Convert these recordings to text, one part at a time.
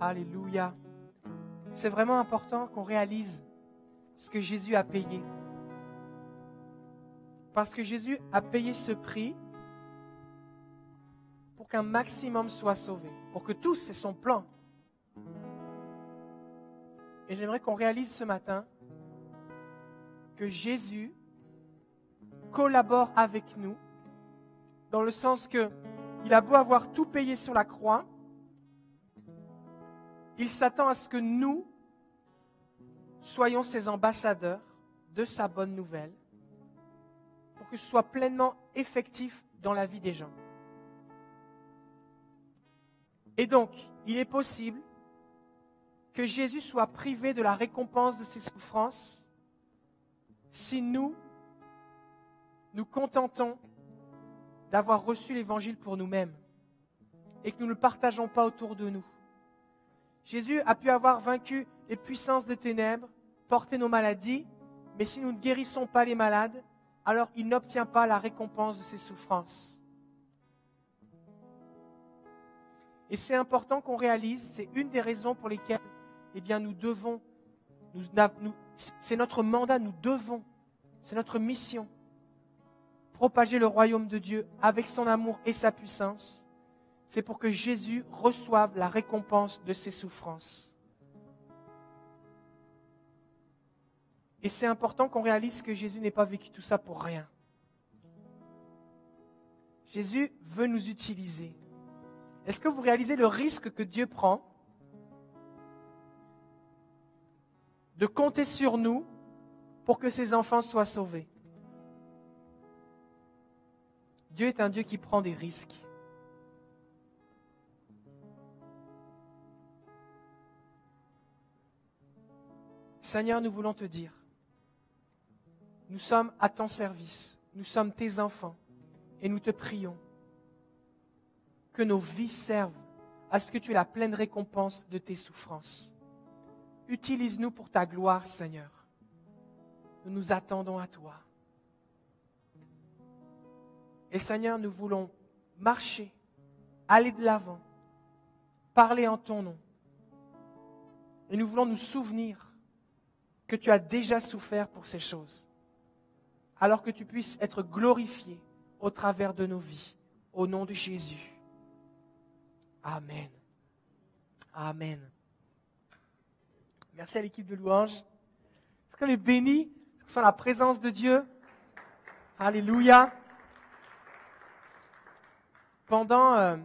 Alléluia. C'est vraiment important qu'on réalise ce que Jésus a payé. Parce que Jésus a payé ce prix pour qu'un maximum soit sauvé, pour que tous, c'est son plan. Et j'aimerais qu'on réalise ce matin que Jésus collabore avec nous, dans le sens que il a beau avoir tout payé sur la croix, il s'attend à ce que nous soyons ses ambassadeurs de sa bonne nouvelle, pour que ce soit pleinement effectif dans la vie des gens. Et donc, il est possible que Jésus soit privé de la récompense de ses souffrances si nous nous contentons d'avoir reçu l'Évangile pour nous-mêmes et que nous ne le partageons pas autour de nous. Jésus a pu avoir vaincu les puissances des ténèbres, porté nos maladies, mais si nous ne guérissons pas les malades, alors il n'obtient pas la récompense de ses souffrances. Et c'est important qu'on réalise, c'est une des raisons pour lesquelles eh bien, nous devons, c'est notre mandat, nous devons, c'est notre mission, propager le royaume de Dieu avec son amour et sa puissance. C'est pour que Jésus reçoive la récompense de ses souffrances. Et c'est important qu'on réalise que Jésus n'est pas vécu tout ça pour rien. Jésus veut nous utiliser. Est-ce que vous réalisez le risque que Dieu prend de compter sur nous pour que ses enfants soient sauvés? Dieu est un Dieu qui prend des risques. Seigneur, nous voulons te dire, nous sommes à ton service, nous sommes tes enfants, et nous te prions que nos vies servent à ce que tu aies la pleine récompense de tes souffrances. Utilise-nous pour ta gloire, Seigneur. Nous nous attendons à toi. Et Seigneur, nous voulons marcher, aller de l'avant, parler en ton nom. Et nous voulons nous souvenir que tu as déjà souffert pour ces choses, alors que tu puisses être glorifié au travers de nos vies, au nom de Jésus. Amen. Amen. Merci à l'équipe de louange. Est-ce qu'on est béni Est-ce qu'on sent la présence de Dieu? Alléluia. Pendant, euh,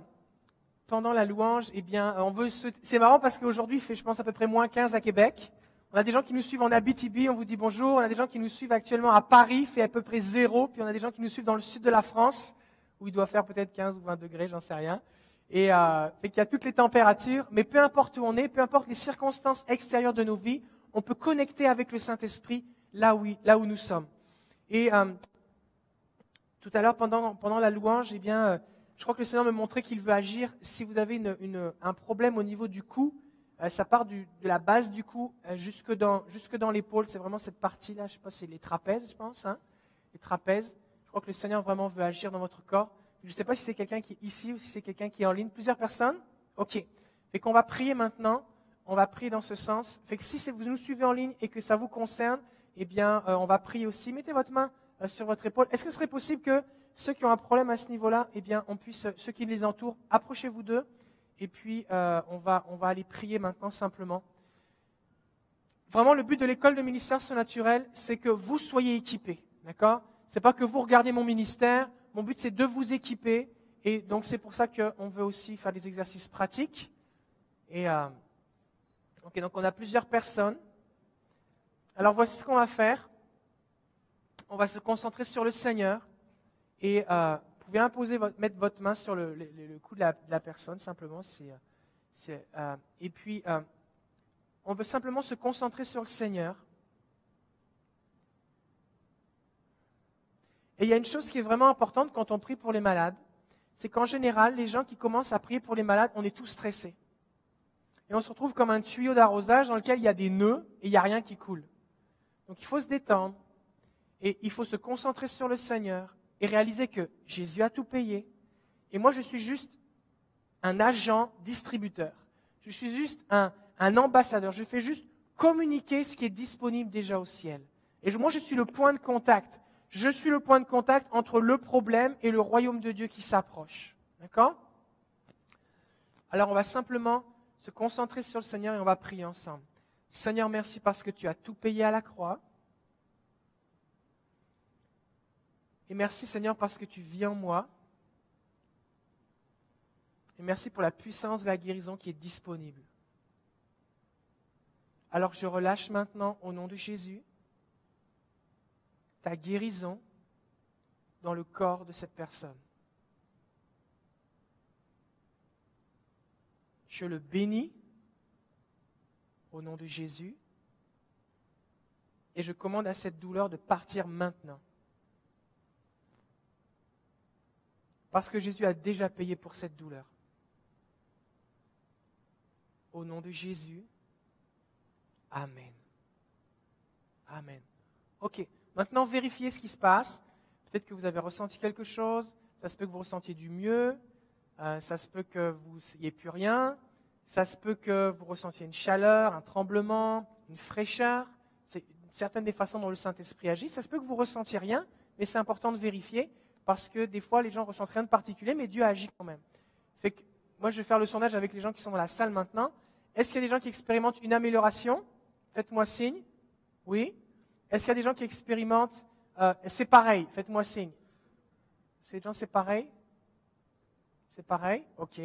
pendant la louange, eh bien, on veut c'est marrant parce qu'aujourd'hui, il fait, je pense, à peu près moins 15 à Québec. On a des gens qui nous suivent en Abitibi, on vous dit bonjour. On a des gens qui nous suivent actuellement à Paris, fait à peu près zéro. Puis on a des gens qui nous suivent dans le sud de la France, où il doit faire peut-être 15 ou 20 degrés, j'en sais rien. Et euh, fait y a toutes les températures, mais peu importe où on est, peu importe les circonstances extérieures de nos vies, on peut connecter avec le Saint-Esprit là où, là où nous sommes. Et euh, tout à l'heure, pendant, la louange, eh bien, euh, je crois que le Seigneur me montrait qu'il veut agir. Si vous avez un problème au niveau du cou, ça part de la base du cou euh, jusque dans, jusque dans l'épaule. C'est vraiment cette partie-là. Je sais pas, c'est les trapèzes, je pense. Hein les trapèzes. Je crois que le Seigneur vraiment veut agir dans votre corps. Je ne sais pas si c'est quelqu'un qui est ici ou si c'est quelqu'un qui est en ligne. Plusieurs personnes? Ok. Fait qu'on va prier maintenant. On va prier dans ce sens. Fait que si vous nous suivez en ligne et que ça vous concerne, eh bien, euh, on va prier aussi. Mettez votre main euh, sur votre épaule. Est-ce que ce serait possible que ceux qui ont un problème à ce niveau-là, eh bien, on puisse, ceux qui les entourent, approchez-vous d'eux. Et puis, euh, on, va, on va aller prier maintenant simplement. Vraiment, le but de l'école de ministère surnaturel, c'est que vous soyez équipés. D'accord? C'est pas que vous regardiez mon ministère, mon but, c'est de vous équiper. Et donc, c'est pour ça qu'on veut aussi faire des exercices pratiques. Et euh, donc, on a plusieurs personnes. Alors, voici ce qu'on va faire. On va se concentrer sur le Seigneur. Et euh, pouvez imposer mettre votre main sur le, cou de la, personne, simplement. Euh, et puis, euh, on veut simplement se concentrer sur le Seigneur. Et il y a une chose qui est vraiment importante quand on prie pour les malades, c'est qu'en général, les gens qui commencent à prier pour les malades, on est tous stressés. Et on se retrouve comme un tuyau d'arrosage dans lequel il y a des nœuds et il n'y a rien qui coule. Donc il faut se détendre et il faut se concentrer sur le Seigneur et réaliser que Jésus a tout payé. Et moi, je suis juste un agent distributeur. Je suis juste un, un ambassadeur. Je fais juste communiquer ce qui est disponible déjà au ciel. Et moi, je suis le point de contact. Je suis le point de contact entre le problème et le royaume de Dieu qui s'approche. D'accord? Alors, on va simplement se concentrer sur le Seigneur et on va prier ensemble. Seigneur, merci parce que tu as tout payé à la croix. Et merci Seigneur parce que tu vis en moi. Et merci pour la puissance de la guérison qui est disponible. Alors je relâche maintenant au nom de Jésus ta guérison dans le corps de cette personne. Je le bénis au nom de Jésus et je commande à cette douleur de partir maintenant. Parce que Jésus a déjà payé pour cette douleur. Au nom de Jésus, Amen. Amen. Ok. Maintenant, vérifiez ce qui se passe. Peut-être que vous avez ressenti quelque chose. Ça se peut que vous ressentiez du mieux. Euh, ça se peut que vous n'ayez plus rien. Ça se peut que vous ressentiez une chaleur, un tremblement, une fraîcheur. C'est certaines des façons dont le Saint-Esprit agit. Ça se peut que vous ressentiez rien, mais c'est important de vérifier parce que des fois, les gens ressentent rien de particulier, mais Dieu agit quand même. Fait que, moi, je vais faire le sondage avec les gens qui sont dans la salle maintenant. Est-ce qu'il y a des gens qui expérimentent une amélioration? Faites-moi signe. Oui. Est-ce qu'il y a des gens qui expérimentent euh, C'est pareil, faites-moi signe. Ces gens, c'est pareil? C'est pareil? Ok.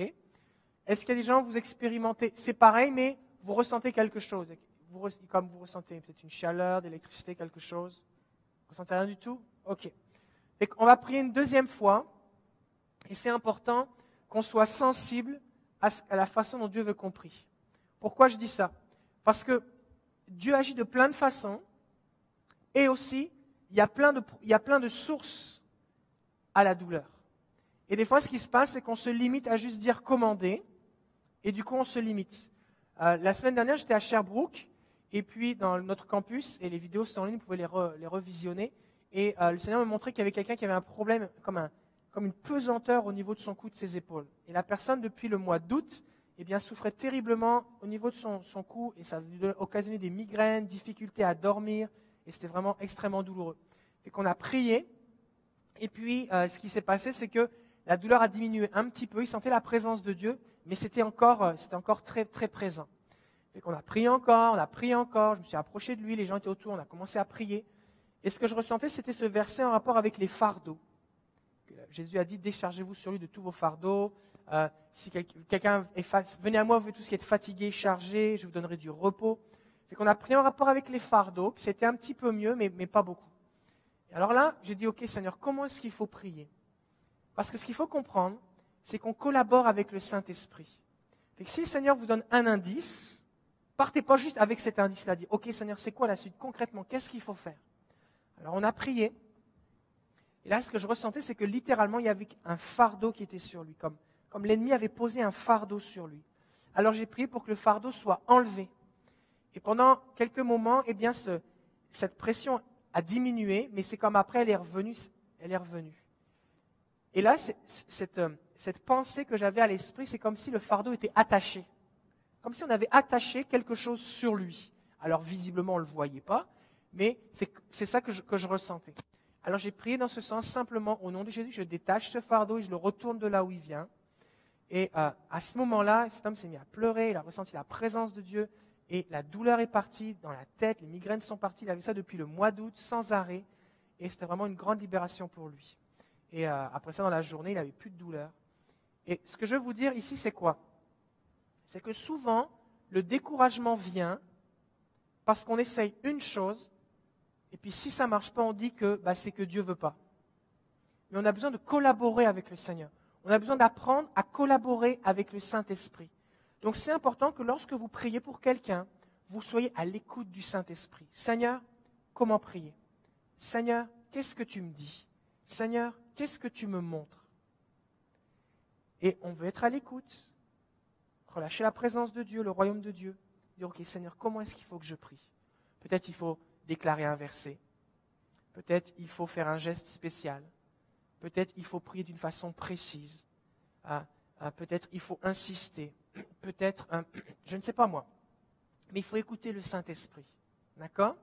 Est-ce qu'il y a des gens, vous expérimentez C'est pareil, mais vous ressentez quelque chose? Comme vous ressentez peut-être une chaleur, d'électricité, quelque chose? Vous ressentez rien du tout? Ok. On va prier une deuxième fois. Et c'est important qu'on soit sensible à, la façon dont Dieu veut qu'on prie. Pourquoi je dis ça? Parce que Dieu agit de plein de façons. Et aussi, il y, a plein de, sources à la douleur. Et des fois, ce qui se passe, c'est qu'on se limite à juste dire commander, et du coup, on se limite. Euh, la semaine dernière, j'étais à Sherbrooke, et puis dans notre campus, et les vidéos sont en ligne, vous pouvez les, les revisionner. Et euh, le Seigneur m'a montré qu'il y avait quelqu'un qui avait un problème, comme, un, comme une pesanteur au niveau de son cou, de ses épaules. Et la personne, depuis le mois d'août, eh souffrait terriblement au niveau de son, cou, et ça occasionnait des migraines, difficultés à dormir, et c'était vraiment extrêmement douloureux. Et qu'on a prié, et puis euh, ce qui s'est passé, c'est que la douleur a diminué un petit peu, il sentait la présence de Dieu, mais c'était encore, euh, encore très, très présent. Et qu'on a prié encore, on a prié encore, je me suis approché de lui, les gens étaient autour, on a commencé à prier. Et ce que je ressentais, c'était ce verset en rapport avec les fardeaux. Jésus a dit, déchargez-vous sur lui de tous vos fardeaux. Euh, si quelqu'un est venez à moi, vous tout ce qui est fatigué, chargé, je vous donnerai du repos. Fait qu'on a pris en rapport avec les fardeaux, c'était un petit peu mieux, mais, mais pas beaucoup. Et alors là, j'ai dit, OK Seigneur, comment est-ce qu'il faut prier? Parce que ce qu'il faut comprendre, c'est qu'on collabore avec le Saint-Esprit. si le Seigneur vous donne un indice, partez pas juste avec cet indice-là, dites, OK Seigneur, c'est quoi la suite? Concrètement, qu'est-ce qu'il faut faire? Alors on a prié. Et là, ce que je ressentais, c'est que littéralement, il y avait un fardeau qui était sur lui, comme, l'ennemi avait posé un fardeau sur lui. Alors j'ai prié pour que le fardeau soit enlevé. Et pendant quelques moments, eh bien, cette pression a diminué, mais c'est comme après, elle est revenue. Elle est revenue. Et là, cette, cette pensée que j'avais à l'esprit, c'est comme si le fardeau était attaché. Comme si on avait attaché quelque chose sur lui. Alors visiblement, on ne le voyait pas, mais c'est ça que je, ressentais. Alors j'ai prié dans ce sens simplement au nom de Jésus, je détache ce fardeau et je le retourne de là où il vient. Et euh, à ce moment-là, cet homme s'est mis à pleurer, il a ressenti la présence de Dieu, et la douleur est partie dans la tête, les migraines sont parties. Il avait ça depuis le mois d'août, sans arrêt. Et c'était vraiment une grande libération pour lui. Et euh, après ça, dans la journée, il n'avait plus de douleur. Et ce que je veux vous dire ici, c'est quoi? C'est que souvent, le découragement vient parce qu'on essaye une chose, et puis si ça ne marche pas, on dit que bah, c'est que Dieu ne veut pas. Mais on a besoin de collaborer avec le Seigneur. On a besoin d'apprendre à collaborer avec le Saint-Esprit. Donc c'est important que lorsque vous priez pour quelqu'un, vous soyez à l'écoute du Saint-Esprit. Seigneur, comment prier? Seigneur, qu'est-ce que tu me dis? Seigneur, qu'est-ce que tu me montres? Et on veut être à l'écoute, relâcher la présence de Dieu, le royaume de Dieu. Dire, ok Seigneur, comment est-ce qu'il faut que je prie? Peut-être il faut déclarer un verset. Peut-être il faut faire un geste spécial. Peut-être il faut prier d'une façon précise. Ah, euh, peut-être il faut insister, peut-être, je ne sais pas moi, mais il faut écouter le Saint-Esprit. D'accord?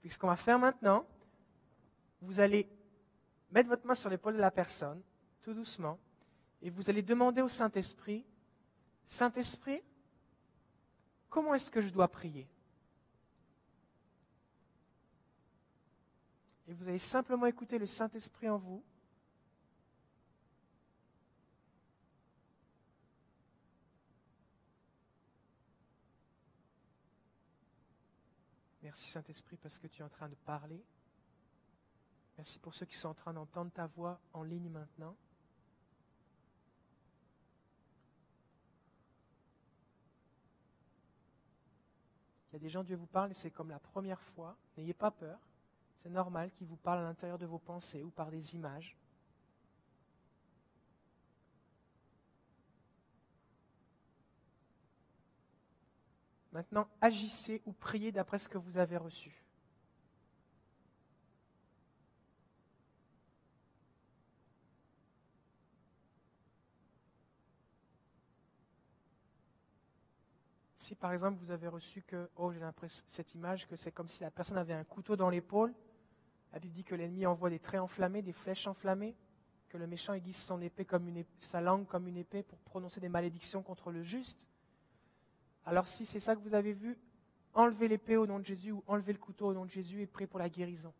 Puis ce qu'on va faire maintenant, vous allez mettre votre main sur l'épaule de la personne, tout doucement, et vous allez demander au Saint-Esprit, Saint-Esprit, comment est-ce que je dois prier? Et vous allez simplement écouter le Saint-Esprit en vous. Merci Saint-Esprit parce que tu es en train de parler. Merci pour ceux qui sont en train d'entendre ta voix en ligne maintenant. Il y a des gens, Dieu vous parle et c'est comme la première fois. N'ayez pas peur. C'est normal qu'il vous parle à l'intérieur de vos pensées ou par des images. Maintenant, agissez ou priez d'après ce que vous avez reçu. si par exemple vous avez reçu que, oh j'ai l'impression, cette image, que c'est comme si la personne avait un couteau dans l'épaule, la Bible dit que l'ennemi envoie des traits enflammés, des flèches enflammées, que le méchant aiguise sa langue comme une épée pour prononcer des malédictions contre le juste. Alors si c'est ça que vous avez vu, enlevez l'épée au nom de Jésus ou enlevez le couteau au nom de Jésus et priez pour la guérison.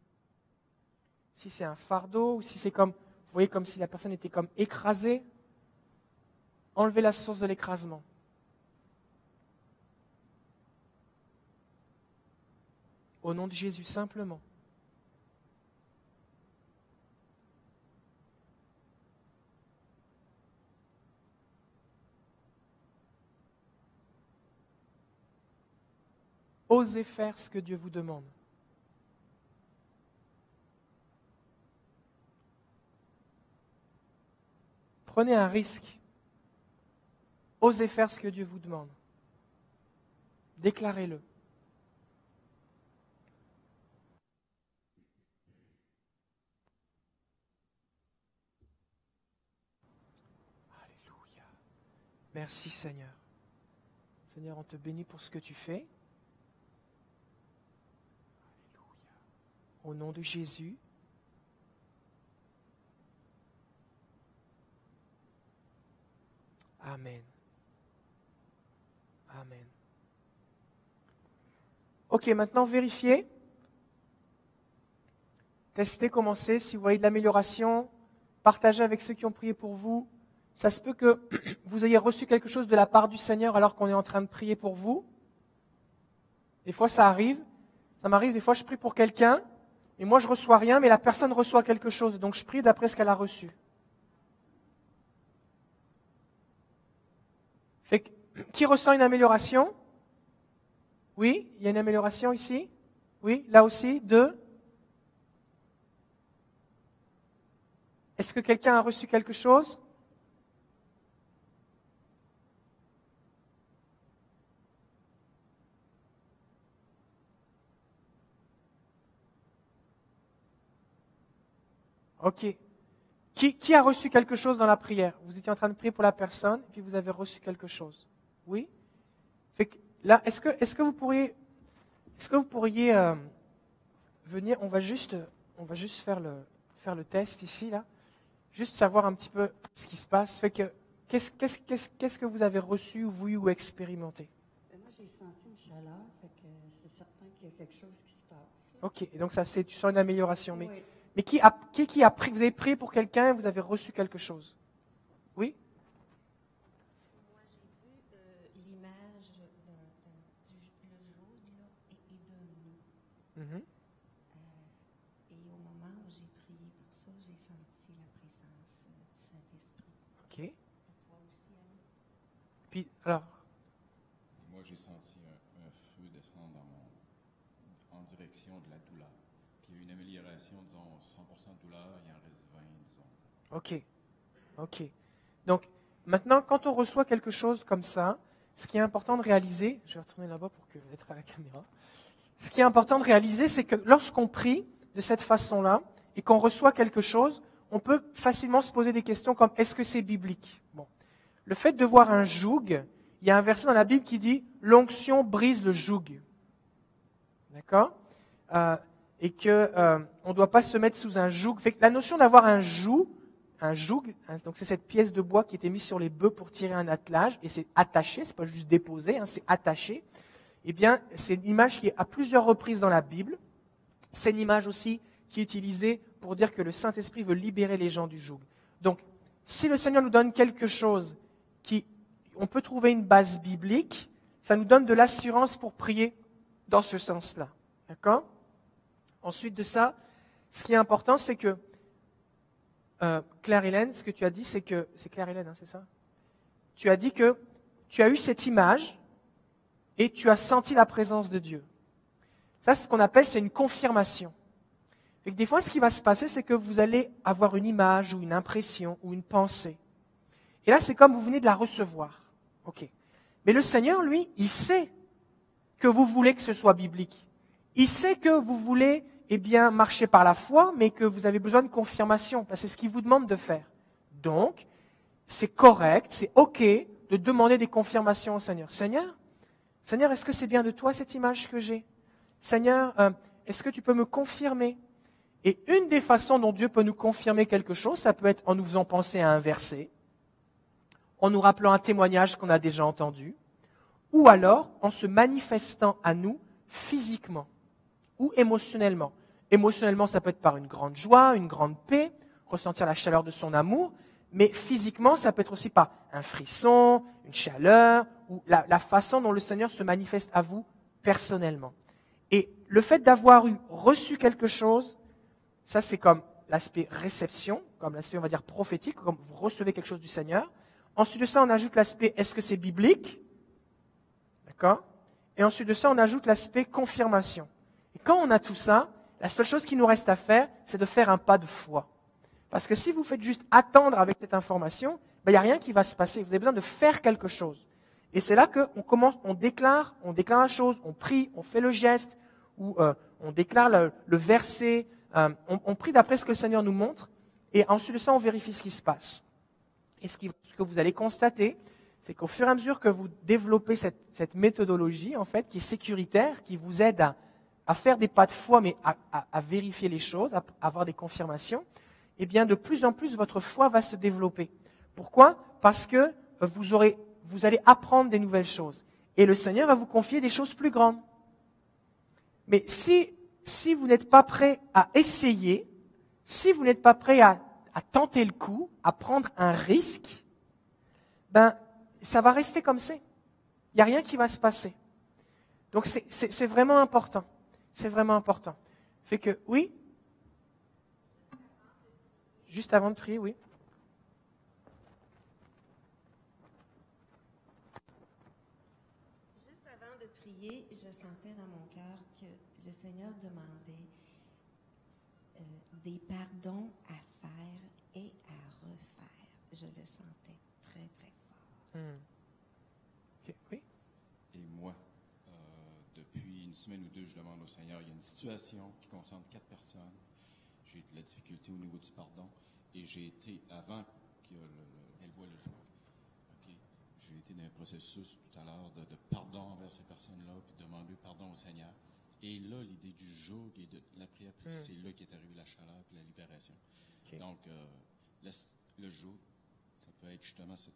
Si c'est un fardeau ou si c'est comme, vous voyez comme si la personne était comme écrasée, enlevez la source de l'écrasement. Au nom de Jésus, simplement. Osez faire ce que Dieu vous demande. Prenez un risque. Osez faire ce que Dieu vous demande. Déclarez-le. Merci Seigneur. Seigneur, on te bénit pour ce que tu fais. Au nom de Jésus. Amen. Amen. Ok, maintenant vérifiez. Testez, commencez. Si vous voyez de l'amélioration, partagez avec ceux qui ont prié pour vous. Ça se peut que vous ayez reçu quelque chose de la part du Seigneur alors qu'on est en train de prier pour vous. Des fois, ça arrive. Ça m'arrive, des fois, je prie pour quelqu'un, et moi, je reçois rien, mais la personne reçoit quelque chose. Donc, je prie d'après ce qu'elle a reçu. Qui ressent une amélioration? Oui, il y a une amélioration ici? Oui, là aussi Deux Est-ce que quelqu'un a reçu quelque chose? Ok. Qui, a reçu quelque chose dans la prière? Vous étiez en train de prier pour la personne, et puis vous avez reçu quelque chose. Oui? Fait Là, est-ce que, est que vous pourriez, est-ce que vous pourriez euh, venir? On va juste, on va juste faire le, faire le test ici, là. Juste savoir un petit peu ce qui se passe. Fait que, qu'est-ce, qu'est-ce, qu'est-ce, que vous avez reçu, vu ou expérimenté? Ben, Moi, j'ai senti une chaleur, fait que c'est certain qu'il y a quelque chose qui se passe. Ok, et donc ça, c'est, tu sens une amélioration. Mais mais qui a, qui, qui a pris, vous avez prié pour quelqu'un et vous avez reçu quelque chose? Oui? Moi, j'ai vu euh, l'image du le jaune et, et d'un euh, et au moment où j'ai prié pour ça, j'ai senti la présence du Saint-Esprit. OK. Et toi aussi, Anne? Puis, alors Moi, j'ai senti un, un, feu descendre en, en direction de la douleur une amélioration, disons, 100% de douleur, il en reste 20, disons. OK. OK. Donc, maintenant, quand on reçoit quelque chose comme ça, ce qui est important de réaliser, je vais retourner là-bas pour que être à la caméra. Ce qui est important de réaliser, c'est que lorsqu'on prie de cette façon-là et qu'on reçoit quelque chose, on peut facilement se poser des questions comme est-ce que c'est biblique? Bon, le fait de voir un joug, il y a un verset dans la Bible qui dit l'onction brise le joug. D'accord? Euh, Et que euh, on ne doit pas se mettre sous un joug. La notion d'avoir un joug, un joug, hein, donc c'est cette pièce de bois qui était mise sur les bœufs pour tirer un attelage, et c'est attaché, c'est pas juste déposé, hein, c'est attaché. Eh bien, c'est une image qui est à plusieurs reprises dans la Bible. C'est une image aussi qui est utilisée pour dire que le Saint-Esprit veut libérer les gens du joug. Donc, si le Seigneur nous donne quelque chose qui, on peut trouver une base biblique, ça nous donne de l'assurance pour prier dans ce sens-là. D'accord? Ensuite de ça, ce qui est important, c'est que euh, Claire Hélène, ce que tu as dit, c'est que c'est Claire Hélène, hein, c'est ça? Tu as dit que tu as eu cette image et tu as senti la présence de Dieu. Ça, c'est ce qu'on appelle, c'est une confirmation. des fois, ce qui va se passer, c'est que vous allez avoir une image ou une impression ou une pensée. Et là, c'est comme vous venez de la recevoir. OK. Mais le Seigneur, lui, il sait que vous voulez que ce soit biblique. Il sait que vous voulez, eh bien, marcher par la foi, mais que vous avez besoin de confirmation. C'est ce qu'il vous demande de faire. Donc, c'est correct, c'est OK de demander des confirmations au Seigneur. Seigneur, Seigneur, est-ce que c'est bien de toi cette image que j'ai? Seigneur, euh, est-ce que tu peux me confirmer? Et une des façons dont Dieu peut nous confirmer quelque chose, ça peut être en nous faisant penser à un verset, en nous rappelant un témoignage qu'on a déjà entendu, ou alors en se manifestant à nous physiquement ou émotionnellement. Émotionnellement, ça peut être par une grande joie, une grande paix, ressentir la chaleur de son amour, mais physiquement, ça peut être aussi par un frisson, une chaleur, ou la, façon dont le Seigneur se manifeste à vous personnellement. Et le fait d'avoir eu reçu quelque chose, ça c'est comme l'aspect réception, comme l'aspect on va dire prophétique, comme vous recevez quelque chose du Seigneur. Ensuite de ça, on ajoute l'aspect est-ce que c'est biblique? D'accord? Et ensuite de ça, on ajoute l'aspect confirmation. Et quand on a tout ça, la seule chose qui nous reste à faire, c'est de faire un pas de foi. Parce que si vous faites juste attendre avec cette information, ben, il n'y a rien qui va se passer. Vous avez besoin de faire quelque chose. Et c'est là qu'on commence, on déclare, on déclare la chose, on prie, on fait le geste, ou euh, on déclare le, verset, euh, on, prie d'après ce que le Seigneur nous montre, et ensuite de ça, on vérifie ce qui se passe. Et ce, que vous allez constater, c'est qu'au fur et à mesure que vous développez cette, méthodologie, en fait, qui est sécuritaire, qui vous aide à, faire des pas de foi, mais à, vérifier les choses, à, avoir des confirmations, eh bien, de plus en plus, votre foi va se développer. Pourquoi? Parce que vous, aurez, vous allez apprendre des nouvelles choses. Et le Seigneur va vous confier des choses plus grandes. Mais si, si vous n'êtes pas prêt à essayer, si vous n'êtes pas prêt à, à, tenter le coup, à prendre un risque, ben, ça va rester comme c'est. Il n'y a rien qui va se passer. Donc c'est vraiment important. C'est vraiment important. Fait que, oui Juste avant de prier, oui. Juste avant de prier, je sentais dans mon cœur que le Seigneur demandait euh, des pardons à faire et à refaire. Je le sentais très, très fort. Hmm. Oui. Et moi, euh, depuis une semaine ou deux, je demande au Seigneur, il y a une situation qui concerne quatre personnes j'ai eu de la difficulté au niveau du pardon et j'ai été, avant qu'elle voit le jour, j'ai été dans un processus tout à l'heure de, pardon envers ces personnes-là, puis de demander pardon au Seigneur. Et là, l'idée du joug et de la prière, puis hmm. c'est là qu'est arrivée la chaleur et la libération. Donc, euh, le, joug, ça peut être justement cette,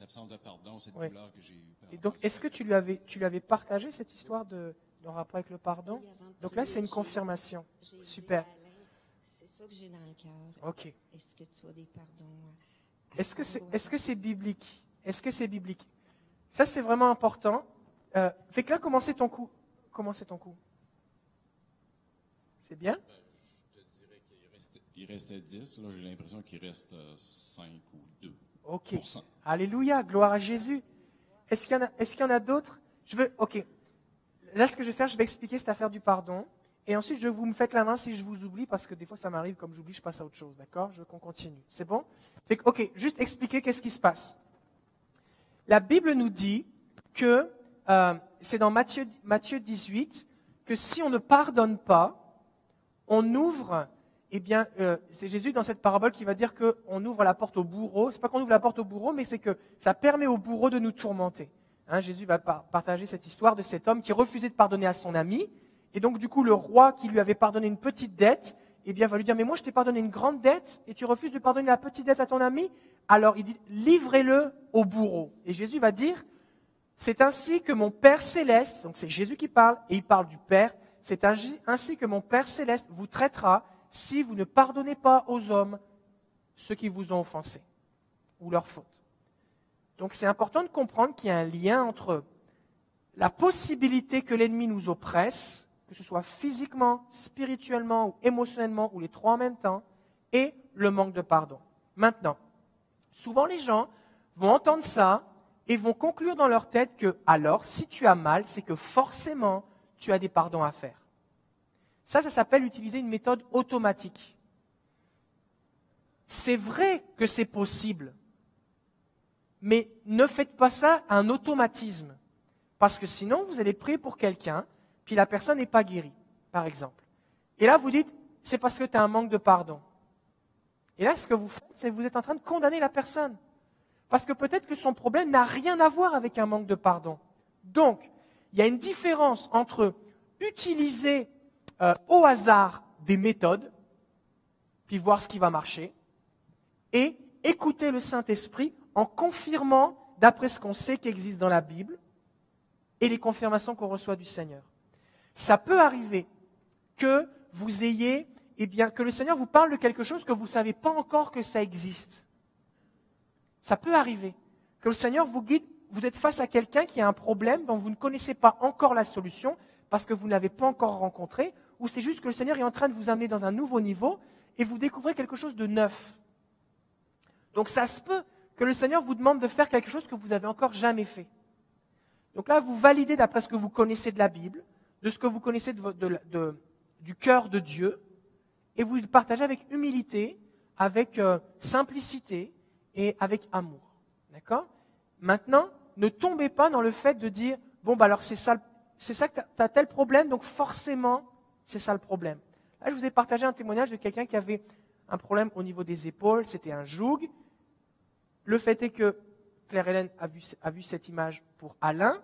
absence de pardon, cette douleur que j'ai eue. Et donc, est-ce que tu lui, avais, tu lui avais partagé cette histoire de, rapport avec le pardon Donc là, c'est une confirmation. Super que j'ai dans le cœur. OK. Est-ce que tu as des pardons? Est-ce que c'est est -ce c'est biblique? Est-ce que c'est biblique? Ça, c'est vraiment important. Euh, fait que là, comment c'est ton coup? Comment c'est ton coup? C'est bien? Ben, je te dirais qu'il restait, il restait 10. Là, j'ai l'impression qu'il reste 5 euh, ou 2 OK. Alléluia. Gloire à Jésus. Est-ce qu'il y en a, est-ce qu'il y en a d'autres? Je veux, OK. Là, ce que je vais faire, je vais expliquer cette affaire du pardon. Et ensuite, je vous me faites la main si je vous oublie, parce que des fois, ça m'arrive, comme j'oublie, je passe à autre chose, d'accord? Je veux qu'on continue. C'est bon? Ok, juste expliquer qu'est-ce qui se passe. La Bible nous dit que, euh, c'est dans Matthieu, Matthieu 18, que si on ne pardonne pas, on ouvre eh bien, euh, c'est Jésus dans cette parabole qui va dire qu'on ouvre la porte au bourreau. C'est pas qu'on ouvre la porte au bourreau, mais c'est que ça permet au bourreau de nous tourmenter. Hein, Jésus va partager cette histoire de cet homme qui refusait de pardonner à son ami. Et donc, du coup, le roi qui lui avait pardonné une petite dette, eh bien, va lui dire, mais moi, je t'ai pardonné une grande dette et tu refuses de pardonner la petite dette à ton ami. Alors, il dit, livrez-le au bourreau. Et Jésus va dire, c'est ainsi que mon Père céleste, donc c'est Jésus qui parle, et il parle du Père, c'est ainsi que mon Père céleste vous traitera si vous ne pardonnez pas aux hommes ceux qui vous ont offensés ou leurs fautes. Donc c'est important de comprendre qu'il y a un lien entre la possibilité que l'ennemi nous oppresse, que ce soit physiquement, spirituellement ou émotionnellement, ou les trois en même temps, et le manque de pardon. Maintenant, souvent les gens vont entendre ça et vont conclure dans leur tête que alors, si tu as mal, c'est que forcément, tu as des pardons à faire. Ça, ça s'appelle utiliser une méthode automatique. C'est vrai que c'est possible, mais ne faites pas ça un automatisme, parce que sinon vous allez prier pour quelqu'un, puis la personne n'est pas guérie, par exemple. Et là, vous dites, c'est parce que tu as un manque de pardon. Et là, ce que vous faites, c'est que vous êtes en train de condamner la personne. Parce que peut-être que son problème n'a rien à voir avec un manque de pardon. Donc, il y a une différence entre utiliser euh, au hasard des méthodes, puis voir ce qui va marcher, et écouter le Saint-Esprit en confirmant, d'après ce qu'on sait qui existe dans la Bible, et les confirmations qu'on reçoit du Seigneur. Ça peut arriver que vous ayez, eh bien, que le Seigneur vous parle de quelque chose que vous ne savez pas encore que ça existe. Ça peut arriver que le Seigneur vous guide, vous êtes face à quelqu'un qui a un problème dont vous ne connaissez pas encore la solution parce que vous ne l'avez pas encore rencontré, ou c'est juste que le Seigneur est en train de vous amener dans un nouveau niveau et vous découvrez quelque chose de neuf. Donc ça se peut que le Seigneur vous demande de faire quelque chose que vous n'avez encore jamais fait. Donc là, vous validez d'après ce que vous connaissez de la Bible, de ce que vous connaissez du cœur de Dieu, et vous le partagez avec humilité, avec euh, simplicité et avec amour. D'accord? Maintenant, ne tombez pas dans le fait de dire, bon, bah alors c'est ça, c'est ça que tu as tel problème, donc forcément, c'est ça le problème. Là, je vous ai partagé un témoignage de quelqu'un qui avait un problème au niveau des épaules, c'était un joug. Le fait est que Claire-Hélène a vu, a vu cette image pour Alain.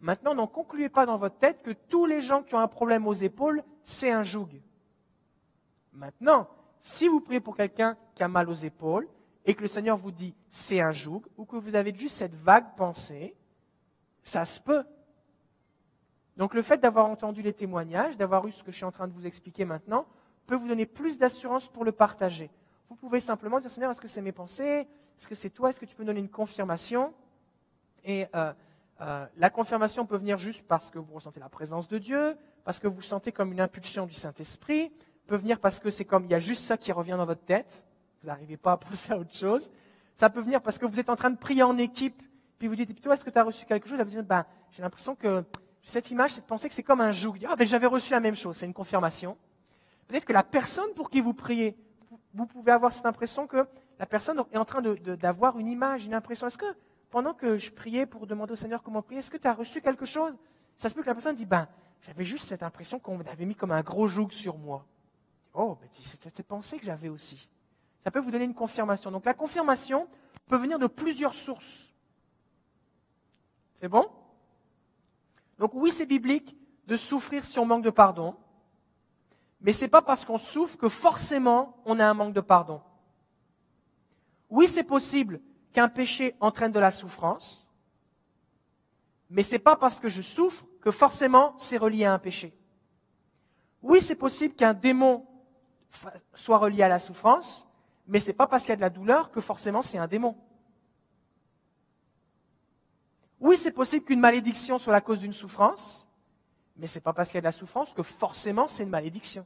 Maintenant, n'en concluez pas dans votre tête que tous les gens qui ont un problème aux épaules, c'est un joug. Maintenant, si vous priez pour quelqu'un qui a mal aux épaules et que le Seigneur vous dit c'est un joug, ou que vous avez juste cette vague pensée, ça se peut. Donc le fait d'avoir entendu les témoignages, d'avoir eu ce que je suis en train de vous expliquer maintenant, peut vous donner plus d'assurance pour le partager. Vous pouvez simplement dire, Seigneur, est-ce que c'est mes pensées? Est-ce que c'est toi? Est-ce que tu peux donner une confirmation? Et euh, euh, la confirmation peut venir juste parce que vous ressentez la présence de Dieu, parce que vous sentez comme une impulsion du Saint-Esprit, peut venir parce que c'est comme il y a juste ça qui revient dans votre tête, vous n'arrivez pas à penser à autre chose. Ça peut venir parce que vous êtes en train de prier en équipe, puis vous dites, toi, est-ce que tu as reçu quelque chose? Vous dites, ben, j'ai l'impression que cette image, c'est de penser que c'est comme un joug. Ah, ben, j'avais reçu la même chose, c'est une confirmation. Peut-être que la personne pour qui vous priez, vous pouvez avoir cette impression que la personne est en train d'avoir une image, une impression. Est-ce que pendant que je priais pour demander au Seigneur comment prier, est-ce que tu as reçu quelque chose? Ça se peut que la personne dise, ben, j'avais juste cette impression qu'on avait mis comme un gros joug sur moi. Oh, ben, c'est cette pensée que j'avais aussi. Ça peut vous donner une confirmation. Donc la confirmation peut venir de plusieurs sources. C'est bon? Donc oui, c'est biblique de souffrir si on manque de pardon, mais ce n'est pas parce qu'on souffre que forcément on a un manque de pardon. Oui, c'est possible qu'un péché entraîne de la souffrance, mais ce n'est pas parce que je souffre que forcément c'est relié à un péché. Oui, c'est possible qu'un démon soit relié à la souffrance, mais ce n'est pas parce qu'il y a de la douleur que forcément c'est un démon. Oui, c'est possible qu'une malédiction soit la cause d'une souffrance, mais ce n'est pas parce qu'il y a de la souffrance que forcément c'est une malédiction.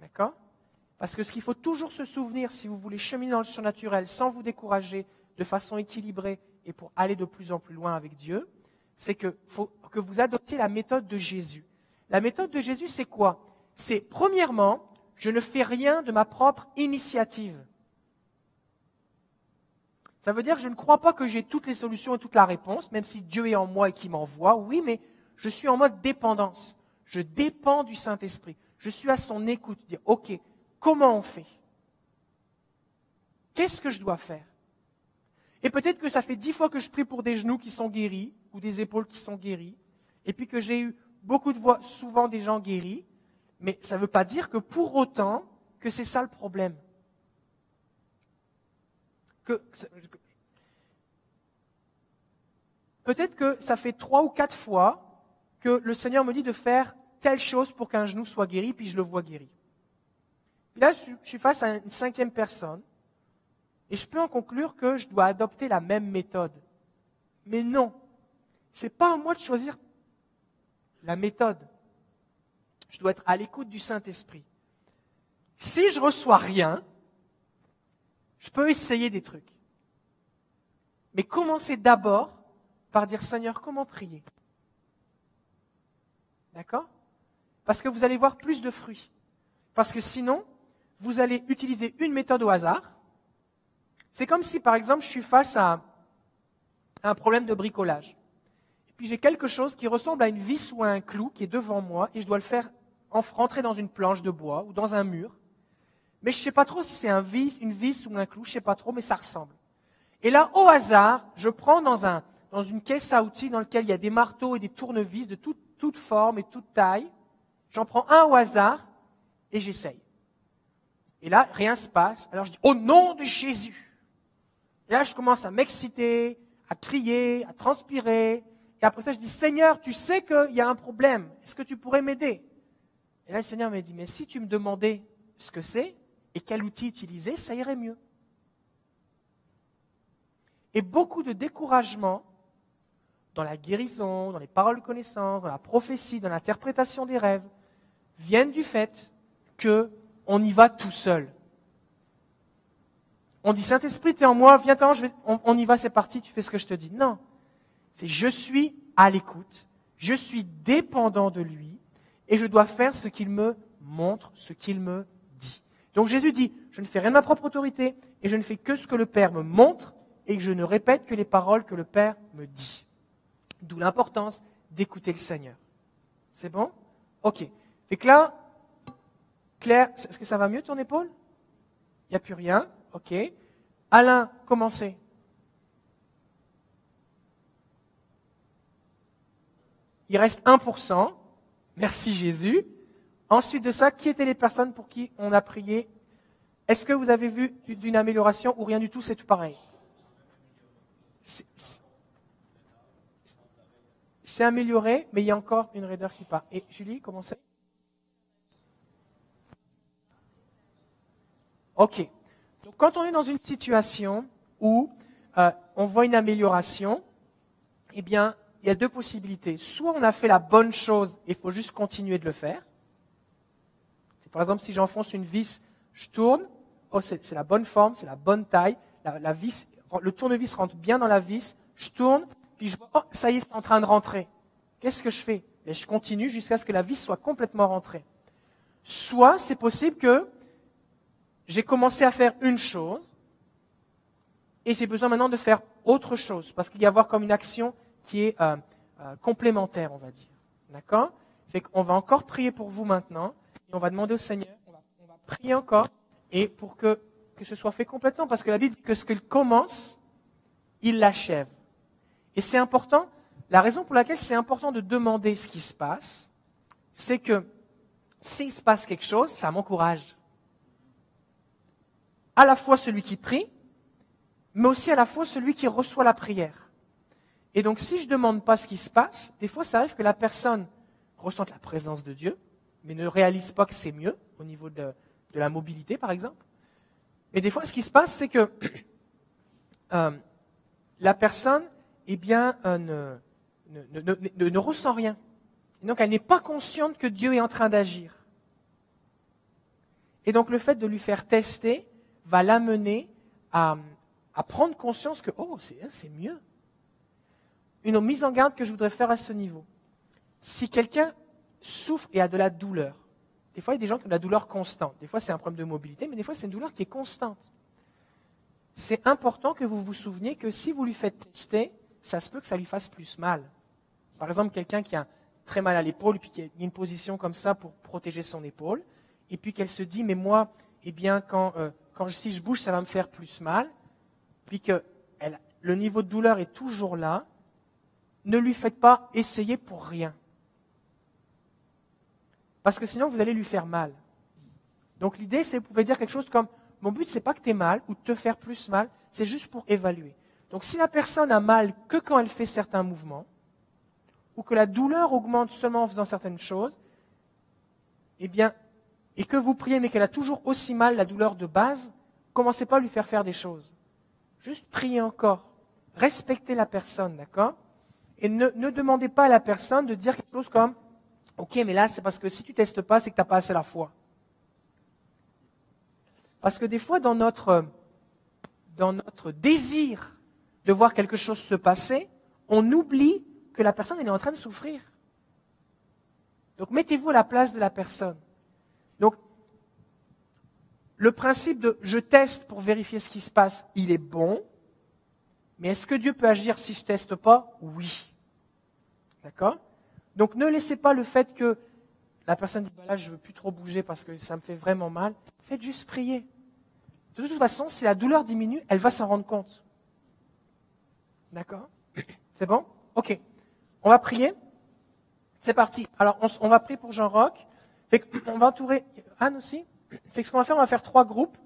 D'accord? Parce que ce qu'il faut toujours se souvenir, si vous voulez cheminer dans le surnaturel sans vous décourager de façon équilibrée et pour aller de plus en plus loin avec Dieu, c'est que, que vous adoptiez la méthode de Jésus. La méthode de Jésus, c'est quoi? C'est premièrement, je ne fais rien de ma propre initiative. Ça veut dire que je ne crois pas que j'ai toutes les solutions et toute la réponse, même si Dieu est en moi et qu'il m'envoie, oui, mais je suis en mode dépendance. Je dépends du Saint-Esprit. Je suis à son écoute. Dire, OK, comment on fait? Qu'est-ce que je dois faire? Et peut-être que ça fait dix fois que je prie pour des genoux qui sont guéris ou des épaules qui sont guéries, et puis que j'ai eu beaucoup de fois, souvent des gens guéris, mais ça ne veut pas dire que pour autant que c'est ça le problème. Peut-être que ça fait trois ou quatre fois que le Seigneur me dit de faire telle chose pour qu'un genou soit guéri, puis je le vois guéri. Puis là, je suis face à une cinquième personne, et je peux en conclure que je dois adopter la même méthode. Mais non, ce n'est pas à moi de choisir la méthode. Je dois être à l'écoute du Saint-Esprit. Si je reçois rien, je peux essayer des trucs. Mais commencez d'abord par dire Seigneur, comment prier? D'accord? Parce que vous allez voir plus de fruits. Parce que sinon, vous allez utiliser une méthode au hasard. C'est comme si, par exemple, je suis face à un problème de bricolage. Et puis j'ai quelque chose qui ressemble à une vis ou à un clou qui est devant moi et je dois le faire rentrer dans une planche de bois ou dans un mur. Mais je ne sais pas trop si c'est un vis, une vis ou un clou, je ne sais pas trop, mais ça ressemble. Et là, au hasard, je prends dans, un, dans une caisse à outils dans laquelle il y a des marteaux et des tournevis de toute, toute forme et toute taille. J'en prends un au hasard et j'essaye. Et là, rien ne se passe. Alors je dis, au nom de Jésus. Et là, je commence à m'exciter, à crier, à transpirer. Et après ça, je dis, Seigneur, tu sais qu'il y a un problème. Est-ce que tu pourrais m'aider? Et là, le Seigneur m'a dit, mais si tu me demandais ce que c'est, et quel outil utiliser, ça irait mieux. Et beaucoup de découragement dans la guérison, dans les paroles de connaissance, dans la prophétie, dans l'interprétation des rêves, viennent du fait qu'on y va tout seul. On dit Saint-Esprit, tu es en moi, viens-t'en, on, on y va, c'est parti, tu fais ce que je te dis. Non, c'est je suis à l'écoute, je suis dépendant de lui et je dois faire ce qu'il me montre, ce qu'il me donc Jésus dit, je ne fais rien de ma propre autorité et je ne fais que ce que le Père me montre et que je ne répète que les paroles que le Père me dit. D'où l'importance d'écouter le Seigneur. C'est bon? Ok. Fait que là, Claire, est-ce que ça va mieux ton épaule? Il n'y a plus rien? Ok. Alain, commencez. Il reste 1%. Merci Jésus. Ensuite de ça, qui étaient les personnes pour qui on a prié? Est-ce que vous avez vu d'une amélioration ou rien du tout, c'est tout pareil? C'est amélioré, mais il y a encore une raideur qui part. Et Julie, comment c'est Ok. Donc, quand on est dans une situation où euh, on voit une amélioration, eh bien, il y a deux possibilités. Soit on a fait la bonne chose et il faut juste continuer de le faire. Par exemple, si j'enfonce une vis, je tourne, oh, c'est la bonne forme, c'est la bonne taille, la, vis, le tournevis rentre bien dans la vis, je tourne, puis je vois, oh, ça y est, c'est en train de rentrer. Qu'est-ce que je fais? Je continue jusqu'à ce que la vis soit complètement rentrée. Soit c'est possible que j'ai commencé à faire une chose et j'ai besoin maintenant de faire autre chose parce qu'il y a avoir comme une action qui est euh, euh, complémentaire, on va dire. D'accord? Fait va encore prier pour vous maintenant on va demander au Seigneur, on va, prier encore, et pour que, que ce soit fait complètement, parce que la Bible dit que ce qu'il commence, il l'achève. Et c'est important, la raison pour laquelle c'est important de demander ce qui se passe, c'est que s'il se passe quelque chose, ça m'encourage. À la fois celui qui prie, mais aussi à la fois celui qui reçoit la prière. Et donc si je ne demande pas ce qui se passe, des fois ça arrive que la personne ressente la présence de Dieu, mais ne réalise pas que c'est mieux au niveau de, la mobilité, par exemple. Mais des fois, ce qui se passe, c'est que euh, la personne, eh bien, euh, ne, ressent rien. Et donc, elle n'est pas consciente que Dieu est en train d'agir. Et donc, le fait de lui faire tester va l'amener à, à, prendre conscience que, oh, c'est mieux. Une mise en garde que je voudrais faire à ce niveau. Si quelqu'un souffre et a de la douleur. Des fois, il y a des gens qui ont de la douleur constante. Des fois, c'est un problème de mobilité, mais des fois, c'est une douleur qui est constante. C'est important que vous vous souveniez que si vous lui faites tester, ça se peut que ça lui fasse plus mal. Par exemple, quelqu'un qui a très mal à l'épaule, puis qu'il y a une position comme ça pour protéger son épaule, et puis qu'elle se dit, mais moi, eh bien, quand, euh, quand si je bouge, ça va me faire plus mal, puis que le niveau de douleur est toujours là, ne lui faites pas essayer pour rien. Parce que sinon, vous allez lui faire mal. Donc l'idée, c'est, vous pouvez dire quelque chose comme, mon but, c'est pas que tu aies mal ou de te faire plus mal, c'est juste pour évaluer. Donc si la personne a mal que quand elle fait certains mouvements, ou que la douleur augmente seulement en faisant certaines choses, eh bien, et que vous priez mais qu'elle a toujours aussi mal la douleur de base, commencez pas à lui faire faire des choses. Juste priez encore. Respectez la personne, d'accord? Et ne, ne demandez pas à la personne de dire quelque chose comme Ok, mais là, c'est parce que si tu testes pas, c'est que tu n'as pas assez la foi. Parce que des fois, dans notre, dans notre désir de voir quelque chose se passer, on oublie que la personne elle est en train de souffrir. Donc mettez-vous à la place de la personne. Donc le principe de je teste pour vérifier ce qui se passe, il est bon, mais est-ce que Dieu peut agir si je teste pas? Oui. D'accord? Donc ne laissez pas le fait que la personne dit bah là je veux plus trop bouger parce que ça me fait vraiment mal. Faites juste prier. De toute façon, si la douleur diminue, elle va s'en rendre compte. D'accord C'est bon Ok. On va prier. C'est parti. Alors on, va prier pour Jean-Roch. On va entourer Anne aussi. Fait que ce qu'on va faire, on va faire trois groupes.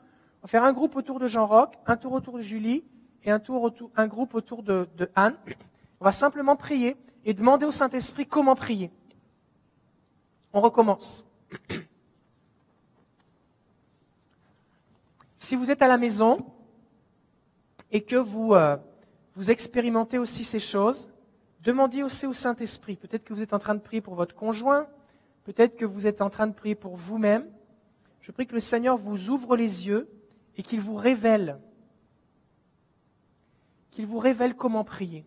On va faire un groupe autour de Jean-Roch, un tour autour de Julie et un, tour autour, un groupe autour de Anne. On va simplement prier et demander au Saint-Esprit comment prier. On recommence. Si vous êtes à la maison et que vous, euh, vous expérimentez aussi ces choses, demandez aussi au Saint-Esprit. Peut-être que vous êtes en train de prier pour votre conjoint, peut-être que vous êtes en train de prier pour vous-même. Je prie que le Seigneur vous ouvre les yeux et qu'il vous révèle, qu'il vous révèle comment prier.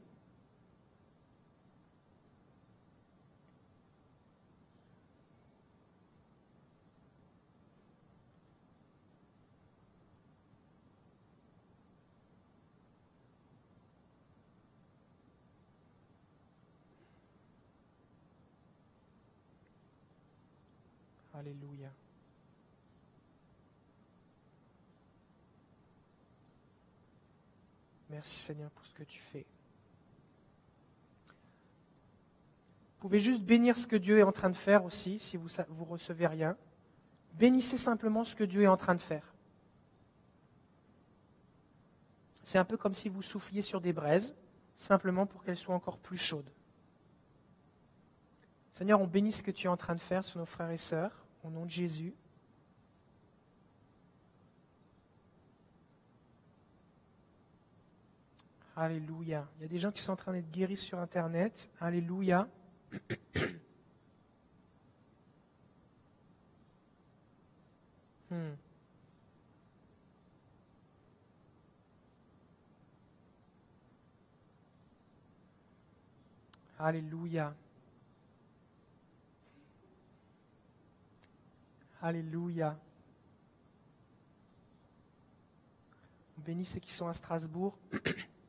Alléluia. Merci Seigneur pour ce que tu fais. Vous pouvez juste bénir ce que Dieu est en train de faire aussi, si vous ne recevez rien. Bénissez simplement ce que Dieu est en train de faire. C'est un peu comme si vous souffliez sur des braises, simplement pour qu'elles soient encore plus chaudes. Seigneur, on bénit ce que tu es en train de faire sur nos frères et sœurs au nom de Jésus. Alléluia. Il y a des gens qui sont en train d'être guéris sur Internet. Alléluia. Hmm. Alléluia. Alléluia. On bénit ceux qui sont à Strasbourg.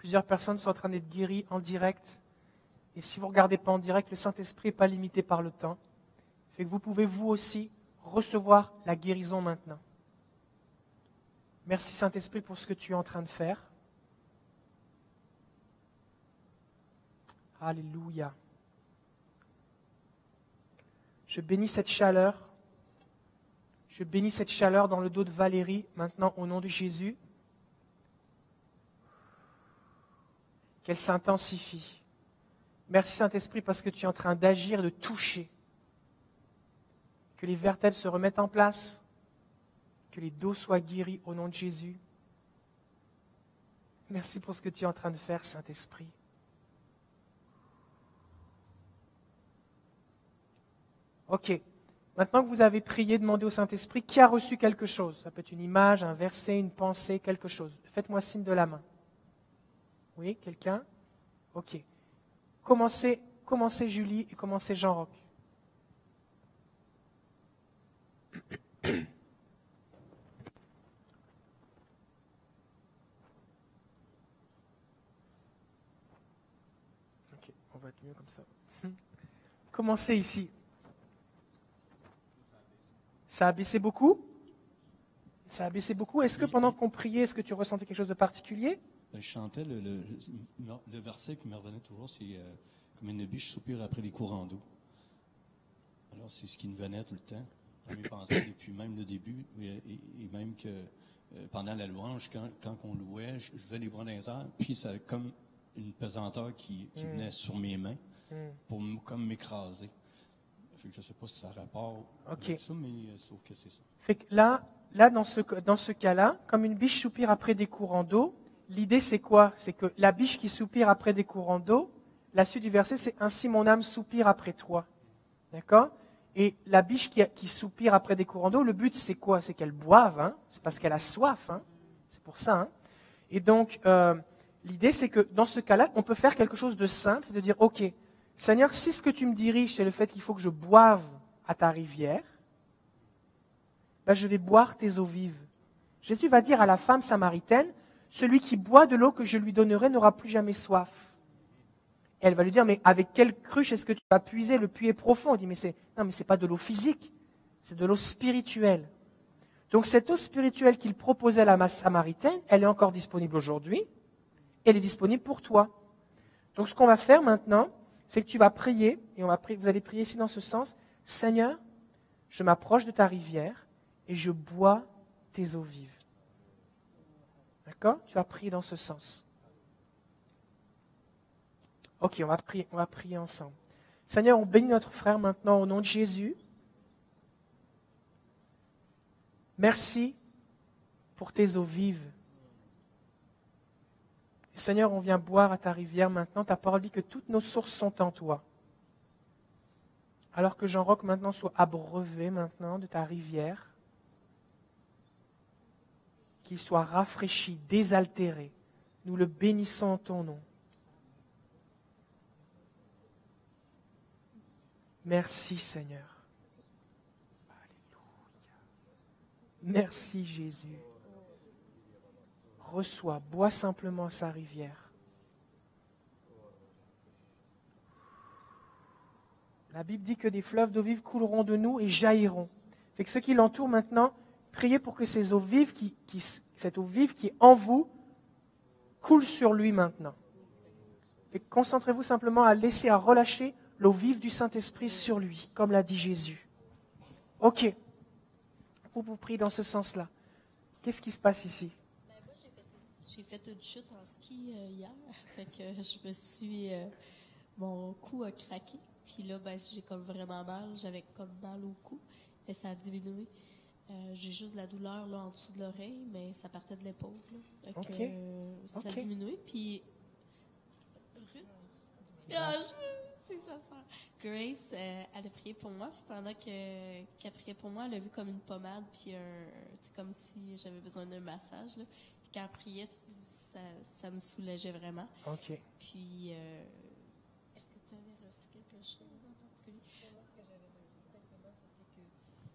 Plusieurs personnes sont en train d'être guéries en direct. Et si vous ne regardez pas en direct, le Saint-Esprit n'est pas limité par le temps. Fait que vous pouvez vous aussi recevoir la guérison maintenant. Merci Saint-Esprit pour ce que tu es en train de faire. Alléluia. Je bénis cette chaleur. Je bénis cette chaleur dans le dos de Valérie, maintenant au nom de Jésus. Qu'elle s'intensifie. Merci Saint-Esprit parce que tu es en train d'agir, de toucher. Que les vertèbres se remettent en place. Que les dos soient guéris au nom de Jésus. Merci pour ce que tu es en train de faire, Saint-Esprit. Ok. Maintenant que vous avez prié, demandez au Saint-Esprit qui a reçu quelque chose. Ça peut être une image, un verset, une pensée, quelque chose. Faites-moi signe de la main. Oui, quelqu'un? Ok. Commencez, commencez Julie et commencez Jean-Roch? Ok, on va être mieux comme ça. Commencez ici? Ça a baissé beaucoup? Ça a baissé beaucoup? Est-ce que pendant qu'on priait, est-ce que tu ressentais quelque chose de particulier? Je chantais le, le- le verset qui me revenait toujours, c'est euh, comme une biche soupire après des courants d'eau. Alors, c'est ce qui me venait tout le temps dans mes pensées depuis même le début, et, et- et même que euh, pendant la louange, quand, quand on louait, je, je les bras dans les airs, puis ça comme une pesanteur qui, qui venait sur mes mains pour me- comme m'écraser. Fait que je ne sais pas si ça a rapport Ok. avec ça, mais euh, sauf que c'est ça. Fait que là, là dans ce, dans ce cas-là, comme une biche soupire après des courants d'eau, l'idée c'est quoi? C'est que la biche qui soupire après des courants d'eau, la suite du verset c'est Ainsi mon âme soupire après toi. D'accord? Et la biche qui, soupire après des courants d'eau, le but c'est quoi? C'est qu'elle boive, hein c'est parce qu'elle a soif. Hein c'est pour ça. Hein Et donc, euh, l'idée c'est que dans ce cas-là, on peut faire quelque chose de simple, c'est de dire Ok, Seigneur, si ce que tu me diriges c'est le fait qu'il faut que je boive à ta rivière, ben, je vais boire tes eaux vives. Jésus va dire à la femme samaritaine, celui qui boit de l'eau que je lui donnerai n'aura plus jamais soif. Elle va lui dire, mais avec quelle cruche est-ce que tu vas puiser Le puits est profond? Il dit, mais c'est, non, mais c'est pas de l'eau physique, c'est de l'eau spirituelle. Donc cette eau spirituelle qu'il proposait à la samaritaine, elle est encore disponible aujourd'hui. Elle est disponible pour toi. Donc ce qu'on va faire maintenant, c'est que tu vas prier, et on va prier, vous allez prier ici dans ce sens, Seigneur, je m'approche de ta rivière et je bois tes eaux vives. Tu vas prier dans ce sens. Ok, on va prier, on va prier ensemble. Seigneur, on bénit notre frère maintenant au nom de Jésus. Merci pour tes eaux vives. Seigneur, on vient boire à ta rivière maintenant. Ta parole dit que toutes nos sources sont en toi. Alors que Jean Roch maintenant soit abreuvé maintenant de ta rivière, qu'il soit rafraîchi, désaltéré. Nous le bénissons en ton nom. Merci Seigneur. Alléluia. Merci Jésus. Reçois, bois simplement sa rivière. La Bible dit que des fleuves d'eau vive couleront de nous et jailliront. Fait que ceux qui l'entourent maintenant, priez pour que ces eaux vives cette eau vive qui est en vous coule sur lui maintenant. Que concentrez-vous simplement à laisser, à relâcher l'eau vive du Saint-Esprit sur lui, comme l'a dit Jésus. Ok. Vous vous priez dans ce sens-là. Qu'est-ce qui se passe ici? Ben, moi, j'ai fait, j'ai fait une chute en ski euh, hier. Fait que je me suis. euh, mon cou a craqué. Puis là, ben, j'ai comme vraiment mal. J'avais comme mal au cou. Mais ça a diminué. Euh, j'ai juste de la douleur là, en dessous de l'oreille, mais ça partait de l'épaule. Ok. euh, ça Ok. a diminué. Puis. Ruth- Ah, je- c'est sa sœur. Grace, euh, elle a prié pour moi. Puis pendant que, qu'elle priait pour moi, elle a vu comme une pommade, puis un, c'est comme si j'avais besoin d'un massage. Là. Puis quand elle priait, ça, ça me soulageait vraiment. Ok. Puis, euh, est-ce que tu avais reçu quelque chose en particulier?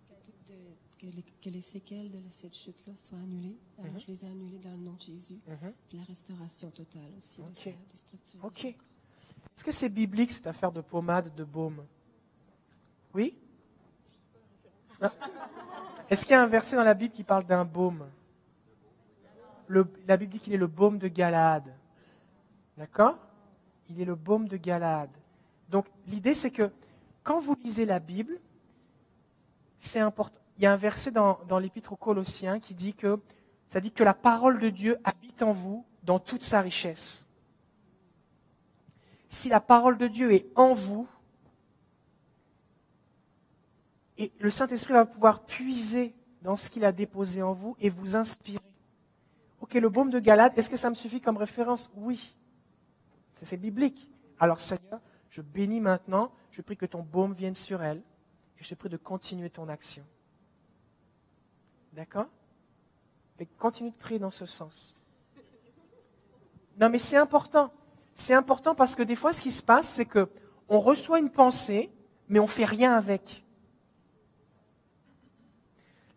que, toutes de- que les, que les séquelles de cette chute-là soient annulées. Alors, Mhm. je les ai annulées dans le nom de Jésus. Mhm. Puis la restauration totale aussi des, structures. Ok. Est-ce que c'est biblique cette affaire de pommade, de baume? Oui? Non. Est-ce qu'il y a un verset dans la Bible qui parle d'un baume? Le- La Bible dit qu'il est le baume de Galade. D'accord? Il est le baume de Galade. Donc l'idée c'est que quand vous lisez la Bible, c'est important. Il y a un verset dans, l'Épître aux Colossiens qui dit que ça dit que la parole de Dieu habite en vous dans toute sa richesse si la parole de Dieu est en vous, et le Saint-Esprit va pouvoir puiser dans ce qu'il a déposé en vous et vous inspirer. Ok, le baume de Galate, est-ce que ça me suffit comme référence? Oui. C'est biblique. Alors Seigneur, je bénis maintenant, je prie que ton baume vienne sur elle, et je te prie de continuer ton action. D'accord? Continue de prier dans ce sens. Non mais c'est important. C'est important parce que des fois, ce qui se passe, c'est que on reçoit une pensée, mais on fait rien avec.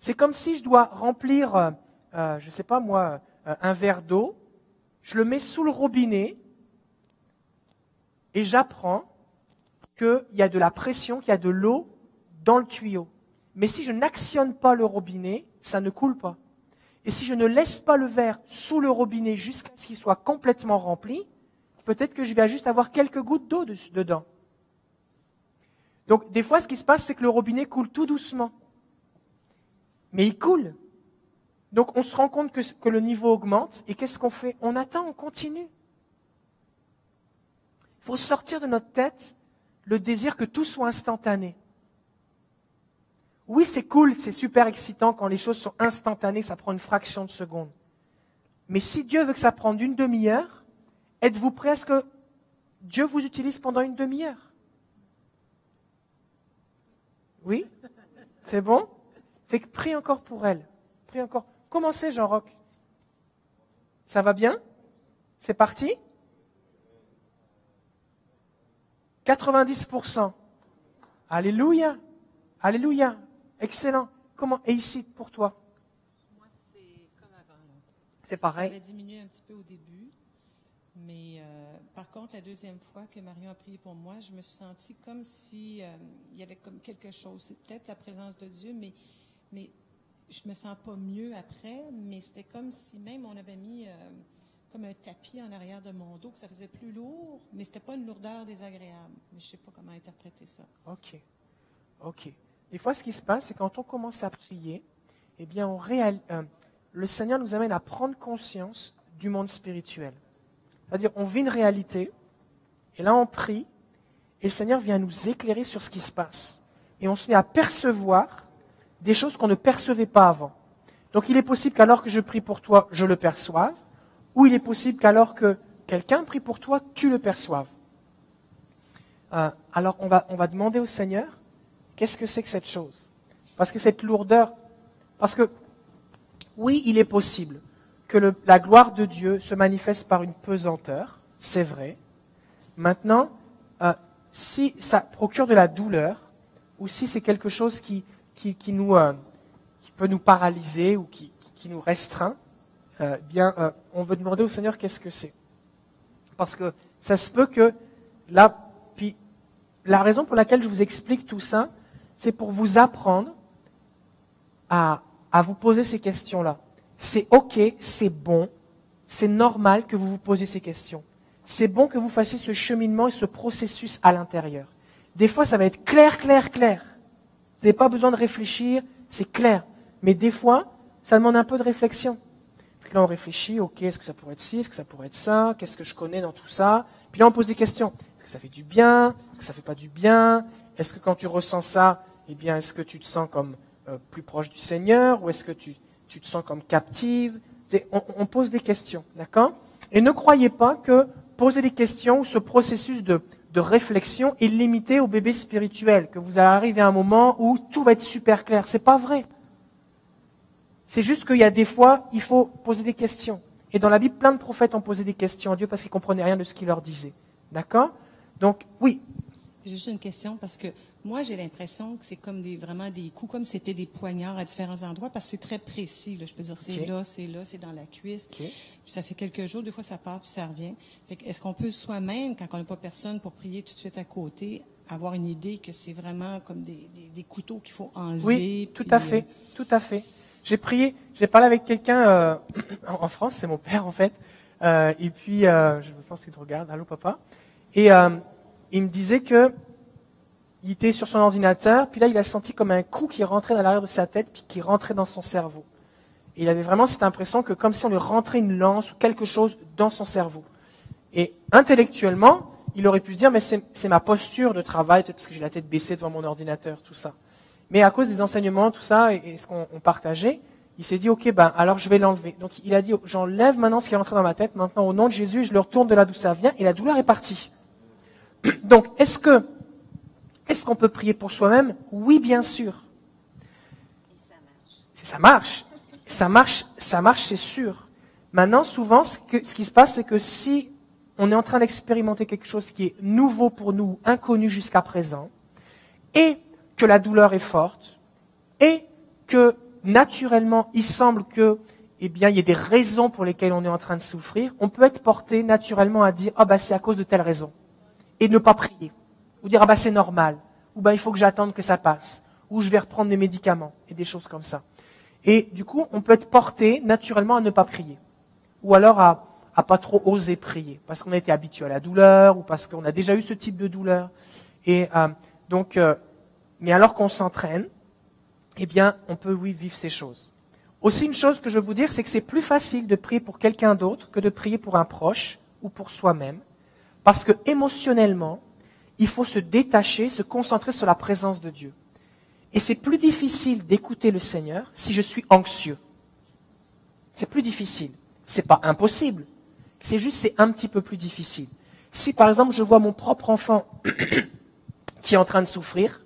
C'est comme si je dois remplir, euh, euh, je ne sais pas moi, euh, un verre d'eau, je le mets sous le robinet et j'apprends qu'il y a de la pression, qu'il y a de l'eau dans le tuyau. Mais si je n'actionne pas le robinet, ça ne coule pas. Et si je ne laisse pas le verre sous le robinet jusqu'à ce qu'il soit complètement rempli, peut-être que je vais juste avoir quelques gouttes d'eau dedans. Donc, des fois, ce qui se passe, c'est que le robinet coule tout doucement. Mais il coule. Donc, on se rend compte que, que le niveau augmente. Et qu'est-ce qu'on fait? On attend, on continue. Il faut sortir de notre tête le désir que tout soit instantané. Oui, c'est cool, c'est super excitant quand les choses sont instantanées, ça prend une fraction de seconde. Mais si Dieu veut que ça prenne une demi-heure, êtes-vous prêt à ce que Dieu vous utilise pendant une demi-heure? Oui? C'est bon? Fait que prie encore pour elle. Prie encore. Commencez, Jean-Roch? Ça va bien? C'est parti? 90%. Alléluia. Alléluia. Excellent. Comment Et ici, pour toi? Moi, c'est comme avant. C'est pareil. Ça avait diminué un petit peu au début. Mais euh, par contre, la deuxième fois que Marion a prié pour moi, je me suis sentie comme si euh, il y avait comme quelque chose. C'est peut-être la présence de Dieu, mais, mais je me sens pas mieux après. Mais c'était comme si même on avait mis euh, comme un tapis en arrière de mon dos, que ça faisait plus lourd, mais c'était pas une lourdeur désagréable. Mais je sais pas comment interpréter ça. Ok. Ok. Des fois, ce qui se passe, c'est quand on commence à prier, eh bien, on. Euh, le Seigneur nous amène à prendre conscience du monde spirituel. C'est-à-dire, on vit une réalité, et là, on prie, et le Seigneur vient nous éclairer sur ce qui se passe. Et on se met à percevoir des choses qu'on ne percevait pas avant. Donc, il est possible qu'alors que je prie pour toi, je le perçoive, ou il est possible qu'alors que quelqu'un prie pour toi, tu le perçoives. Euh, alors, on va, on va demander au Seigneur Qu'est-ce que c'est que cette chose? Parce que cette lourdeur, parce que oui, il est possible que la gloire de Dieu se manifeste par une pesanteur, c'est vrai. Maintenant, euh, si ça procure de la douleur, ou si c'est quelque chose qui, qui, euh, peut nous paralyser ou qui, qui nous restreint, euh, bien, on veut demander au Seigneur qu'est-ce que c'est. Parce que ça se peut que là, puis la raison pour laquelle je vous explique tout ça, c'est pour vous apprendre à, vous poser ces questions-là. C'est OK, c'est bon, c'est normal que vous vous posiez ces questions. C'est bon que vous fassiez ce cheminement et ce processus à l'intérieur. Des fois, ça va être clair, clair, clair. Vous n'avez pas besoin de réfléchir, c'est clair. Mais des fois, ça demande un peu de réflexion. Puis là, on réfléchit, ok, est-ce que ça pourrait être ci, est-ce que ça pourrait être ça, qu'est-ce que je connais dans tout ça? Puis là, on pose des questions. Est-ce que ça fait du bien? Est-ce que ça fait pas du bien? Est-ce que quand tu ressens ça, eh bien, est-ce que tu te sens comme euh, plus proche du Seigneur ou est-ce que tu, te sens comme captive? On, pose des questions, d'accord? Et ne croyez pas que poser des questions ou ce processus de, réflexion est limité au bébé spirituel, que vous allez arriver à un moment où tout va être super clair. C'est pas vrai. C'est juste qu'il y a des fois, il faut poser des questions. Et dans la Bible, plein de prophètes ont posé des questions à Dieu parce qu'ils comprenaient rien de ce qu'il leur disait. D'accord? Donc, oui. Juste une question parce que moi, j'ai l'impression que c'est comme des, vraiment des coups, comme c'était des poignards à différents endroits, parce que c'est très précis. Je peux dire, c'est là, c'est là, c'est dans la cuisse. Puis ça fait quelques jours, des fois ça part, puis ça revient. Est-ce qu'on peut soi-même, quand on n'a pas personne pour prier tout de suite à côté, avoir une idée que c'est vraiment comme des, des, couteaux qu'il faut enlever? Oui, tout à fait, euh, tout à fait. J'ai prié, j'ai parlé avec quelqu'un euh, en France, c'est mon père en fait, euh, et puis je pense qu'il te regarde, allô papa, et il me disait que il était sur son ordinateur, puis là, il a senti comme un coup qui rentrait dans l'arrière de sa tête, puis qui rentrait dans son cerveau. Il avait vraiment cette impression que comme si on lui rentrait une lance ou quelque chose dans son cerveau. Et intellectuellement, il aurait pu se dire, mais c'est ma posture de travail, peut-être parce que j'ai la tête baissée devant mon ordinateur, tout ça. Mais à cause des enseignements, tout ça, et, ce qu'on partageait, il s'est dit, ok, ben alors je vais l'enlever. Donc il a dit, j'enlève maintenant ce qui est rentré dans ma tête, maintenant au nom de Jésus, je le retourne de là d'où ça vient, et la douleur est partie. Donc, est-ce qu'on peut prier pour soi-même? Oui, bien sûr. ça marche. Ça marche. Ça marche, c'est sûr. Maintenant, souvent, ce, qui se passe, c'est que si on est en train d'expérimenter quelque chose qui est nouveau pour nous, inconnu jusqu'à présent, et que la douleur est forte, et que naturellement, il semble que, eh y ait des raisons pour lesquelles on est en train de souffrir, on peut être porté naturellement à dire, ah ben, c'est à cause de telle raison, et ne pas prier Ou dire, ah bah c'est normal. Ou bah il faut que j'attende que ça passe. Ou je vais reprendre mes médicaments. Et des choses comme ça. Et du coup, on peut être porté naturellement à ne pas prier. Ou alors à, à pas trop oser prier. Parce qu'on a été habitué à la douleur, ou parce qu'on a déjà eu ce type de douleur. Et euh, donc, euh, mais alors qu'on s'entraîne, eh bien, on peut, oui, vivre ces choses. Aussi, une chose que je veux vous dire, c'est que c'est plus facile de prier pour quelqu'un d'autre que de prier pour un proche ou pour soi-même. Parce que émotionnellement, il faut se détacher, se concentrer sur la présence de Dieu. Et c'est plus difficile d'écouter le Seigneur si je suis anxieux. C'est plus difficile. C'est pas impossible. C'est juste, c'est un petit peu plus difficile. Si par exemple je vois mon propre enfant qui est en train de souffrir,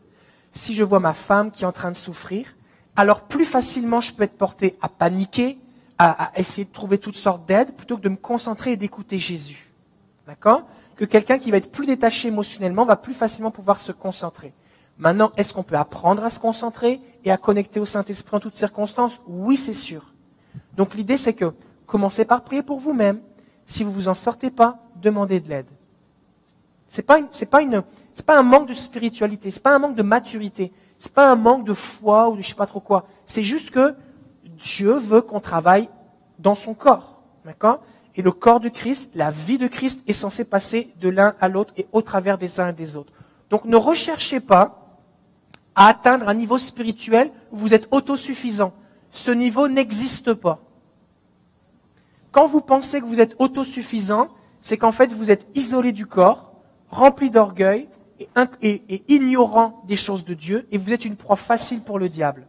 si je vois ma femme qui est en train de souffrir, alors plus facilement je peux être porté à paniquer, à, à essayer de trouver toutes sortes d'aides, plutôt que de me concentrer et d'écouter Jésus. D'accord? Que quelqu'un qui va être plus détaché émotionnellement va plus facilement pouvoir se concentrer. Maintenant, est-ce qu'on peut apprendre à se concentrer et à connecter au Saint-Esprit en toutes circonstances? Oui, c'est sûr. Donc l'idée, c'est que commencez par prier pour vous-même. Si vous vous en sortez pas, demandez de l'aide. C'est pas pas un manque de spiritualité, c'est pas un manque de maturité, c'est pas un manque de foi ou de je sais pas trop quoi. C'est juste que Dieu veut qu'on travaille dans son corps, d'accord? Et le corps de Christ, la vie de Christ est censée passer de l'un à l'autre et au travers des uns et des autres. Donc ne recherchez pas à atteindre un niveau spirituel où vous êtes autosuffisant. Ce niveau n'existe pas. Quand vous pensez que vous êtes autosuffisant, c'est qu'en fait vous êtes isolé du corps, rempli d'orgueil et, et, et, ignorant des choses de Dieu, et vous êtes une proie facile pour le diable.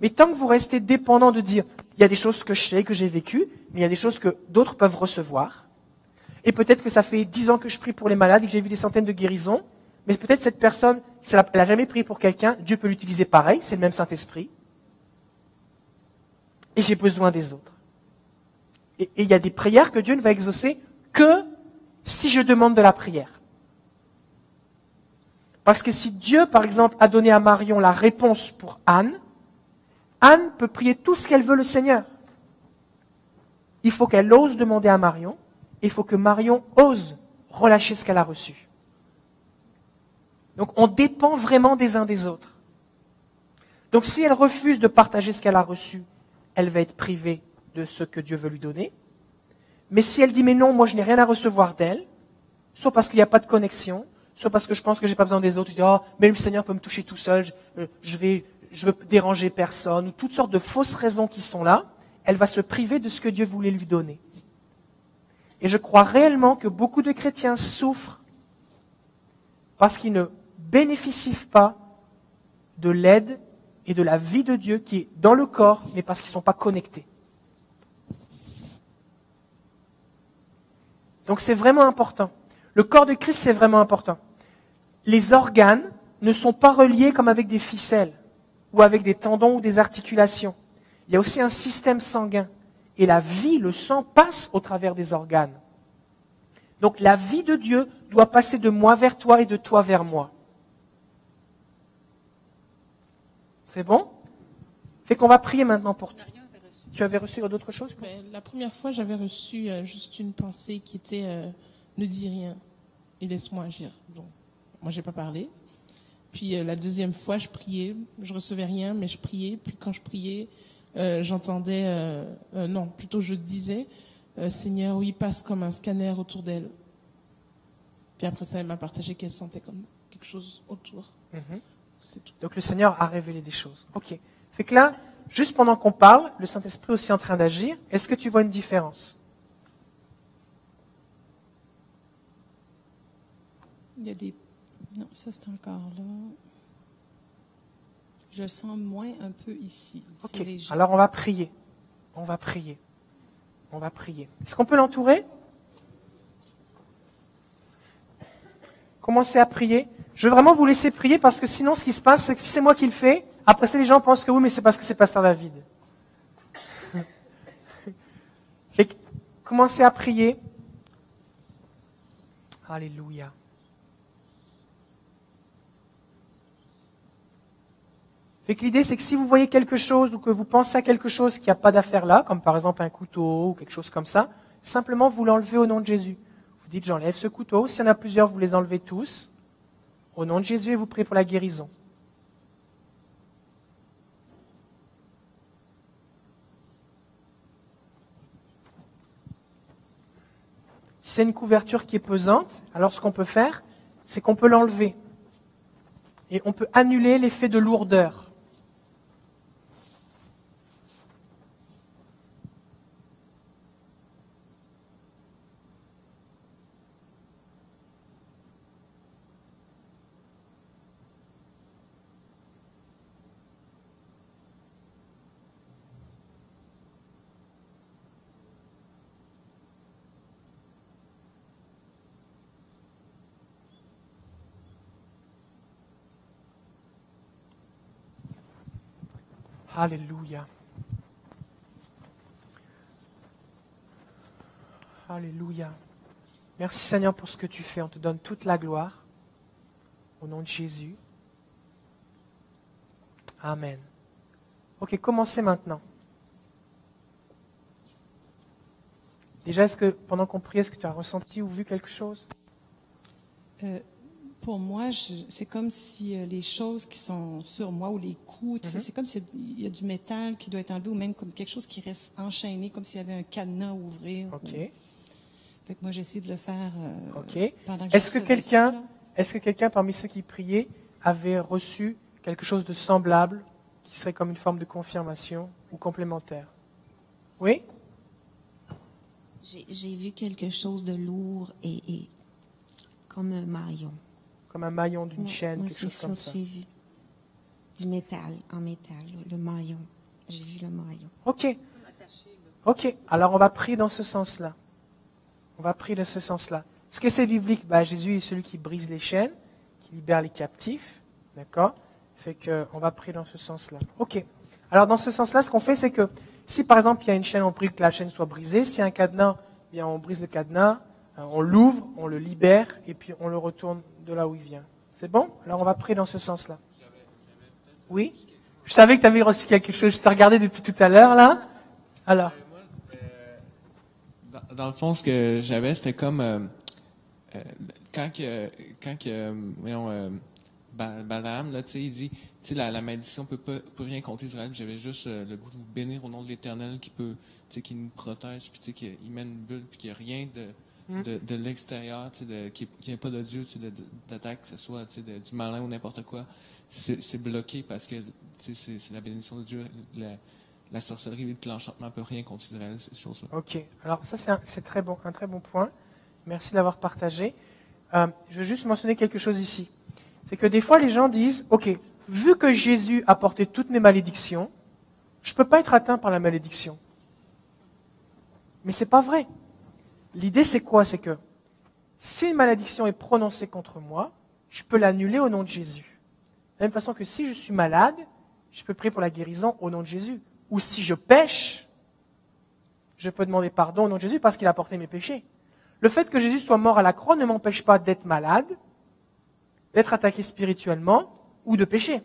Mais tant que vous restez dépendant de dire, il y a des choses que je sais, que j'ai vécues, mais il y a des choses que d'autres peuvent recevoir, et peut-être que ça fait dix ans que je prie pour les malades et que j'ai vu des centaines de guérisons, mais peut-être cette personne, elle n'a jamais prié pour quelqu'un, Dieu peut l'utiliser pareil, c'est le même Saint-Esprit. Et j'ai besoin des autres. Et il y a des prières que Dieu ne va exaucer que si je demande de la prière. Parce que si Dieu, par exemple, a donné à Marion la réponse pour Anne, Anne peut prier tout ce qu'elle veut le Seigneur. Il faut qu'elle ose demander à Marion, il faut que Marion ose relâcher ce qu'elle a reçu. Donc on dépend vraiment des uns des autres. Donc si elle refuse de partager ce qu'elle a reçu, elle va être privée de ce que Dieu veut lui donner. Mais si elle dit mais non, moi je n'ai rien à recevoir d'elle, soit parce qu'il n'y a pas de connexion, soit parce que je pense que j'ai pas besoin des autres, je dis oh, mais le Seigneur peut me toucher tout seul, je, euh, je vais je veux déranger personne, ou toutes sortes de fausses raisons qui sont là, elle va se priver de ce que Dieu voulait lui donner. Et je crois réellement que beaucoup de chrétiens souffrent parce qu'ils ne bénéficient pas de l'aide et de la vie de Dieu qui est dans le corps, mais parce qu'ils ne sont pas connectés. Donc c'est vraiment important. Le corps de Christ, c'est vraiment important. Les organes ne sont pas reliés comme avec des ficelles ou avec des tendons ou des articulations. Il y a aussi un système sanguin. Et la vie, le sang, passe au travers des organes. Donc la vie de Dieu doit passer de moi vers toi et de toi vers moi. C'est bon? Fait qu'on va prier maintenant pour toi. Tu avais reçu d'autres choses? La première fois, j'avais reçu euh, juste une pensée qui était euh, ne dis rien et laisse-moi agir. Bon, moi, j'ai pas parlé. Puis euh, la deuxième fois, je priais, je recevais rien, mais je priais. Puis quand je priais, euh, j'entendais, euh, non, plutôt je disais, Seigneur, oui, passe comme un scanner autour d'elle. Puis après ça, elle m'a partagé qu'elle sentait comme quelque chose autour. Mhm. Donc le Seigneur a révélé des choses. Ok. Fait que là, juste pendant qu'on parle, le Saint-Esprit aussi en train d'agir. Est-ce que tu vois une différence? Il y a des non, ça c'est encore là. Je sens moins un peu ici. Ok. Alors on va prier. On va prier. On va prier. Est-ce qu'on peut l'entourer? Commencez à prier. Je veux vraiment vous laisser prier parce que sinon ce qui se passe, c'est que si c'est moi qui le fais, après ça les gens pensent que oui, mais c'est parce que c'est Pasteur David. commencez à prier. Alléluia. Fait l'idée, c'est que si vous voyez quelque chose ou que vous pensez à quelque chose qui n'a pas d'affaire là, comme par exemple un couteau ou quelque chose comme ça, simplement vous l'enlevez au nom de Jésus. Vous Vous dites, j'enlève ce couteau. S'il y en a plusieurs, vous les enlevez tous. Au nom de Jésus, et vous priez pour la guérison. Si c'est une couverture qui est pesante, alors ce qu'on peut faire, c'est qu'on peut l'enlever. Et on peut annuler l'effet de lourdeur. Alléluia. Alléluia. Merci Seigneur pour ce que tu fais. On te donne toute la gloire. Au nom de Jésus. Amen. Ok, commencez maintenant. Déjà, est-ce que pendant qu'on prie, est-ce que tu as ressenti ou vu quelque chose? Euh, pour moi, c'est comme si euh, les choses qui sont sur moi ou les coups, tu sais, Mhm. c'est comme s'il y a- il y, a du métal qui doit être enlevé ou même comme quelque chose qui reste enchaîné, comme s'il y avait un cadenas à ouvrir. Ok. Fait que moi, j'essaie de le faire euh, Ok. pendant que Est-ce que quelqu'un, est-ce que quelqu'un parmi ceux qui priaient avait reçu quelque chose de semblable, qui serait comme une forme de confirmation ou complémentaire? Oui? J'ai j'ai vu quelque chose de lourd et, et comme un maillon. Comme un maillon d'une Ouais, chaîne, quelque chose comme ça. j'ai vu. Du métal, en métal, le maillon. J'ai vu le maillon. Ok. Ok. Alors on va prier dans ce sens-là. On va prier dans ce sens-là. Ce que c'est biblique, bah, Jésus est celui qui brise les chaînes, qui libère les captifs. D'accord? Fait que on va prier dans ce sens-là. Ok. Alors dans ce sens-là, ce qu'on fait, c'est que si par exemple il y a une chaîne, on prie que la chaîne soit brisée. S'il y a un cadenas, eh bien on brise le cadenas, euh, on l'ouvre, on le libère et puis on le retourne de là où il vient. C'est bon? Alors on va prier dans ce sens-là. Oui? Je savais que tu avais reçu quelque chose. Je te regardais depuis tout à l'heure là. Alors. Dans, le fond, ce que j'avais, c'était comme euh, euh, quand que, quand que, voyons, euh, Ba- Balaam, là, tu sais, il dit, tu la, la malédiction peut pas, peut rien contre Israël. J'avais juste euh, le goût de vous bénir au nom de l'Éternel qui peut, qui nous protège, puis tu qui il met une bulle, puis qu'il n'y a rien de. De, de l'extérieur, qui n'y a pas de Dieu, d'attaque, que ce soit, de- du malin ou n'importe quoi. C'est bloqué parce que, c'est- la bénédiction de Dieu. La, la sorcellerie et l'enchantement peut rien contre Israël, ces choses-là. Ok, alors ça c'est très bon, un très bon point. Merci de l'avoir partagé. Euh, je veux juste mentionner quelque chose ici. C'est que des fois les gens disent, ok, vu que Jésus a porté toutes mes malédictions, je ne peux pas être atteint par la malédiction. Mais c'est pas vrai. L'idée c'est quoi? C'est que si une malédiction est prononcée contre moi, je peux l'annuler au nom de Jésus. De la même façon que si je suis malade, je peux prier pour la guérison au nom de Jésus. Ou si je pêche, je peux demander pardon au nom de Jésus parce qu'il a porté mes péchés. Le fait que Jésus soit mort à la croix ne m'empêche pas d'être malade, d'être attaqué spirituellement ou de pécher.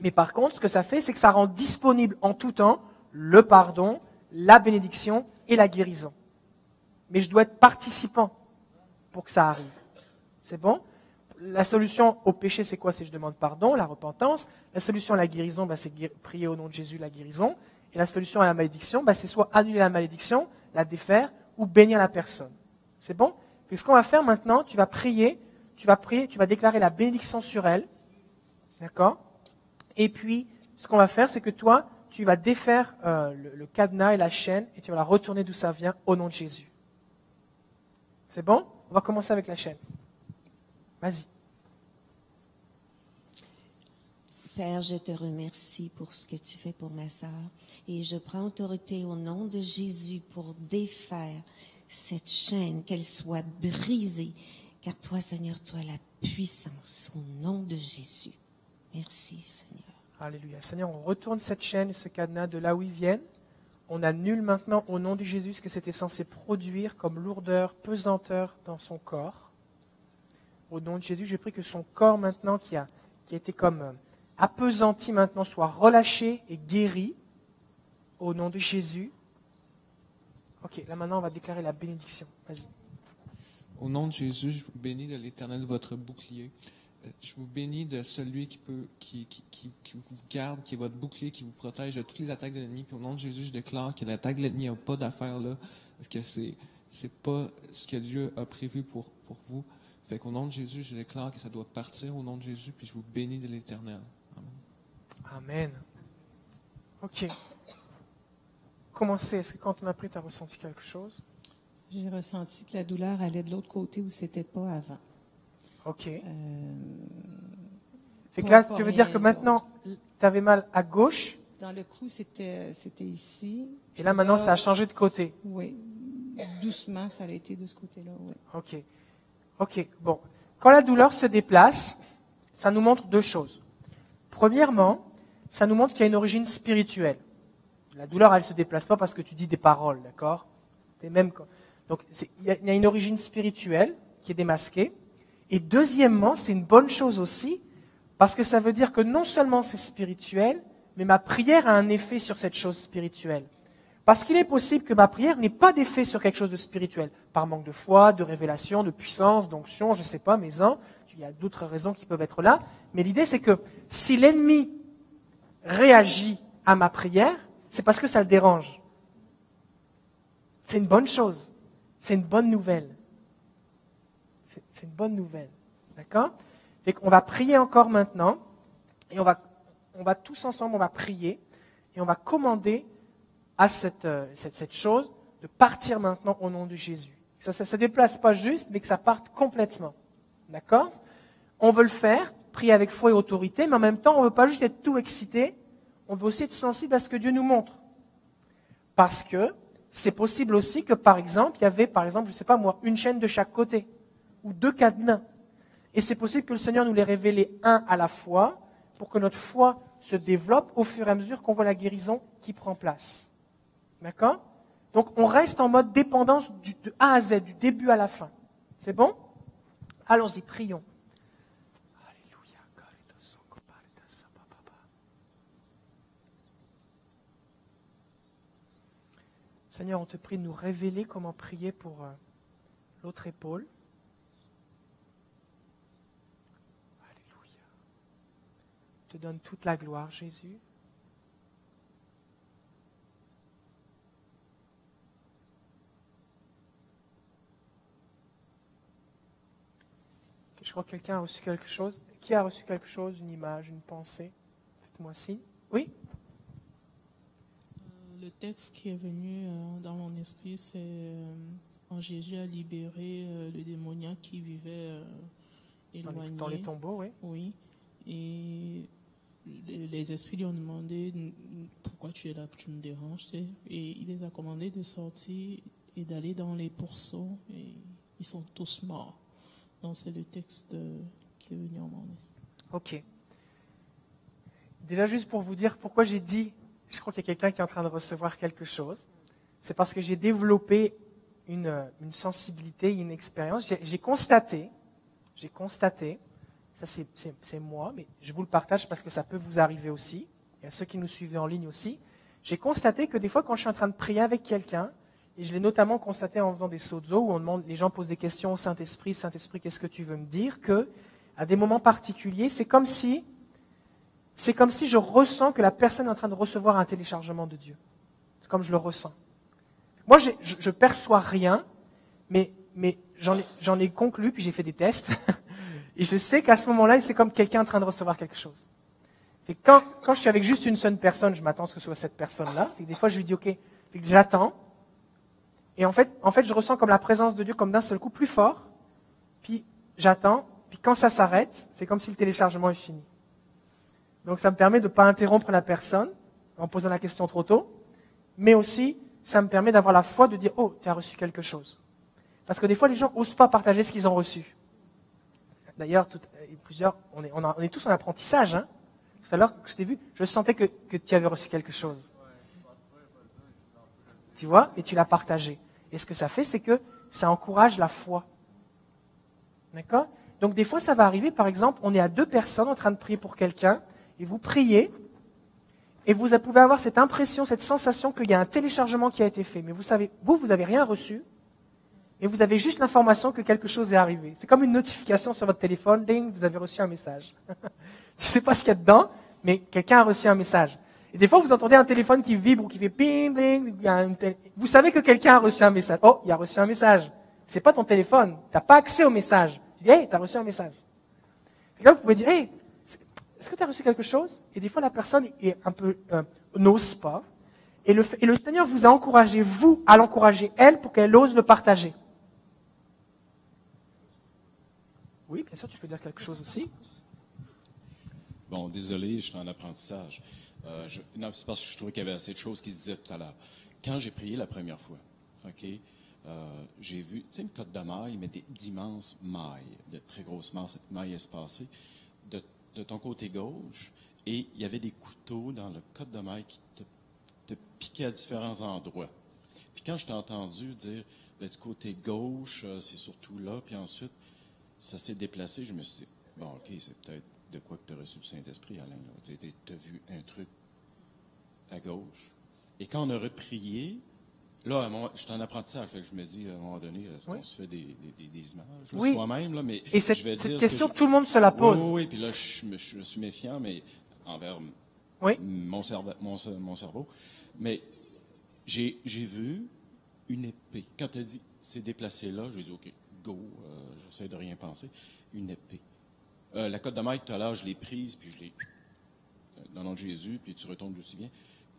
Mais par contre, ce que ça fait, c'est que ça rend disponible en tout temps le pardon, la bénédiction et la guérison. Mais je dois être participant pour que ça arrive. C'est bon? La solution au péché, c'est quoi? C'est je demande pardon, la repentance. La solution à la guérison, bah, c'est prier au nom de Jésus la guérison. Et la solution à la malédiction, bah, c'est soit annuler la malédiction, la défaire, ou bénir la personne. C'est bon? Ce qu'on va faire maintenant, tu vas prier, tu vas prier, tu vas déclarer la bénédiction sur elle. D'accord? Et puis, ce qu'on va faire, c'est que toi, tu vas défaire euh, le cadenas et la chaîne, et tu vas la retourner d'où ça vient, au nom de Jésus. C'est bon? On va commencer avec la chaîne. Vas-y. Père, je te remercie pour ce que tu fais pour ma sœur et je prends autorité au nom de Jésus pour défaire cette chaîne, qu'elle soit brisée, car toi, Seigneur, tu as la puissance au nom de Jésus. Merci, Seigneur. Alléluia. Seigneur, on retourne cette chaîne et ce cadenas de là où ils viennent. On annule maintenant au nom de Jésus ce que c'était censé produire comme lourdeur, pesanteur dans son corps. Au nom de Jésus, je prie que son corps maintenant qui a, été comme euh, appesanti maintenant soit relâché et guéri. Au nom de Jésus. Ok, là maintenant on va déclarer la bénédiction. Vas-y. Au nom de Jésus, je vous bénis de l'éternel, votre bouclier. Je vous bénis de celui qui peut, qui, qui, qui, qui vous garde, qui est votre bouclier, qui vous protège de toutes les attaques de l'ennemi. Puis au nom de Jésus, je déclare que l'attaque de l'ennemi n'a pas d'affaire là, que c'est, c'est pas ce que Dieu a prévu pour, pour vous. Fait qu'au nom de Jésus, je déclare que ça doit partir au nom de Jésus, puis je vous bénis de l'éternel. Amen. Amen. OK. Comment c'est? Est-ce que quand on a pris, tu as ressenti quelque chose? J'ai ressenti que la douleur allait de l'autre côté où c'était pas avant. OK. Euh, Fait que là, tu veux dire que maintenant, tu avais mal à gauche, dans le cou, c'était ici. et là, maintenant, ça a changé de côté. Oui. Doucement, ça a été de ce côté-là, oui. OK. OK. Bon. Quand la douleur se déplace, ça nous montre deux choses. Premièrement, ça nous montre qu'il y a une origine spirituelle. La douleur, elle ne se déplace pas parce que tu dis des paroles, d'accord? Même Donc, y, il y a une origine spirituelle qui est démasquée. Et deuxièmement, c'est une bonne chose aussi, parce que ça veut dire que non seulement c'est spirituel, mais ma prière a un effet sur cette chose spirituelle. Parce qu'il est possible que ma prière n'ait pas d'effet sur quelque chose de spirituel, par manque de foi, de révélation, de puissance, d'onction, je ne sais pas, mais un, il y a d'autres raisons qui peuvent être là. Mais l'idée, c'est que si l'ennemi réagit à ma prière, c'est parce que ça le dérange. C'est une bonne chose. C'est une bonne nouvelle. C'est une bonne nouvelle. D'accord? Qu'on va prier encore maintenant, et on va, on va tous ensemble, on va prier, et on va commander à cette, euh, chose de partir maintenant au nom de Jésus. Ça ne se déplace pas juste, mais que ça parte complètement. D'accord? On veut le faire, prier avec foi et autorité, mais en même temps, on ne veut pas juste être tout excité, on veut aussi être sensible à ce que Dieu nous montre. Parce que c'est possible aussi que, par exemple, il y avait, par exemple, je ne sais pas moi, une chaîne de chaque côté, ou deux cadenas. Et c'est possible que le Seigneur nous les révèle un à la fois, pour que notre foi se développe au fur et à mesure qu'on voit la guérison qui prend place. D'accord? Donc on reste en mode dépendance du, de A à Z, du début à la fin. C'est bon? Allons-y, prions. Seigneur, on te prie de nous révéler comment prier pour euh, l'autre épaule. Alléluia. Je te donne toute la gloire, Jésus. Je crois que quelqu'un a reçu quelque chose. Qui a reçu quelque chose, une image, une pensée? Faites-moi signe. Oui? Le texte qui est venu euh, dans mon esprit, c'est euh, quand Jésus a libéré euh, le démoniaque qui vivait euh, éloigné. dans les tombeaux, oui. Oui. Et les, esprits lui ont demandé pourquoi tu es là, tu nous déranges. Et il les a commandés de sortir et d'aller dans les pourceaux. Et ils sont tous morts. Donc c'est le texte qui est venu en mon esprit. Ok. Déjà, juste pour vous dire pourquoi j'ai dit, je crois qu'il y a quelqu'un qui est en train de recevoir quelque chose. C'est parce que j'ai développé une, une sensibilité, une expérience. J'ai constaté, j'ai constaté, ça c'est- moi, mais je vous le partage parce que ça peut vous arriver aussi, et à ceux qui nous suivent en ligne aussi. J'ai constaté que des fois, quand je suis en train de prier avec quelqu'un, et je l'ai notamment constaté en faisant des sauts de où on demande, les gens posent des questions au Saint-Esprit, Saint-Esprit, qu'est-ce que tu veux me dire Que, à des moments particuliers, c'est comme si, c'est comme si je ressens que la personne est en train de recevoir un téléchargement de Dieu. C'est comme je le ressens. Moi, je, perçois rien, mais, mais j'en ai, j'en ai conclu, puis j'ai fait des tests, et je sais qu'à ce moment-là, c'est comme quelqu'un en train de recevoir quelque chose. Fait que quand, quand je suis avec juste une seule personne, je m'attends à ce que ce soit cette personne-là. Des fois, je lui dis, OK, j'attends. Et en fait, en fait, je ressens comme la présence de Dieu, comme d'un seul coup, plus fort. Puis j'attends. Puis quand ça s'arrête, c'est comme si le téléchargement est fini. Donc ça me permet de ne pas interrompre la personne en posant la question trop tôt. Mais aussi, ça me permet d'avoir la foi de dire, oh, tu as reçu quelque chose. Parce que des fois, les gens n'osent pas partager ce qu'ils ont reçu. D'ailleurs, euh, plusieurs, on est, tous en apprentissage. Hein. Tout à l'heure, je t'ai vu, je sentais que, que tu avais reçu quelque chose. Tu vois Et tu l'as partagé. Et ce que ça fait, c'est que ça encourage la foi. D'accord? Donc des fois, ça va arriver, par exemple, on est à deux personnes en train de prier pour quelqu'un, et vous priez, et vous pouvez avoir cette impression, cette sensation qu'il y a un téléchargement qui a été fait. Mais vous savez, vous, vous n'avez rien reçu, et vous avez juste l'information que quelque chose est arrivé. C'est comme une notification sur votre téléphone, ding, vous avez reçu un message. je ne sais pas ce qu'il y a dedans, mais quelqu'un a reçu un message. Et des fois, vous entendez un téléphone qui vibre ou qui fait ping, bling. Vous savez que quelqu'un a reçu un message. Oh, il a reçu un message. C'est pas ton téléphone. Tu n'as pas accès au message. Tu dis, hey, tu as reçu un message. Et là, vous pouvez dire, hey, est-ce que tu as reçu quelque chose? Et des fois, la personne un peu euh, n'ose pas. Et le Seigneur vous a encouragé, vous, à l'encourager, elle, pour qu'elle ose le partager. Oui, bien sûr, tu peux dire quelque chose aussi. Bon, désolé, je suis en apprentissage. Euh, non, c'est parce que je trouvais qu'il y avait assez de choses qui se disaient tout à l'heure. Quand j'ai prié la première fois, OK, euh, j'ai vu, tu sais, une cote de maille, mais d'immenses mailles, de très grosses mailles espacées, de, de, ton côté gauche, et il y avait des couteaux dans le code de maille qui te, te piquaient à différents endroits. Puis quand je t'ai entendu dire, ben, du côté gauche, euh, c'est surtout là, puis ensuite, ça s'est déplacé, je me suis dit, bon, OK, c'est peut-être de quoi que tu as reçu le Saint-Esprit, Alain. Tu as vu un truc à gauche. Et quand on a reprié, là, je suis en apprentissage, je me dis, à un moment donné, est-ce qu'on se fait des, images oui. soi-même? Là, mais Et cette, je vais cette question, tout le monde se la pose. Oui, oui, puis là, je, je, suis méfiant, mais envers mon, cerveau, mon, cerveau. Mais j'ai vu une épée. Quand tu as dit, c'est déplacé là, je dit, OK, go, euh, j'essaie de rien penser. Une épée. Euh, la cote de maille, tout à l'heure, je l'ai prise, puis je l'ai euh, dans le nom de Jésus, puis tu retombes aussi bien.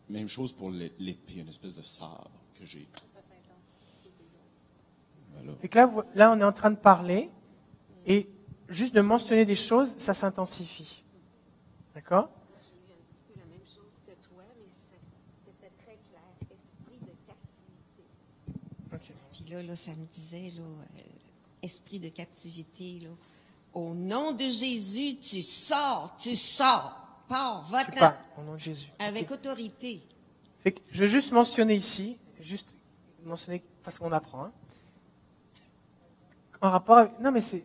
Même chose pour l'épée, une espèce de sabre que j'ai. Voilà. là, là, on est en train de parler, et juste de mentionner des choses, ça s'intensifie. D'accord? J'ai eu un petit peu la même chose que toi, mais c'était très clair. Esprit de captivité. Puis là, là, ça me disait, là, euh, esprit de captivité, là. Au nom de Jésus, tu sors, tu sors. Pars, va-t'en. Au nom de Jésus. Avec autorité. je vais juste mentionner ici, juste mentionner parce qu'on apprend. Hein. En rapport avec. Non, mais c'est.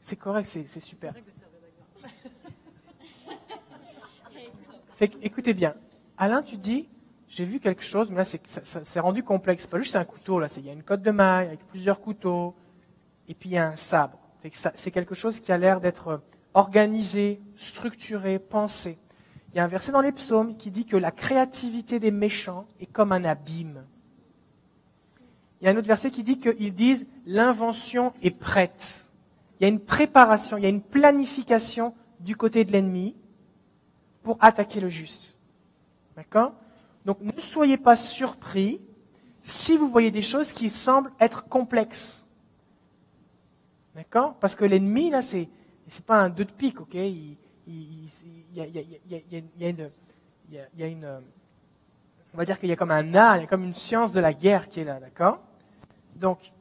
C'est correct, c'est super. Fait écoutez bien. Alain, tu dis, j'ai vu quelque chose, mais là, c'est rendu complexe. C'est pas juste un couteau, là. Il y a une cote de maille avec plusieurs couteaux, et puis il y a un sabre. C'est quelque chose qui a l'air d'être organisé, structuré, pensé. Il y a un verset dans les psaumes qui dit que la créativité des méchants est comme un abîme. Il y a un autre verset qui dit qu'ils disent l'invention est prête. Il y a une préparation, il y a une planification du côté de l'ennemi pour attaquer le juste. D'accord? Donc ne soyez pas surpris si vous voyez des choses qui semblent être complexes. D'accord? Parce que l'ennemi, là, c'est c'est pas un deux de pique, ok? Il y a une, on va dire qu'il y a comme un art, il y a comme une science de la guerre qui est là, d'accord? Donc,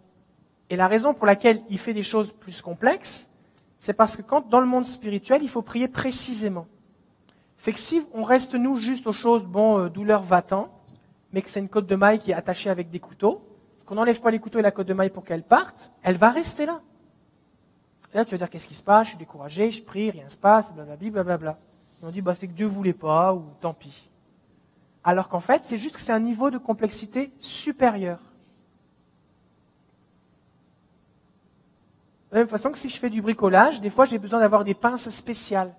et la raison pour laquelle il fait des choses plus complexes, c'est parce que quand dans le monde spirituel, il faut prier précisément. Fait que si on reste nous juste aux choses, bon, euh, douleur va-t'en, mais que c'est une côte de maille qui est attachée avec des couteaux, qu'on n'enlève pas les couteaux et la côte de maille pour qu'elle parte, elle va rester là. Et là, tu vas dire, qu'est-ce qui se passe? Je suis découragé, je prie, rien se passe, blablabla, on dit, bah, c'est que Dieu voulait pas, ou tant pis. Alors qu'en fait, c'est juste que c'est un niveau de complexité supérieur. De la même façon que si je fais du bricolage, des fois j'ai besoin d'avoir des pinces spéciales.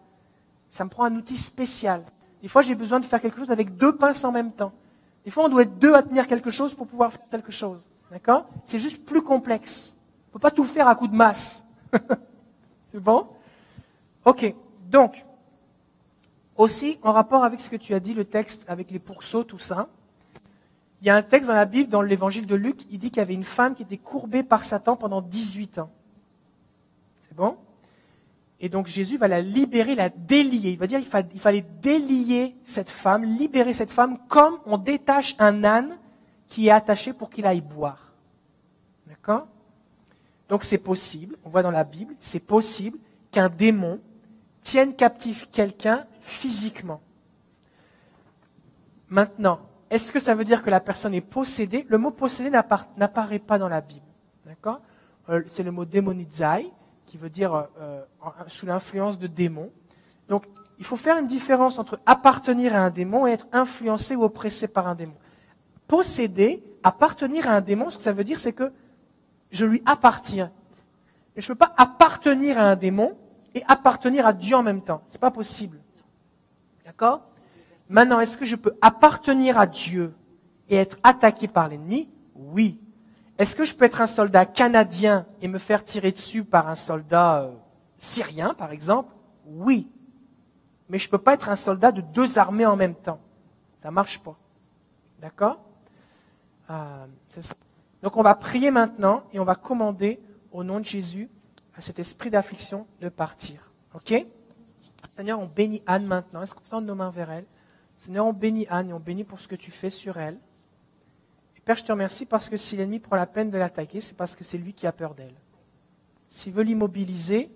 Ça me prend un outil spécial. Des fois j'ai besoin de faire quelque chose avec deux pinces en même temps. Des fois on doit être deux à tenir quelque chose pour pouvoir faire quelque chose. D'accord? C'est juste plus complexe. On ne peut pas tout faire à coup de masse. C'est bon? Ok, donc, aussi en rapport avec ce que tu as dit, le texte avec les pourceaux, tout ça, il y a un texte dans la Bible, dans l'évangile de Luc, il dit qu'il y avait une femme qui était courbée par Satan pendant 18 ans. C'est bon? Et donc Jésus va la libérer, la délier. Il va dire qu'il fallait délier cette femme, libérer cette femme comme on détache un âne qui est attaché pour qu'il aille boire. D'accord? Donc c'est possible, on voit dans la Bible, c'est possible qu'un démon tienne captif quelqu'un physiquement. Maintenant, est-ce que ça veut dire que la personne est possédée? Le mot possédé n'apparaît pas dans la Bible. D'accord? Euh, C'est le mot démonizai, qui veut dire euh, euh, sous l'influence de démon. Donc, il faut faire une différence entre appartenir à un démon et être influencé ou oppressé par un démon. Possédé appartenir à un démon, ce que ça veut dire, c'est que je lui appartiens. Mais je ne peux pas appartenir à un démon et appartenir à Dieu en même temps. C'est pas possible. D'accord? Maintenant, est-ce que je peux appartenir à Dieu et être attaqué par l'ennemi? Oui. Est-ce que je peux être un soldat canadien et me faire tirer dessus par un soldat euh, syrien, par exemple? Oui. Mais je ne peux pas être un soldat de deux armées en même temps. Ça ne marche pas. D'accord? Euh, Donc on va prier maintenant et on va commander au nom de Jésus à cet esprit d'affliction de partir. OK? Seigneur, on bénit Anne maintenant. Est-ce qu'on peut tendre nos mains vers elle? Seigneur, on bénit Anne et on bénit pour ce que tu fais sur elle. Père, je te remercie parce que si l'ennemi prend la peine de l'attaquer, c'est parce que c'est lui qui a peur d'elle. S'il veut l'immobiliser,